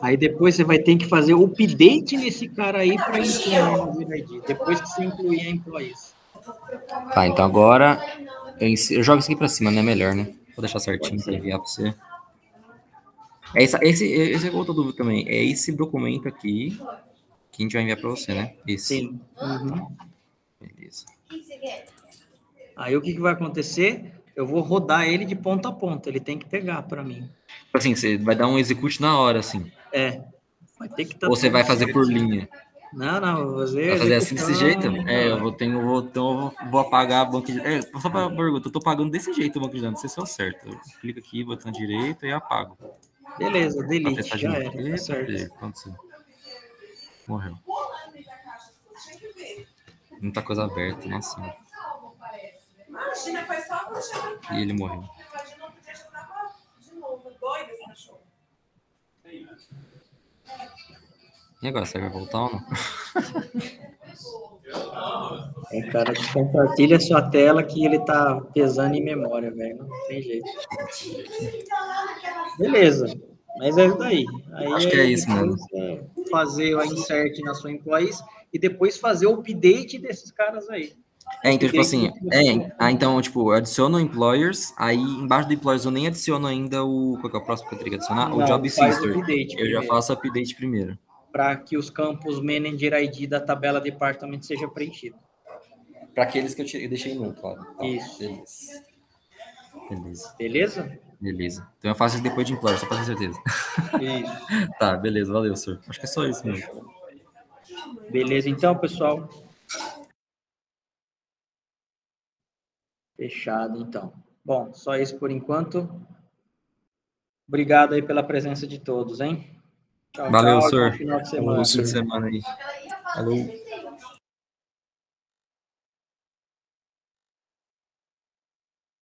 Aí depois você vai ter que fazer o update nesse cara aí para incluir Manager ID. Depois que você incluir a employees. Tá, então agora eu, eu jogo isso aqui pra cima, né? Melhor, né? Vou deixar certinho pra enviar pra você. É essa, esse, esse é outra dúvida também. É esse documento aqui que a gente vai enviar pra você, né? Esse. Sim. Uhum. Beleza. Aí o que, que vai acontecer? Eu vou rodar ele de ponta a ponta. Ele tem que pegar para mim. Assim, você vai dar um execute na hora, assim. É. Vai ter que tá Ou você vai fazer por linha. Não, não, vou fazer. Vai fazer assim desse jeito? executando. É, eu vou, tenho, eu vou, então eu vou, vou apagar a banca de. É, só pra pergunta, eu tô pagando desse jeito o banco de dados, não sei se é o certo. Eu clico aqui, botão direito e apago. Beleza, delete. Já era, tá certo. Aconteceu. Morreu. Muita coisa aberta, nossa. Imagina, foi só quando chegou em E ele morreu. Imagina, não podia já tava de novo, doido esse cachorro. E agora, você vai voltar ou não? É, cara, compartilha sua tela que ele tá pesando em memória, velho. Não tem jeito. Beleza. Mas é isso daí. Aí Acho que é isso é Fazer o insert na sua employees e depois fazer o update desses caras aí. É, então, tipo assim, é, ah, então, tipo, eu adiciono employers, aí embaixo do employers eu nem adiciono ainda o. Qual que é o próximo que eu teria que adicionar? o Não, Job o Sister. update Eu já faço o update primeiro. Para que os campos Manager ID da tabela Department seja preenchido. Para aqueles que eu, tirei- eu deixei no, claro. Tá, Isso. Beleza. Beleza. Beleza? Beleza. Então eu faço isso depois de employer, só pra ter certeza. Isso. tá, beleza, valeu, senhor. Acho que é só isso mesmo. Beleza, então, pessoal. Fechado, então. Bom, só isso por enquanto. Obrigado aí pela presença de todos, hein? Tchau, Valeu, tchau, senhor. bom final de semana. Fim de semana aí. Falou.